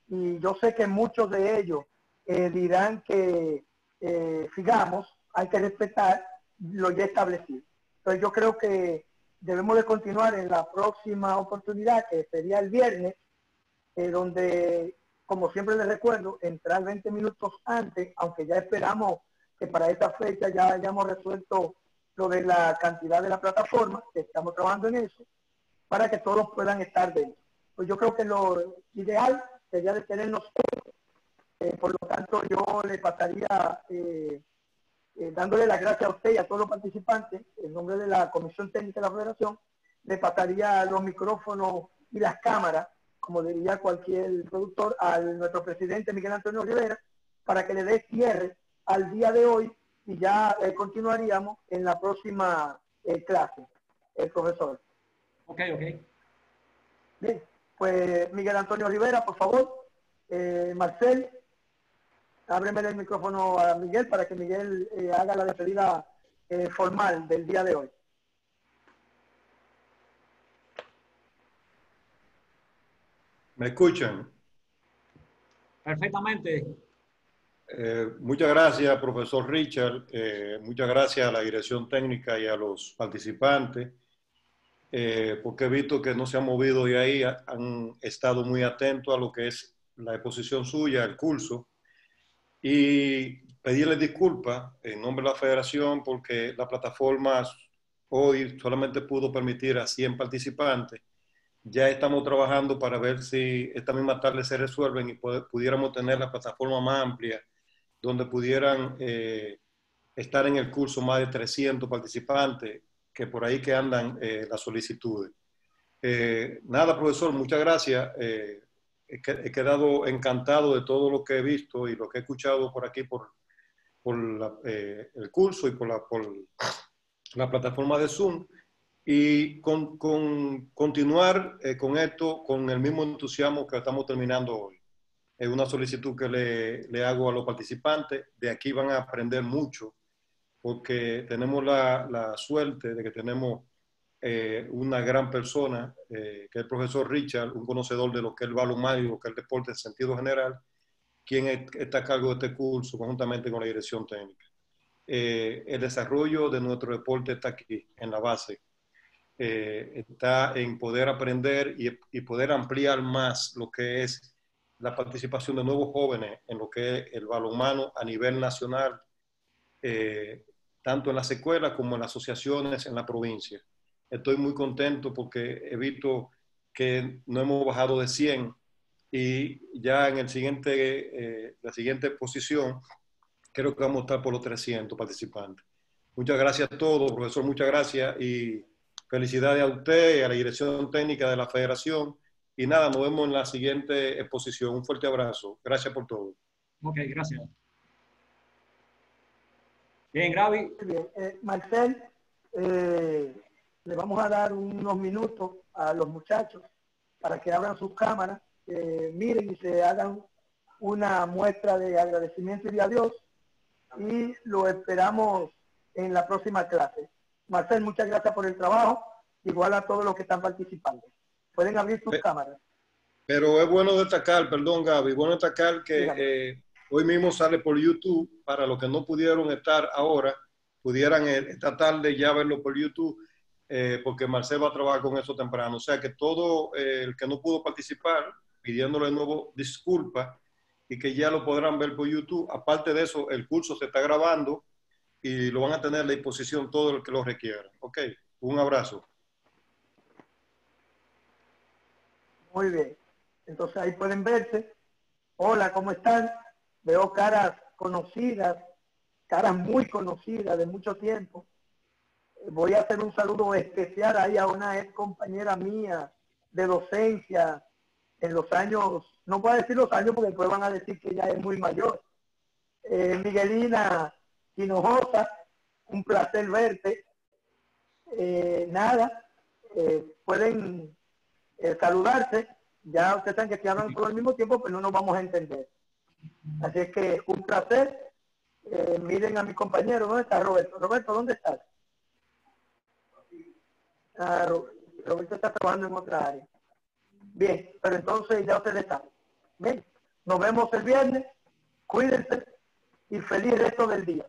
y yo sé que muchos de ellos eh, dirán que eh, sigamos, hay que respetar lo ya establecido. Entonces yo creo que debemos de continuar en la próxima oportunidad, que sería el viernes, donde, como siempre les recuerdo, entrar 20 minutos antes, aunque ya esperamos que para esta fecha ya hayamos resuelto lo de la cantidad de la plataforma, que estamos trabajando en eso, para que todos puedan estar dentro. Pues yo creo que lo ideal sería detenernos. Eh, por lo tanto, yo le pasaría, eh, eh, dándole las gracias a usted y a todos los participantes, en nombre de la Comisión Técnica de la Federación, le pasaría los micrófonos y las cámaras, como diría cualquier productor, a nuestro presidente Miguel Antonio Rivera, para que le dé cierre al día de hoy y ya continuaríamos en la próxima clase, el profesor. Ok, ok. Bien, pues Miguel Antonio Rivera, por favor. Eh, Marcel, ábreme el micrófono a Miguel para que Miguel eh, haga la despedida eh, formal del día de hoy. ¿Me escuchan? Perfectamente. muchas gracias, profesor Richard. muchas gracias a la dirección técnica y a los participantes. eh, porque he visto que no se han movido de ahí, han estado muy atentos a lo que es la exposición suya, el curso, y pedirles disculpas en nombre de la federación porque la plataforma hoy solamente pudo permitir a 100 participantes. Ya estamos trabajando para ver si esta misma tarde se resuelven y pudiéramos tener la plataforma más amplia donde pudieran eh, estar en el curso más de 300 participantes, que por ahí que andan eh, las solicitudes. Eh, nada, profesor, muchas gracias. he quedado encantado de todo lo que he visto y lo que he escuchado por aquí, por, por el curso y por la, por la plataforma de Zoom y con, con continuar con esto con el mismo entusiasmo que estamos terminando hoy es una solicitud que le, le, hago a los participantes. De aquí van a aprender mucho, porque tenemos la, la suerte de que tenemos eh, una gran persona, eh, que es el profesor Richard, un conocedor de lo que es el balonmano y lo que es el deporte en sentido general, quien está a cargo de este curso conjuntamente con la dirección técnica. Eh, el desarrollo de nuestro deporte está aquí, en la base. Está en poder aprender y, y poder ampliar más lo que es la participación de nuevos jóvenes en lo que es el balonmano a nivel nacional, eh, tanto en las escuelas como en las asociaciones en la provincia. Estoy muy contento porque he visto que no hemos bajado de 100 y ya en el siguiente, eh, la siguiente posición creo que vamos a estar por los 300 participantes. Muchas gracias a todos, profesor, muchas gracias y felicidades a usted y a la dirección técnica de la federación y nada, nos vemos en la siguiente exposición. Un fuerte abrazo. Gracias por todo. Ok, gracias. Bien, Gravi. Bien, eh, Marcel, eh, le vamos a dar unos minutos a los muchachos para que abran sus cámaras, miren y se hagan una muestra de agradecimiento y de adiós y lo esperamos en la próxima clase. Marcel, muchas gracias por el trabajo, igual a todos los que están participando. Pueden abrir sus cámaras. Pero es bueno destacar, perdón Gaby, bueno destacar que eh, hoy mismo sale por YouTube, para los que no pudieron estar ahora, pudieran eh, esta tarde ya verlo por YouTube, eh, porque Marcel va a trabajar con eso temprano. O sea que todo el que no pudo participar, pidiéndole de nuevo disculpas y que ya lo podrán ver por YouTube. Aparte de eso, el curso se está grabando y lo van a tener a la disposición todo el que lo requiera. Ok, un abrazo. Muy bien. Entonces ahí pueden verse. Hola, ¿cómo están? Veo caras conocidas, caras muy conocidas de mucho tiempo. Voy a hacer un saludo especial ahí a una ex compañera mía de docencia en los años, no puedo decir los años porque después van a decir que ya es muy mayor. Eh, Miguelina Hinojosa, un placer verte. Eh, nada, eh, pueden eh, saludarse. Ya ustedes saben que si hablan todo al mismo tiempo, pues no nos vamos a entender. Así es que un placer. Miren a mi compañero, ¿dónde está Roberto? Roberto, ¿dónde estás? Ah, Roberto está trabajando en otra área. Bien, pero entonces ya ustedes saben. Bien, nos vemos el viernes. Cuídense y feliz resto del día.